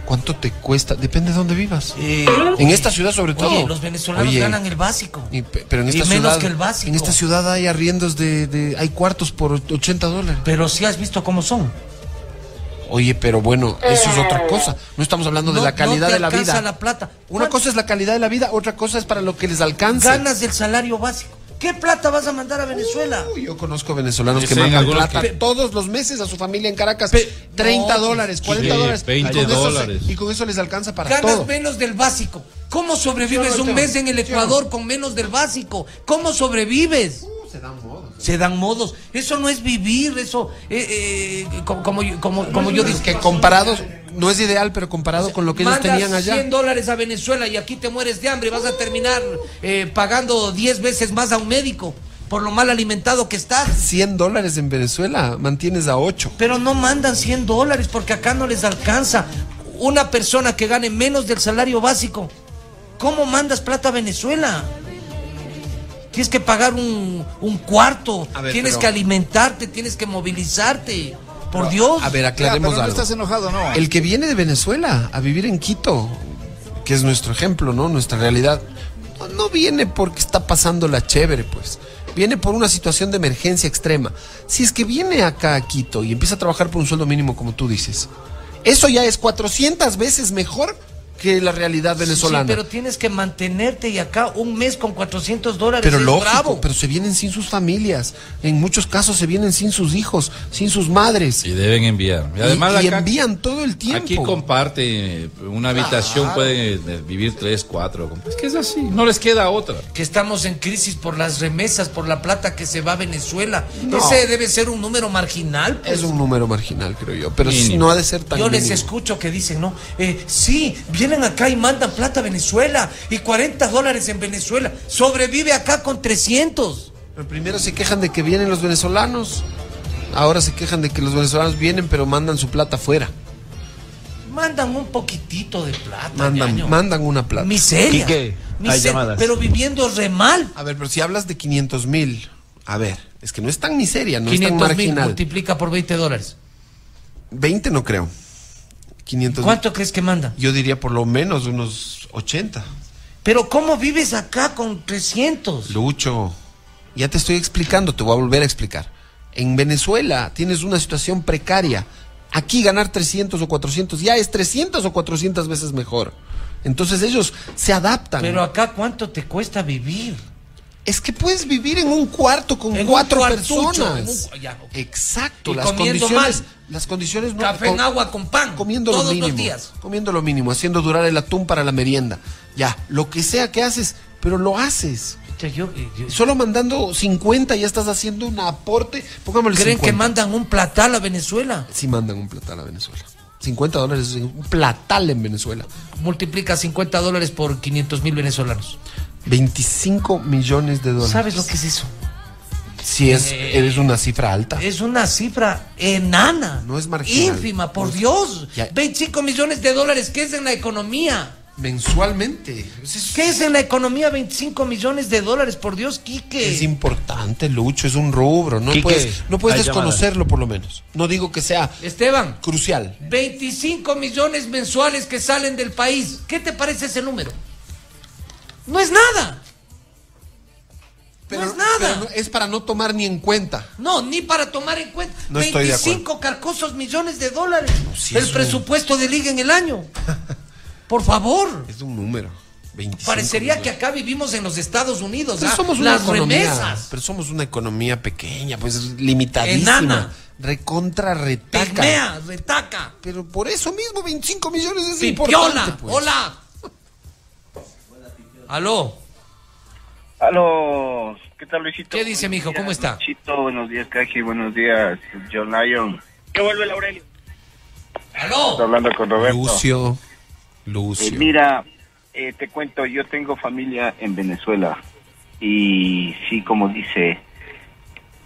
¿Cuánto te cuesta? Depende de dónde vivas. en esta ciudad sobre todo. Oye, los venezolanos Oye, ganan el básico. y pe- pero en y esta menos ciudad, que el básico. en esta ciudad hay arriendos de, de- hay cuartos por 80 dólares. Pero si has visto cómo son. Oye, pero bueno, eso es otra cosa. No estamos hablando de la calidad no te de la alcanza vida. la plata. Una cosa es la calidad de la vida, otra cosa es para lo que les alcanza. Ganas del salario básico. ¿Qué plata vas a mandar a Venezuela? Yo conozco venezolanos Sí, que sí, mandan plata que- todos los meses a su familia en Caracas. 30 no, dólares, 40 sí, dólares. 20 y con eso se- dólares. y con eso les alcanza para Ganas todo. menos del básico. ¿Cómo sobrevives un mes en el Ecuador con menos del básico? ¿Cómo sobrevives? Se dan modos. Se dan modos. Eso no es vivir, eso, eh, eh, como, como, yo- como, como yo dije. que comparados, no es ideal, pero comparado con lo que ellos tenían allá. 100 dólares a Venezuela y aquí te mueres de hambre. Vas a terminar eh, pagando 10 veces más a un médico por lo mal alimentado que estás. 100 dólares en Venezuela, mantienes a 8. Pero no mandan 100 dólares porque acá no les alcanza. Una persona que gane menos del salario básico, ¿cómo mandas plata a Venezuela? Tienes que pagar un, un cuarto, ver, tienes pero- que alimentarte, tienes que movilizarte. Por Dios. A ver, aclaremos pero no algo. estás enojado, ¿no? El que viene de Venezuela a vivir en Quito, que es nuestro ejemplo, ¿no? Nuestra realidad, no, no viene porque está pasando la chévere, pues. Viene por una situación de emergencia extrema. Si es que viene acá a Quito y empieza a trabajar por un sueldo mínimo, como tú dices, eso ya es 400 veces mejor que la realidad venezolana. Sí, pero tienes que mantenerte y acá un mes con 400 dólares Pero es lógico, bravo. pero se vienen sin sus familias. En muchos casos se vienen sin sus hijos, sin sus madres. Y deben enviar. Y además y acá- envían todo el tiempo. Aquí comparte una habitación, Claro. pueden vivir tres, cuatro. Es que es así, no les queda otra. que estamos en crisis por las remesas, por la plata que se va a Venezuela. No. Ese debe ser un número marginal. pues. Es un número marginal, creo yo. Pero sí, Mínimo. no ha de ser tan Yo les escucho que dicen, ¿no? Eh, sí, vienen acá y mandan plata a Venezuela y 40 dólares en Venezuela. Sobrevive acá con 300. Pero primero se quejan de que vienen los venezolanos. Ahora se quejan de que los venezolanos vienen pero mandan su plata afuera. Mandan un poquitito de plata. Mandan, ñaño. mandan una plata. Miseria. Quique. Pero viviendo re mal. A ver, pero si hablas de 500 mil, a ver, es que no es tan miseria, no es 500 tan mil marginal. multiplica por 20 dólares. 20 no creo. 500 ¿Cuánto crees que manda? Yo diría por lo menos unos 80. Pero ¿cómo vives acá con 300? Lucho, ya te estoy explicando, te voy a volver a explicar. En Venezuela tienes una situación precaria. Aquí ganar 300 o 400 ya es 300 o 400 veces mejor. Entonces ellos se adaptan. Pero acá ¿cuánto te cuesta vivir? Es que puedes vivir en un cuarto con En cuatro cuartucho, personas. en un- ya, ok. Exacto, Y las condiciones, mal. las condiciones no- Café en con- agua con pan. comiendo lo mínimo, los días. comiendo lo mínimo, haciendo durar el atún para la merienda. Ya, lo que sea que haces, pero lo haces. Yo- yo- Solo mandando 50 ya estás haciendo un aporte. Pongámosle ¿Creen 50. que mandan un platal a Venezuela? Sí mandan un platal a Venezuela. 50 dólares es un platal en Venezuela. Multiplica 50 dólares por 500 mil venezolanos. 25 millones de dólares. ¿Sabes lo que es eso? Si es, Eh, eres una cifra alta. Es una cifra enana. No es marginal. Ínfima, por Dios. Ya. 25 millones de dólares, ¿qué es en la economía? Mensualmente. Es, ¿Qué es en la economía 25 millones de dólares? Por Dios, Quique. es importante, Lucho, es un rubro. No Quique, puedes, no puedes desconocerlo, por lo menos. No digo que sea Esteban, crucial. 25 millones mensuales que salen del país. ¿Qué te parece ese número? No es nada. Pero, no es nada. pero no- es para no tomar ni en cuenta. No, ni para tomar en cuenta. No estoy de 25 carcosos millones de dólares. el un- presupuesto de liga en el año. Por favor. Es un número. 25 Parecería millones. que acá vivimos en los Estados Unidos. Pero somos una Las economía, remesas. pero somos una economía pequeña, pues limitadísima. Enana. Recontra retaca. Pigmea, retaca. Pero por eso mismo 25 millones es Pipiola. importante, pues. Hola. Aló. Aló, ¿qué tal Luisito? ¿Qué dice, mijo? ¿Cómo está? Luisito, buenos días, Caji, buenos días, John Lyon. ¿Qué vuelve el Aurelio? Aló. Estoy hablando con Roberto. Lucio. Eh, Lucio. mira, eh, te cuento, yo tengo familia en Venezuela y sí, como dice,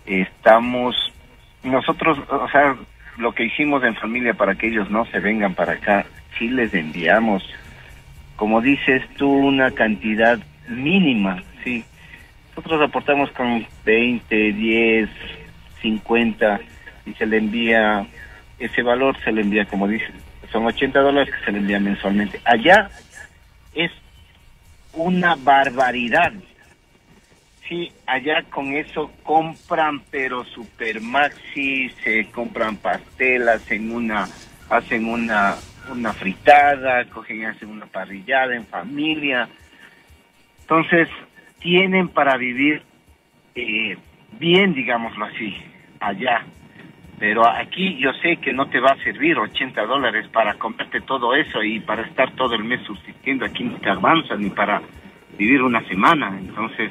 estamos, nosotros, o sea, lo que hicimos en familia para que ellos no se vengan para acá, sí les enviamos, como dices tú, una cantidad mínima, sí. Nosotros aportamos con 20, 10, 50 y se le envía, ese valor se le envía, como dices, son 80 dólares que se le envía mensualmente. Allá es una barbaridad. Sí, allá con eso compran, pero super maxi, se compran pastelas en una, hacen una, una fritada, cogen y hacen una parrillada en familia. Entonces, tienen para vivir eh, bien, digámoslo así, allá. Pero aquí yo sé que no te va a servir 80 dólares para comprarte todo eso y para estar todo el mes subsistiendo aquí ni te avanza ni para vivir una semana. Entonces,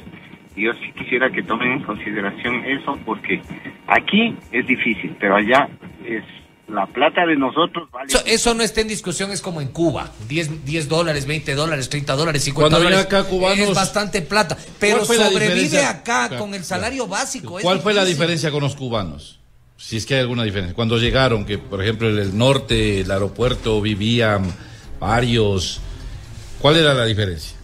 yo sí quisiera que tomen en consideración eso porque aquí es difícil, pero allá es la plata de nosotros vale. Eso, eso no está en discusión, es como en Cuba. 10, 10 dólares, 20 dólares, 30 dólares, 50 Cuando dólares. acá cubanos- es bastante plata. Pero ¿Cuál fue la sobrevive acá con el claro. salario básico. es ¿Cuál fue la diferencia con los cubanos? Si es que hay alguna diferencia. Cuando llegaron, que por ejemplo en el norte, el aeropuerto, vivían varios. ¿Cuál era la diferencia?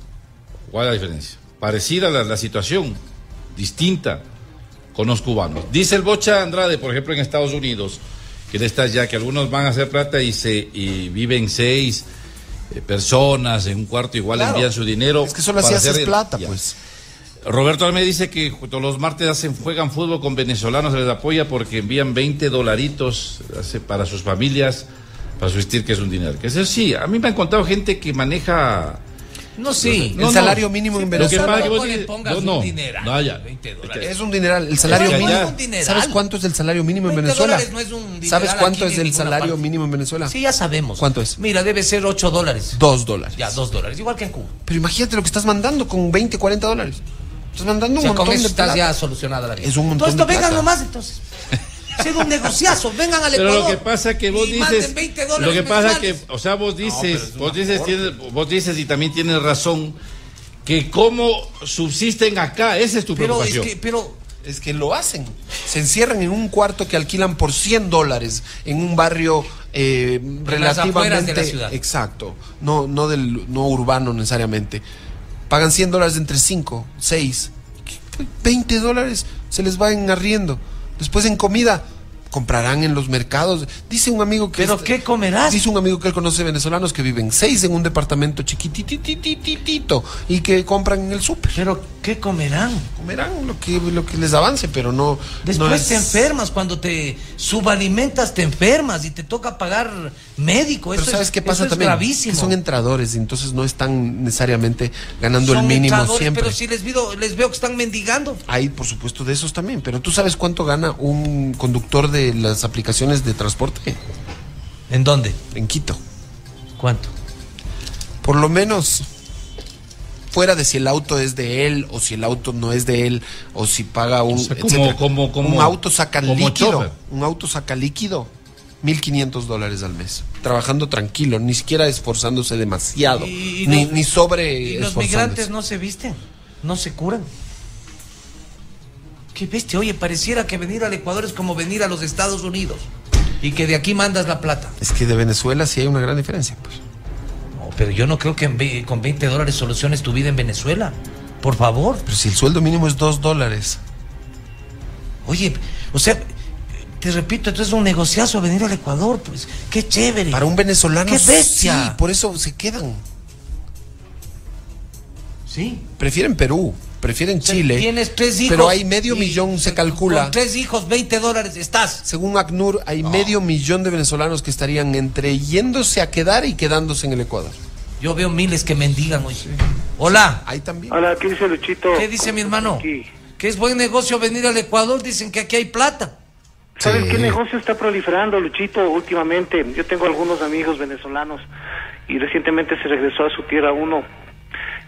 ¿Cuál era la diferencia? Parecida la, la situación, distinta con los cubanos. Dice el Bocha Andrade, por ejemplo, en Estados Unidos, que él está ya, que algunos van a hacer plata y, se, y viven seis eh, personas en un cuarto, igual Claro. envían su dinero. Es que solo así haces plata, Ya. pues. Roberto me dice que todos los martes hacen, juegan fútbol con venezolanos, se les apoya porque envían 20 dolaritos hace, para sus familias, para subsistir, que es un dinero. Que eso sí, a mí me han contado gente que maneja... No, sí. El salario mínimo en Lo que Venezuela. pasa es que vos Tampoco le dices- pongas no, un no, dineral, no, ya. 20 dólares. Es un dineral. El salario Es que mínimo. dineral. ¿Sabes cuánto es el salario mínimo en 20 Venezuela? no es un dineral ¿Sabes cuánto es el salario parte. mínimo en Venezuela? Sí, ya sabemos. ¿Cuánto es? Mira, debe ser 8 dólares. Dos dólares. Ya, 2 dólares. Igual que en Cuba. Pero imagínate lo que estás mandando con 20, 40 dólares. Estás mandando O un sea, montón con eso de estás plata. ya solucionada la vida. Es un montón Todo esto de vengan nomás entonces. Sea un negociazo, vengan al Pero Ecuador. lo que pasa es que vos dices, manden 20 dólares lo que pasa que, o sea, vos dices, vos dices, tienes- vos dices y también tienes razón que cómo subsisten acá, esa es tu Pero es preocupación. que, pero es que lo hacen. Se encierran en un cuarto que alquilan por 100 dólares en un barrio eh, relativamente de la ciudad. exacto, no no del no urbano necesariamente. Pagan 100 dólares entre 5, 6, 20 dólares se les va en arriendo. Después en comida comprarán en los mercados. Dice un amigo que ¿Pero qué comerás? Dice un amigo que él conoce venezolanos que viven seis en un departamento chiquititititito y que compran en el súper. Pero ¿qué comerán? Comerán lo que lo que les avance, pero no Después no es- te enfermas, cuando te subalimentas te enfermas y te toca pagar médico. Pero eso ¿sabes es, qué pasa también? gravísimo. Que son entradores, y entonces no están necesariamente ganando el mínimo siempre. Pero si les veo, les veo que están mendigando. Hay, por supuesto, de esos también. Pero tú sabes cuánto gana un conductor de las aplicaciones de transporte. ¿En dónde? En Quito. ¿Cuánto? Por lo menos, fuera de si el auto es de él o si el auto no es de él o si paga un. sea, como- como- como- un auto saca como líquido. chofer. Un auto saca líquido. 1.500 dólares al mes. trabajando tranquilo, ni siquiera esforzándose demasiado, Y- y ni, ni sobre Y los migrantes no se visten, no se curan. Qué bestia, oye, pareciera que venir al Ecuador es como venir a los Estados Unidos y que de aquí mandas la plata. Es que de Venezuela sí hay una gran diferencia. Pues. No, pero yo no creo que con 20 dólares soluciones tu vida en Venezuela. Por favor. Pero si el sueldo mínimo es dos dólares. Oye, o sea, te repito, esto es un negociazo venir al Ecuador, pues, qué chévere. Para un venezolano ¡Qué bestia! sí, por eso se quedan. Sí. Prefieren Perú, prefieren Chile. Tienes tres hijos. Pero hay medio y- millón, se calcula. Con tres hijos, 20 dólares, estás. Según ACNUR, hay medio millón de venezolanos que estarían entre yéndose a quedar y quedándose en el Ecuador. Yo veo miles que mendigan hoy. Hola. Ahí también. Hola, ¿qué dice Luchito? ¿Qué dice mi hermano? Que es buen negocio venir al Ecuador, dicen que aquí hay plata. ¿Sabes qué negocio está proliferando, Luchito, últimamente? Yo tengo algunos amigos venezolanos y recientemente se regresó a su tierra uno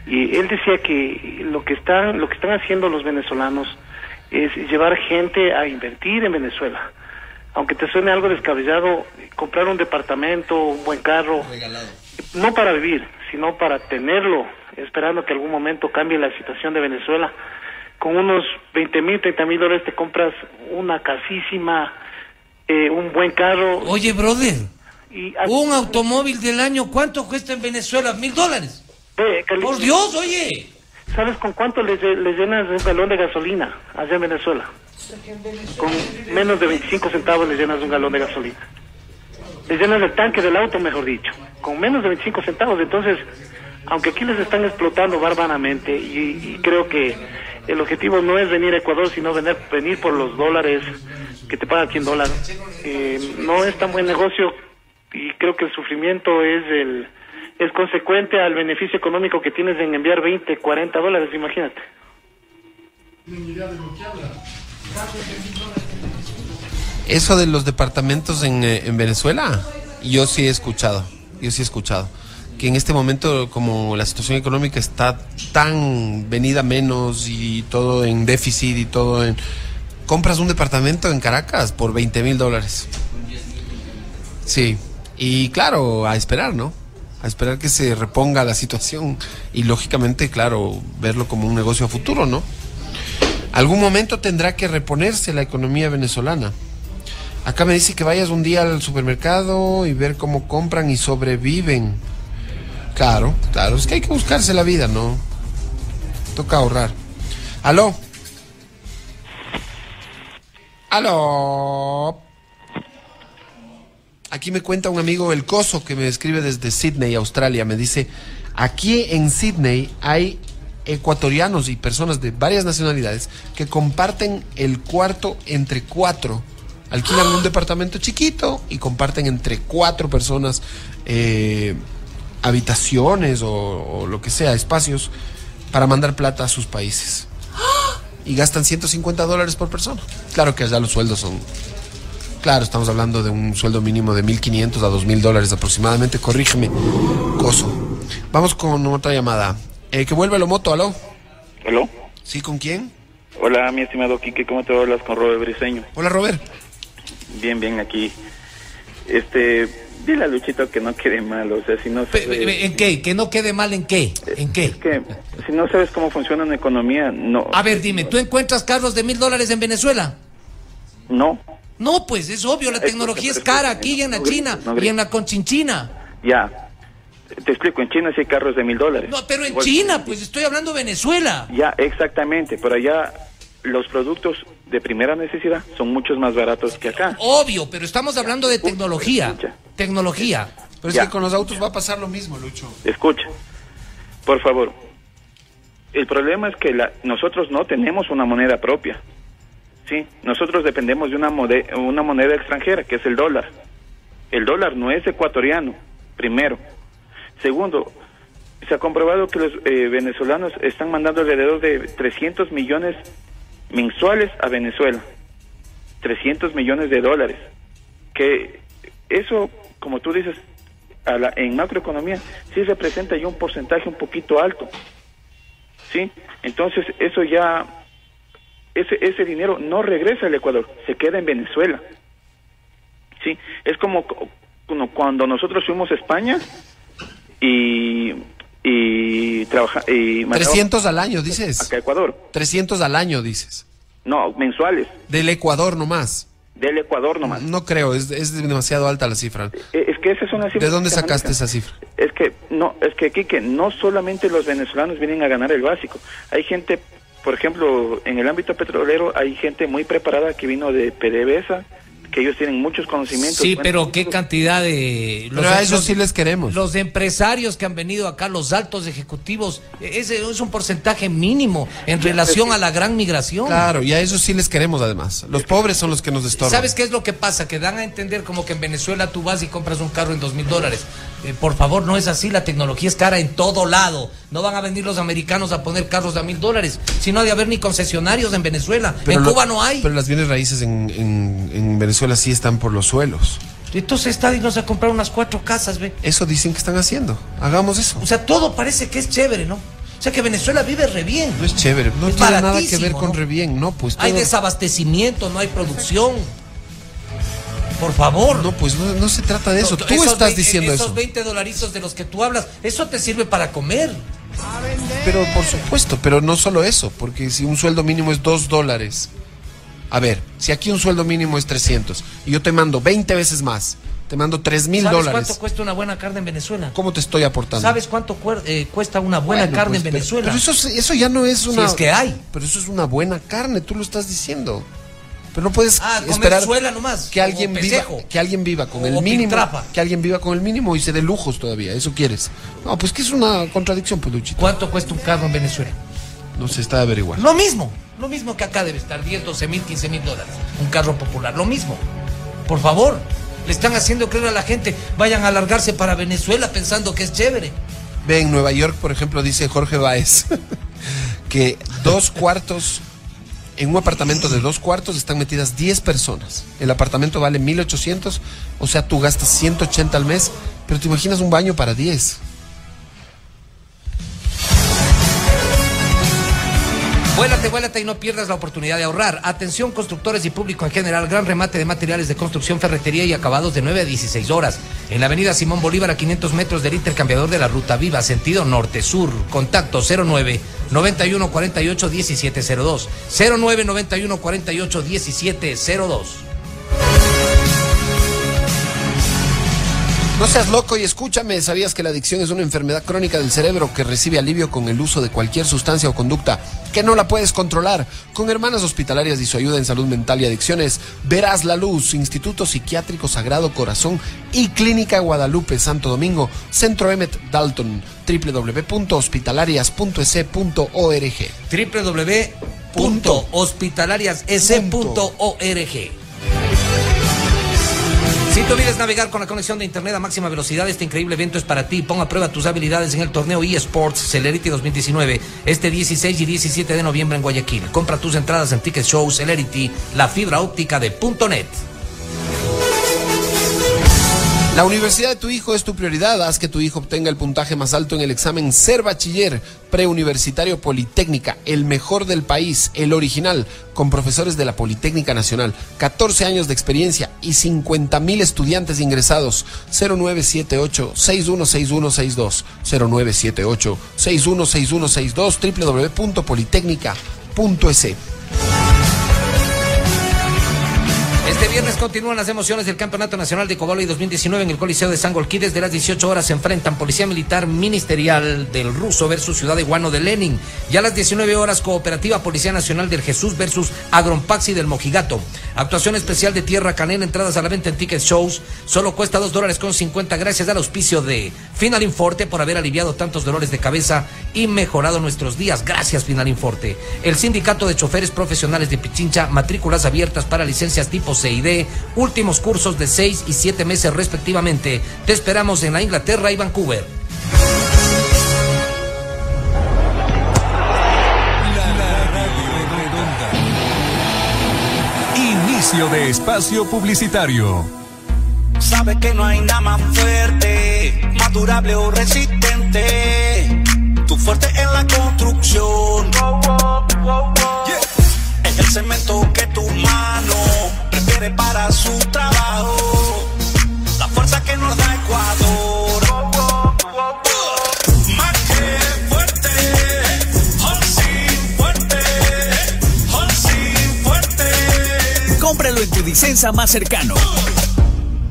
y él decía que lo que están lo que están haciendo los venezolanos es llevar gente a invertir en Venezuela. Aunque te suene algo descabellado, comprar un departamento, un buen carro, no para vivir, sino para tenerlo, esperando que algún momento cambie la situación de Venezuela. Con unos 20 mil, 30 mil dólares te compras una casísima, eh, un buen carro. Oye, brother, Y, un automóvil del año, ¿cuánto cuesta en Venezuela? Mil dólares. Carlitos, Por Dios, oye. ¿Sabes con cuánto le, le llenas un galón de gasolina allá en Venezuela? Con menos de 25 centavos le llenas un galón de gasolina. Le llenas el tanque del auto, mejor dicho. Con menos de 25 centavos. Entonces, aunque aquí les están explotando bárbaramente, y, y creo que el objetivo no es venir a Ecuador, sino venir, venir por los dólares que te pagan 100 dólares. Eh, no es tan buen negocio y creo que el sufrimiento es el es consecuente al beneficio económico que tienes en enviar 20, 40 dólares, imagínate. Eso de los departamentos en, eh, en Venezuela, yo sí he escuchado, yo sí he escuchado. Que en este momento, como la situación económica está tan venida menos y todo en déficit y todo en... Compras un departamento en Caracas por 20 mil dólares. Sí, y claro, a esperar, ¿no? Esperar que se reponga la situación y lógicamente, claro, verlo como un negocio a futuro, ¿no? Algún momento tendrá que reponerse la economía venezolana. Acá me dice que vayas un día al supermercado y ver cómo compran y sobreviven. Claro, claro, es que hay que buscarse la vida, ¿no? Toca ahorrar. ¿Aló? ¿Aló? Aquí me cuenta un amigo El Coso que me escribe desde Sydney, Australia. Me dice, aquí en Sydney hay ecuatorianos y personas de varias nacionalidades que comparten el cuarto entre cuatro. Alquilan un departamento chiquito y comparten entre cuatro personas eh, habitaciones o, o lo que sea, espacios, para mandar plata a sus países. Y gastan 150 dólares por persona. Claro que allá los sueldos son Claro, estamos hablando de un sueldo mínimo de 1.500 a 2.000 dólares aproximadamente. Corrígeme, Coso. Vamos con otra llamada. Eh, que vuelve lo moto, ¿aló? ¿Aló? ¿Sí, con quién? Hola, mi estimado Quique, ¿cómo te hablas con Robert Briseño? Hola, Robert. Bien, bien, aquí. Este, dile a Luchito que no quede mal, o sea, si no sabes, ¿En qué? ¿Que no quede mal en qué? ¿En qué? que si no sabes cómo funciona una economía, no, A ver, dime, ¿tú encuentras carros de mil dólares en Venezuela? no, No, pues es obvio, la tecnología es cara aquí y en la China y en la conchinchina. ya. Te explico, en China sí hay carros de mil dólares. No, pero en Igual- China, pues estoy hablando de Venezuela. Ya, exactamente, pero allá los productos de primera necesidad son muchos más baratos que acá. Obvio, pero estamos hablando de tecnología. Tecnología. Pero es Ya. que con los autos va a pasar lo mismo, Lucho. Escucha, por favor. El problema es que la- nosotros no tenemos una moneda propia. Sí, nosotros dependemos de una, moneda extranjera, que es el dólar. El dólar no es ecuatoriano, primero. Segundo, se ha comprobado que los eh, venezolanos están mandando alrededor de 300 millones mensuales a Venezuela. 300 millones de dólares. Que eso, como tú dices, a la- en macroeconomía sí representa ya un porcentaje un poquito alto. ¿Sí? Entonces, eso ya, ese, ese dinero no regresa al Ecuador, se queda en Venezuela. ¿Sí? Es como, cuando- nosotros fuimos a España y, y, trabaja, y mandábamos 300 al año, dices. acá Ecuador. 300 al año, dices. No, mensuales. Del Ecuador nomás. Del Ecuador nomás. No creo, es, es demasiado alta la cifra. Eh, Es que esas son las ¿De dónde sacaste esa cifra? Es que no, es que Quique, no solamente los venezolanos vienen a ganar el básico. Hay gente, por ejemplo, en el ámbito petrolero hay gente muy preparada que vino de PDVSA, que ellos tienen muchos conocimientos. Sí, Bueno, pero qué cantidad de... Pero a esos sí les queremos. Los empresarios que han venido acá, los altos ejecutivos, ese es un porcentaje mínimo en relación a la gran migración. Claro, y a esos sí les queremos además. Los pobres son los que nos estorban. ¿Sabes qué es lo que pasa? Que dan a entender como que en Venezuela tú vas y compras un carro en dos mil dólares. Eh, por favor, no es así. La tecnología es cara en todo lado. No van a venir los americanos a poner carros de a mil dólares. Si no ha de haber ni concesionarios en Venezuela. en lo- Cuba no hay. Pero las bienes raíces en, en- en Venezuela sí están por los suelos. Entonces está irnos a comprar unas cuatro casas, ve. Eso dicen que están haciendo. Hagamos eso. O sea, todo parece que es chévere, ¿no? O sea, que Venezuela vive re bien. No es chévere, no Es tiene nada que ver con ¿no? re bien, no, pues Hay desabastecimiento, no hay producción. Por favor. No, pues no, no se trata de eso. No, Tú esos estás 20 diciendo esos eso. 20 dolaritos de los que tú hablas, eso te sirve para comer. Pero por supuesto, pero no solo eso, porque si un sueldo mínimo es dos dólares. A ver, si aquí un sueldo mínimo es 300 y yo te mando 20 veces más, te mando 3 mil ¿Sabes dólares. cuánto cuesta una buena carne en Venezuela? ¿Cómo te estoy aportando? ¿Sabes cuánto eh, cuesta una buena Bueno, carne pues, en pero- Venezuela? Pero, eso, es- eso ya no es Si una. es que hay. Pero eso es una buena carne, tú lo estás diciendo. Pero no puedes Ah, esperar nomás, que alguien viva, que alguien viva con O- el mínimo, que alguien viva con el mínimo y se dé lujos todavía. Eso quieres. No, pues que es una contradicción, pues, Luchito. ¿Cuánto cuesta un carro en Venezuela? No se está de averiguar. Lo mismo, lo mismo que acá debe estar, 10, 12 mil, 15 mil dólares. Un carro popular, lo mismo. Por favor, le están haciendo creer a la gente, vayan a alargarse para Venezuela pensando que es chévere. Ve, en Nueva York, por ejemplo, dice Jorge Baez que dos cuartos, en un apartamento de dos cuartos están metidas 10 personas. El apartamento vale 1800, o sea, tú gastas 180 al mes, pero te imaginas un baño para 10. Vuélate, vuélate y no pierdas la oportunidad de ahorrar. Atención constructores y público en general, gran remate de materiales de construcción, ferretería y acabados de 9 a 16 horas. En la avenida Simón Bolívar a 500 metros del intercambiador de la Ruta Viva, sentido norte-sur. Contacto 09 91 48 1702. 09 91 48 1702. No seas loco y escúchame, ¿sabías que la adicción es una enfermedad crónica del cerebro que recibe alivio con el uso de cualquier sustancia o conducta que no la puedes controlar? Con Hermanas Hospitalarias y su ayuda en salud mental y adicciones, verás la luz, Instituto Psiquiátrico Sagrado Corazón y Clínica Guadalupe Santo Domingo, Centro Emmet Dalton, www.hospitalarias.es.org. www.hospitalarias.es.org. Si tú olvidas navegar con la conexión de internet a máxima velocidad, este increíble evento es para ti. Pon a prueba tus habilidades en el torneo eSports Celerity 2019, este 16 y 17 de noviembre en Guayaquil. Compra tus entradas en Ticket Show Celerity, la fibra óptica de .net. La universidad de tu hijo es tu prioridad. Haz que tu hijo obtenga el puntaje más alto en el examen Ser Bachiller Preuniversitario Politécnica, el mejor del país, el original, con profesores de la Politécnica Nacional, 14 años de experiencia y 50 mil estudiantes ingresados. 0978-616162, 0978-616162, www.politécnica.es. Este viernes continúan las emociones del Campeonato Nacional de Cobolo 2019 en el Coliseo de Sangolquí. Desde las 18 horas se enfrentan Policía Militar Ministerial del Ruso versus Ciudad de Guano de Lenin. Y a las 19 horas Cooperativa Policía Nacional del Jesús versus Agrompaxi del Mojigato. Actuación especial de Tierra Canela, entradas a la venta en Ticket Shows. Solo cuesta 2 dólares con 50 gracias al auspicio de Final Inforte por haber aliviado tantos dolores de cabeza y mejorado nuestros días. Gracias Final Inforte. El Sindicato de Choferes Profesionales de Pichincha, matrículas abiertas para licencias tipo C y D, últimos cursos de 6 y 7 meses respectivamente. Te esperamos en la Inglaterra y Vancouver. Inicio de espacio publicitario. Sabe que no hay nada más fuerte, más durable o resistente. Tu fuerte su trabajo, la fuerza que nos da Ecuador. Más fuerte, fuerte, fuerte. Cómpralo en tu licencia más cercano.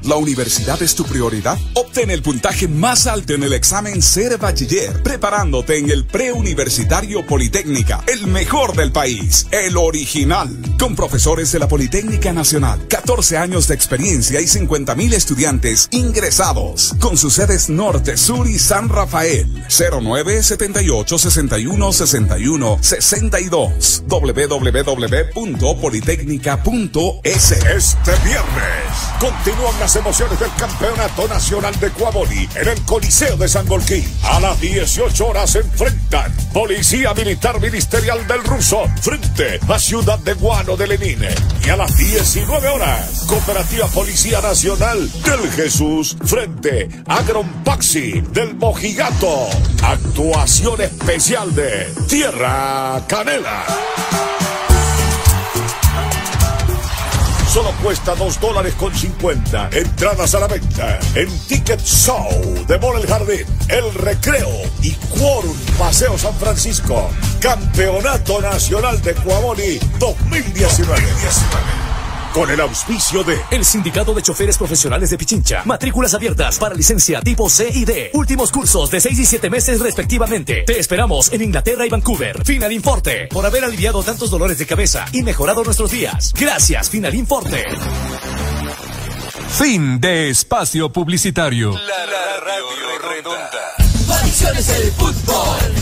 ¿La universidad es tu prioridad? Obtén el puntaje más alto en el examen Ser Bachiller, preparándote en el preuniversitario Politécnica, el mejor del país, el original. Con profesores de la Politécnica Nacional, 14 años de experiencia y 50 mil estudiantes ingresados. Con sus sedes Norte, Sur y San Rafael. 0978 61 61 62 www.politécnica.es Este viernes continúan las emociones del Campeonato Nacional de Cuaboli en el Coliseo de San Golquín. A las 18 horas se enfrentan Policía Militar Ministerial del Ruso frente a Ciudad de De Lenine. Y a las 19 horas, Cooperativa Policía Nacional del Jesús frente a Grompaxi del Mojigato. Actuación especial de Tierra Canela. Solo cuesta 2 dólares con 50. Entradas a la venta en Ticket Show de Mall El Jardín, El Recreo y Quorum Paseo San Francisco. Campeonato Nacional de Cuaboli 2019. Con el auspicio de El Sindicato de Choferes Profesionales de Pichincha. Matrículas abiertas para licencia tipo C y D. Últimos cursos de 6 y 7 meses respectivamente. Te esperamos en Inglaterra y Vancouver. Final Inforte. Por haber aliviado tantos dolores de cabeza y mejorado nuestros días. Gracias, Final Inforte. Fin de espacio publicitario. La radio redonda. Adicciones el fútbol.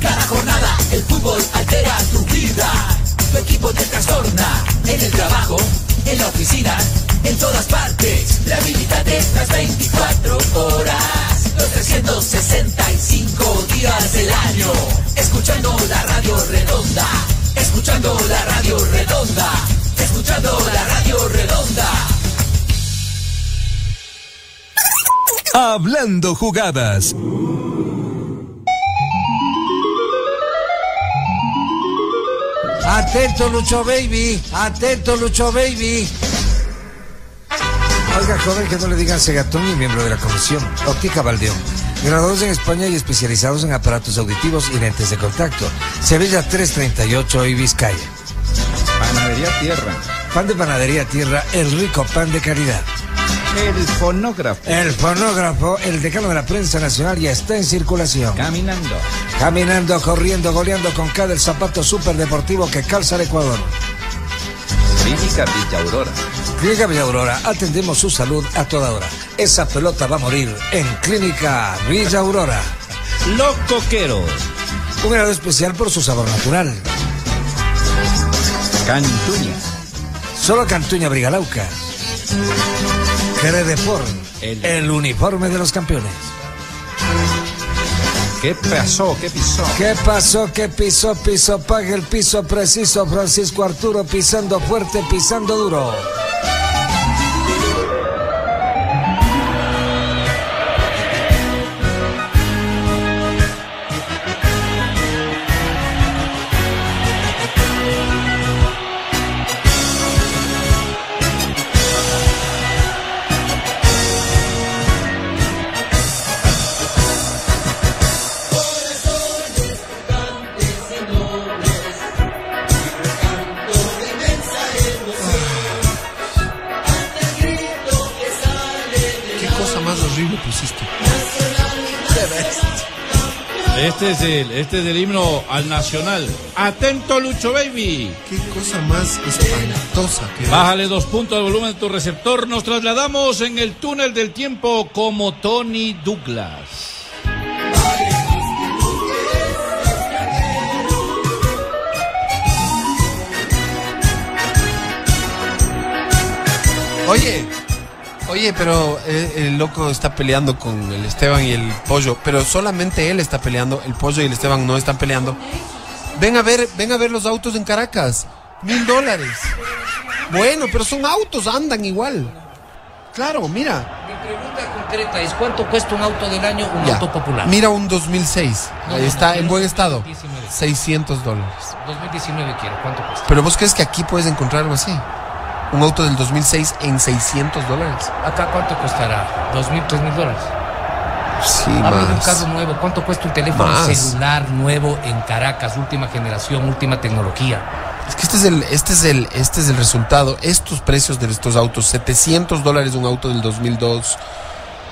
Cada jornada el fútbol altera tu vida. Tu equipo te trastorna. En el trabajo, en la oficina, en todas partes. Rehabilitate las 24 horas. Los 365 días del año. Escuchando la radio redonda. Escuchando la radio redonda. Escuchando la radio redonda. Hablando jugadas. Atento Lucho Baby, atento Lucho Baby. Oiga, joven, que no le digan Segatón y miembro de la comisión. Óptica Valdeón. Graduados en España y especializados en aparatos auditivos y lentes de contacto. Sevilla 338 y Vizcaya. Panadería Tierra. Pan de panadería tierra, el rico pan de calidad. El fonógrafo. El fonógrafo, el decano de la prensa nacional, ya está en circulación. Caminando. Caminando, corriendo, goleando con cada el zapato súper deportivo que calza el Ecuador. Clínica Villa Aurora. Clínica Villa Aurora, atendemos su salud a toda hora. Esa pelota va a morir en Clínica Villa Aurora. Los coqueros. Un grado especial por su sabor natural. Cantuña. Solo Cantuña Brigalauca. El... uniforme de los campeones. ¿Qué pasó? ¿Qué pisó? ¿Qué pasó? ¿Qué pisó? Piso paga el piso preciso. Francisco Arturo pisando fuerte, pisando duro. Este es el, este es el himno al nacional. Atento, Lucho Baby. Qué cosa más espantosa que Bájale dos puntos al volumen de tu receptor. Nos trasladamos en el túnel del tiempo como Tony Douglas. Oye, oye, pero eh, el loco está peleando con el Esteban y el pollo, pero solamente él está peleando, el pollo y el Esteban no están peleando. Ven a ver, ven a ver los autos en Caracas, mil dólares. Bueno, pero son autos, andan igual. Claro, mira. Mi pregunta concreta es ¿cuánto cuesta un auto del año, un Ya. auto popular? Mira un 2006, No, ahí no, está no, en buen estado, 2019. 600 dólares. 2019 quiero, ¿cuánto cuesta? Pero vos crees que aquí puedes encontrar algo así? Un auto del 2006 en 600 dólares. ¿Acá cuánto costará? ¿Dos mil, tres mil dólares? Sí, de un más. carro nuevo. ¿Cuánto cuesta un teléfono Más. celular nuevo en Caracas? Última generación, última tecnología. Es que este es el, este es el, este es el resultado. Estos precios de estos autos, 700 dólares un auto del 2002.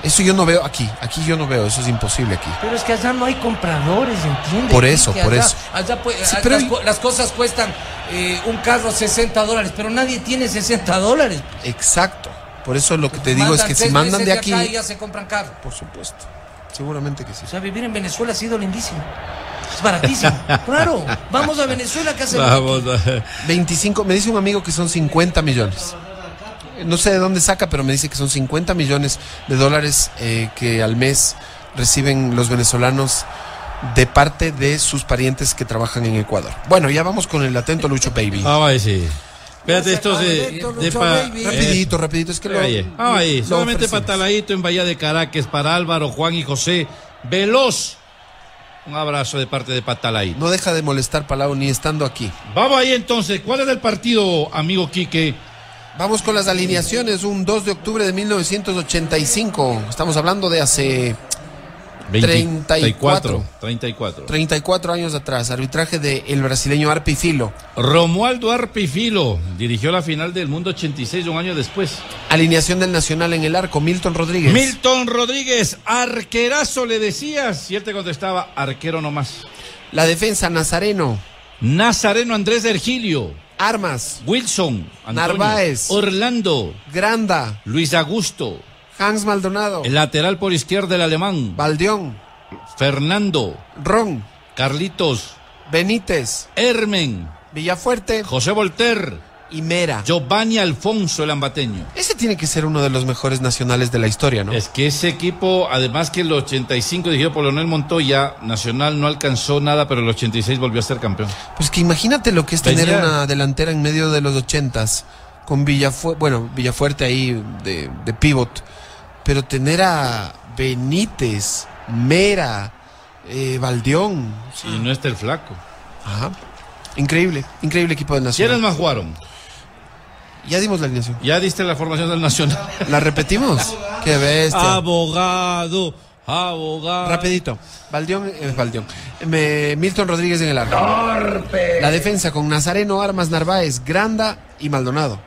Eso yo no veo aquí. Aquí yo no veo. Eso es imposible aquí. Pero es que allá no hay compradores, ¿entiendes? Por eso, Que por allá- eso. Allá pues, Sí, a- pero- las, co- las cosas cuestan eh, un carro 60 dólares, pero nadie tiene 60 dólares. Exacto. Por eso lo que te digo es que si mandan de aquí, acá y ya se compran carro. por supuesto. Seguramente que sí. O sea, vivir en Venezuela ha sido lindísimo. Es baratísimo. claro. Vamos a Venezuela, ¿qué hacemos? aquí? 25, me dice un amigo que son 50 millones. No sé de dónde saca, pero me dice que son 50 millones de dólares eh, que al mes reciben los venezolanos de parte de sus parientes que trabajan en Ecuador. Bueno, ya vamos con el atento Lucho Baby. Ahí, sí. Espérate, estos de, de pa- eh, Rapidito, rapidito, es que lo... Vamos ahí, lo solamente pataladito en Bahía de Caracas para Álvaro, Juan y José Veloz. Un abrazo de parte de Patalaito. No deja de molestar Palau ni estando aquí. Vamos ahí entonces, ¿cuál es el partido, amigo Quique? Vamos con las alineaciones, un 2 de octubre de 1985. Estamos hablando de hace 34. 34. 34 años atrás. Arbitraje de el brasileño Arpi Filo. Romualdo Arpifilo dirigió la final del mundo 86 un año después. Alineación del Nacional en el arco, Milton Rodríguez. Milton Rodríguez, arquerazo le decías, y él te contestaba, arquero nomás. La defensa, Nazareno. Nazareno Andrés Ergilio. Armas. Wilson. Antonio, Narváez. Orlando. Granda. Luis Augusto. Hans Maldonado. El lateral por izquierda el alemán. Baldeón. Fernando. Ron. Carlitos. Benítez. Hermen. Villafuerte. José Volter. Y Mera. Giovanni Alfonso el ambateño. Ese tiene que ser uno de los mejores nacionales de la historia, ¿no? Es que ese equipo, además que el 85 dirigido por Leonel Montoya, Nacional no alcanzó nada, pero el 86 volvió a ser campeón. Pues que imagínate lo que es tener una delantera en medio de los ochentas, con Villafuerte, bueno, Villafuerte ahí de, de pivot, pero tener a Benítez, Mera, eh, Valdión. Y no está el flaco. Ajá. Increíble, increíble equipo del Nacional. ¿Quiénes más jugaron? Ya dimos la alineación. Ya diste la formación del Nacional. ¿La repetimos? Qué bestia. Abogado, abogado. Rapidito. Valdión, eh, Valdión. Me- Milton Rodríguez en el arco. La defensa con Nazareno, Armas, Narváez, Granda y Maldonado.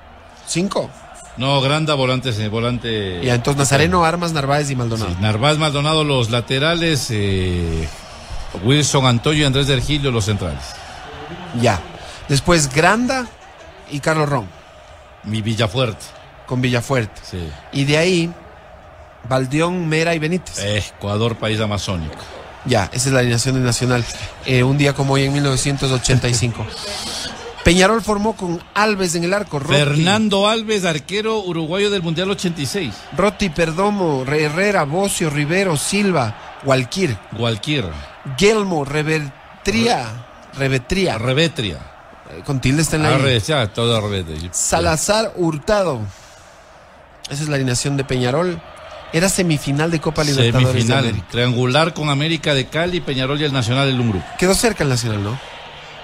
Cinco. No, Granda, volante, eh, volante. Y entonces Nazareno, Armas, Narváez y Maldonado. Narváez Maldonado, los laterales. eh, Wilson Antonio y Andrés de Ergilio, los centrales. Ya. Después Granda y Carlos Ron. Mi Villafuerte. Con Villafuerte. Sí. Y de ahí, Valdión, Mera y Benítez. Ecuador, país amazónico. Ya, esa es la alineación del Nacional. Eh, un día como hoy en 1985. Peñarol formó con Alves en el arco. Rotti, Fernando Alves, arquero uruguayo del Mundial 86. Rotti, Perdomo, Herrera, Bocio, Rivero, Silva, Gualquir, Gualquier. Gelmo, Revertría, Revetría, Revetria. eh, con tilde está en la. Arre, ya, todo. Salazar Hurtado. Esa es la alineación de Peñarol. Era semifinal de Copa Libertadores de Semifinal. América. Triangular con América de Cali, Peñarol y el Nacional en un grupo. Quedó cerca el Nacional, ¿no?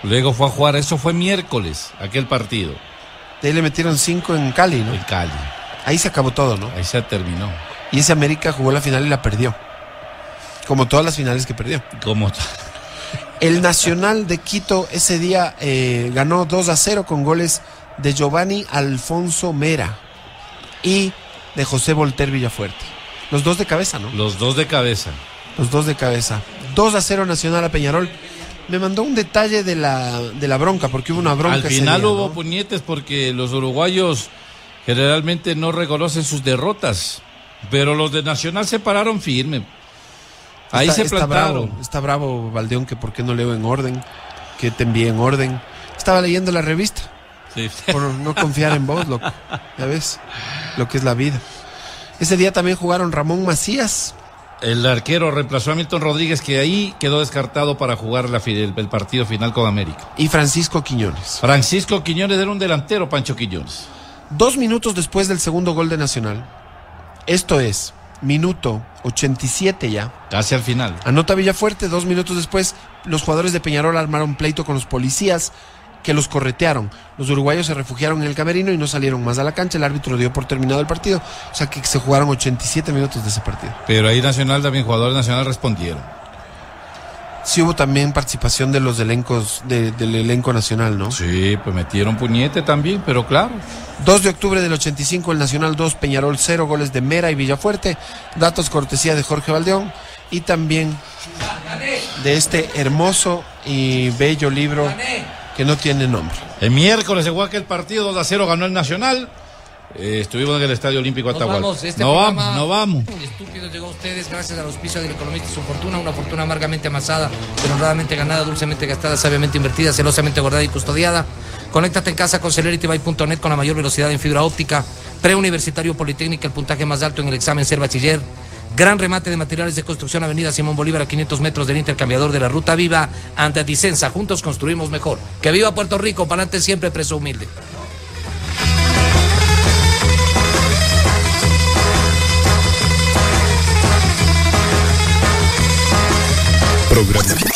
Luego fue a jugar, eso fue miércoles, aquel partido. De ahí le metieron cinco en Cali, ¿no? En Cali. Ahí se acabó todo, ¿no? Ahí se terminó. Y ese América jugó la final y la perdió. Como todas las finales que perdió. Como El Nacional de Quito ese día eh, ganó 2 a 0 con goles de Giovanni Alfonso Mera y de José Volter Villafuerte. Los dos de cabeza, ¿no? Los dos de cabeza. Los dos de cabeza. 2 a 0 Nacional a Peñarol. Me mandó un detalle de la, de la bronca, porque hubo una bronca. Al final día, hubo ¿no? puñetes porque los uruguayos generalmente no reconocen sus derrotas. Pero los de Nacional se pararon firme. Ahí Está- se está bravo, está bravo Valdeón que por qué no leo en orden, que te envíe en orden. Estaba leyendo la revista. Sí. Por no confiar en vos, loco. Ya ves lo que es la vida. Ese día también jugaron Ramón Macías. El arquero reemplazó a Milton Rodríguez, que ahí quedó descartado para jugar la el, el partido final con América. Y Francisco Quiñones. Francisco Quiñones era un delantero, Pancho Quiñones. Dos minutos después del segundo gol de Nacional. Esto es, minuto 87 ya. Casi al final. Anota Villafuerte, dos minutos después, los jugadores de Peñarol armaron pleito con los policías que los corretearon. Los uruguayos se refugiaron en el camerino y no salieron más a la cancha. El árbitro dio por terminado el partido. O sea que se jugaron 87 minutos de ese partido. Pero ahí Nacional, también jugadores Nacional respondieron. Sí hubo también participación de los elencos, de- del elenco nacional, ¿no? Sí, pues metieron puñete también, pero claro. 2 de octubre del 85, el Nacional 2, Peñarol 0, goles de Mera y Villafuerte. Datos cortesía de Jorge Valdeón. Y también de este hermoso y bello libro que no tiene nombre. El miércoles se jugó aquel partido 2 a 0 ganó el Nacional. Eh, estuvimos en el Estadio Olímpico Atahualpa. vamos, este no vamos, no vamos. Estúpidos llegó a ustedes gracias al auspicio del economista y su fortuna, una fortuna amargamente amasada, pero honradamente ganada, dulcemente gastada, sabiamente invertida, celosamente guardada y custodiada. Conéctate en casa con celeritybuy.net con la mayor velocidad en fibra óptica. Preuniversitario Politécnica, el puntaje más alto en el examen ser bachiller. Gran remate de materiales de construcción, Avenida Simón Bolívar, a 500 metros del intercambiador de la Ruta Viva, ante Dicenza. Juntos construimos mejor. Que viva Puerto Rico, para adelante siempre, preso humilde. Programa.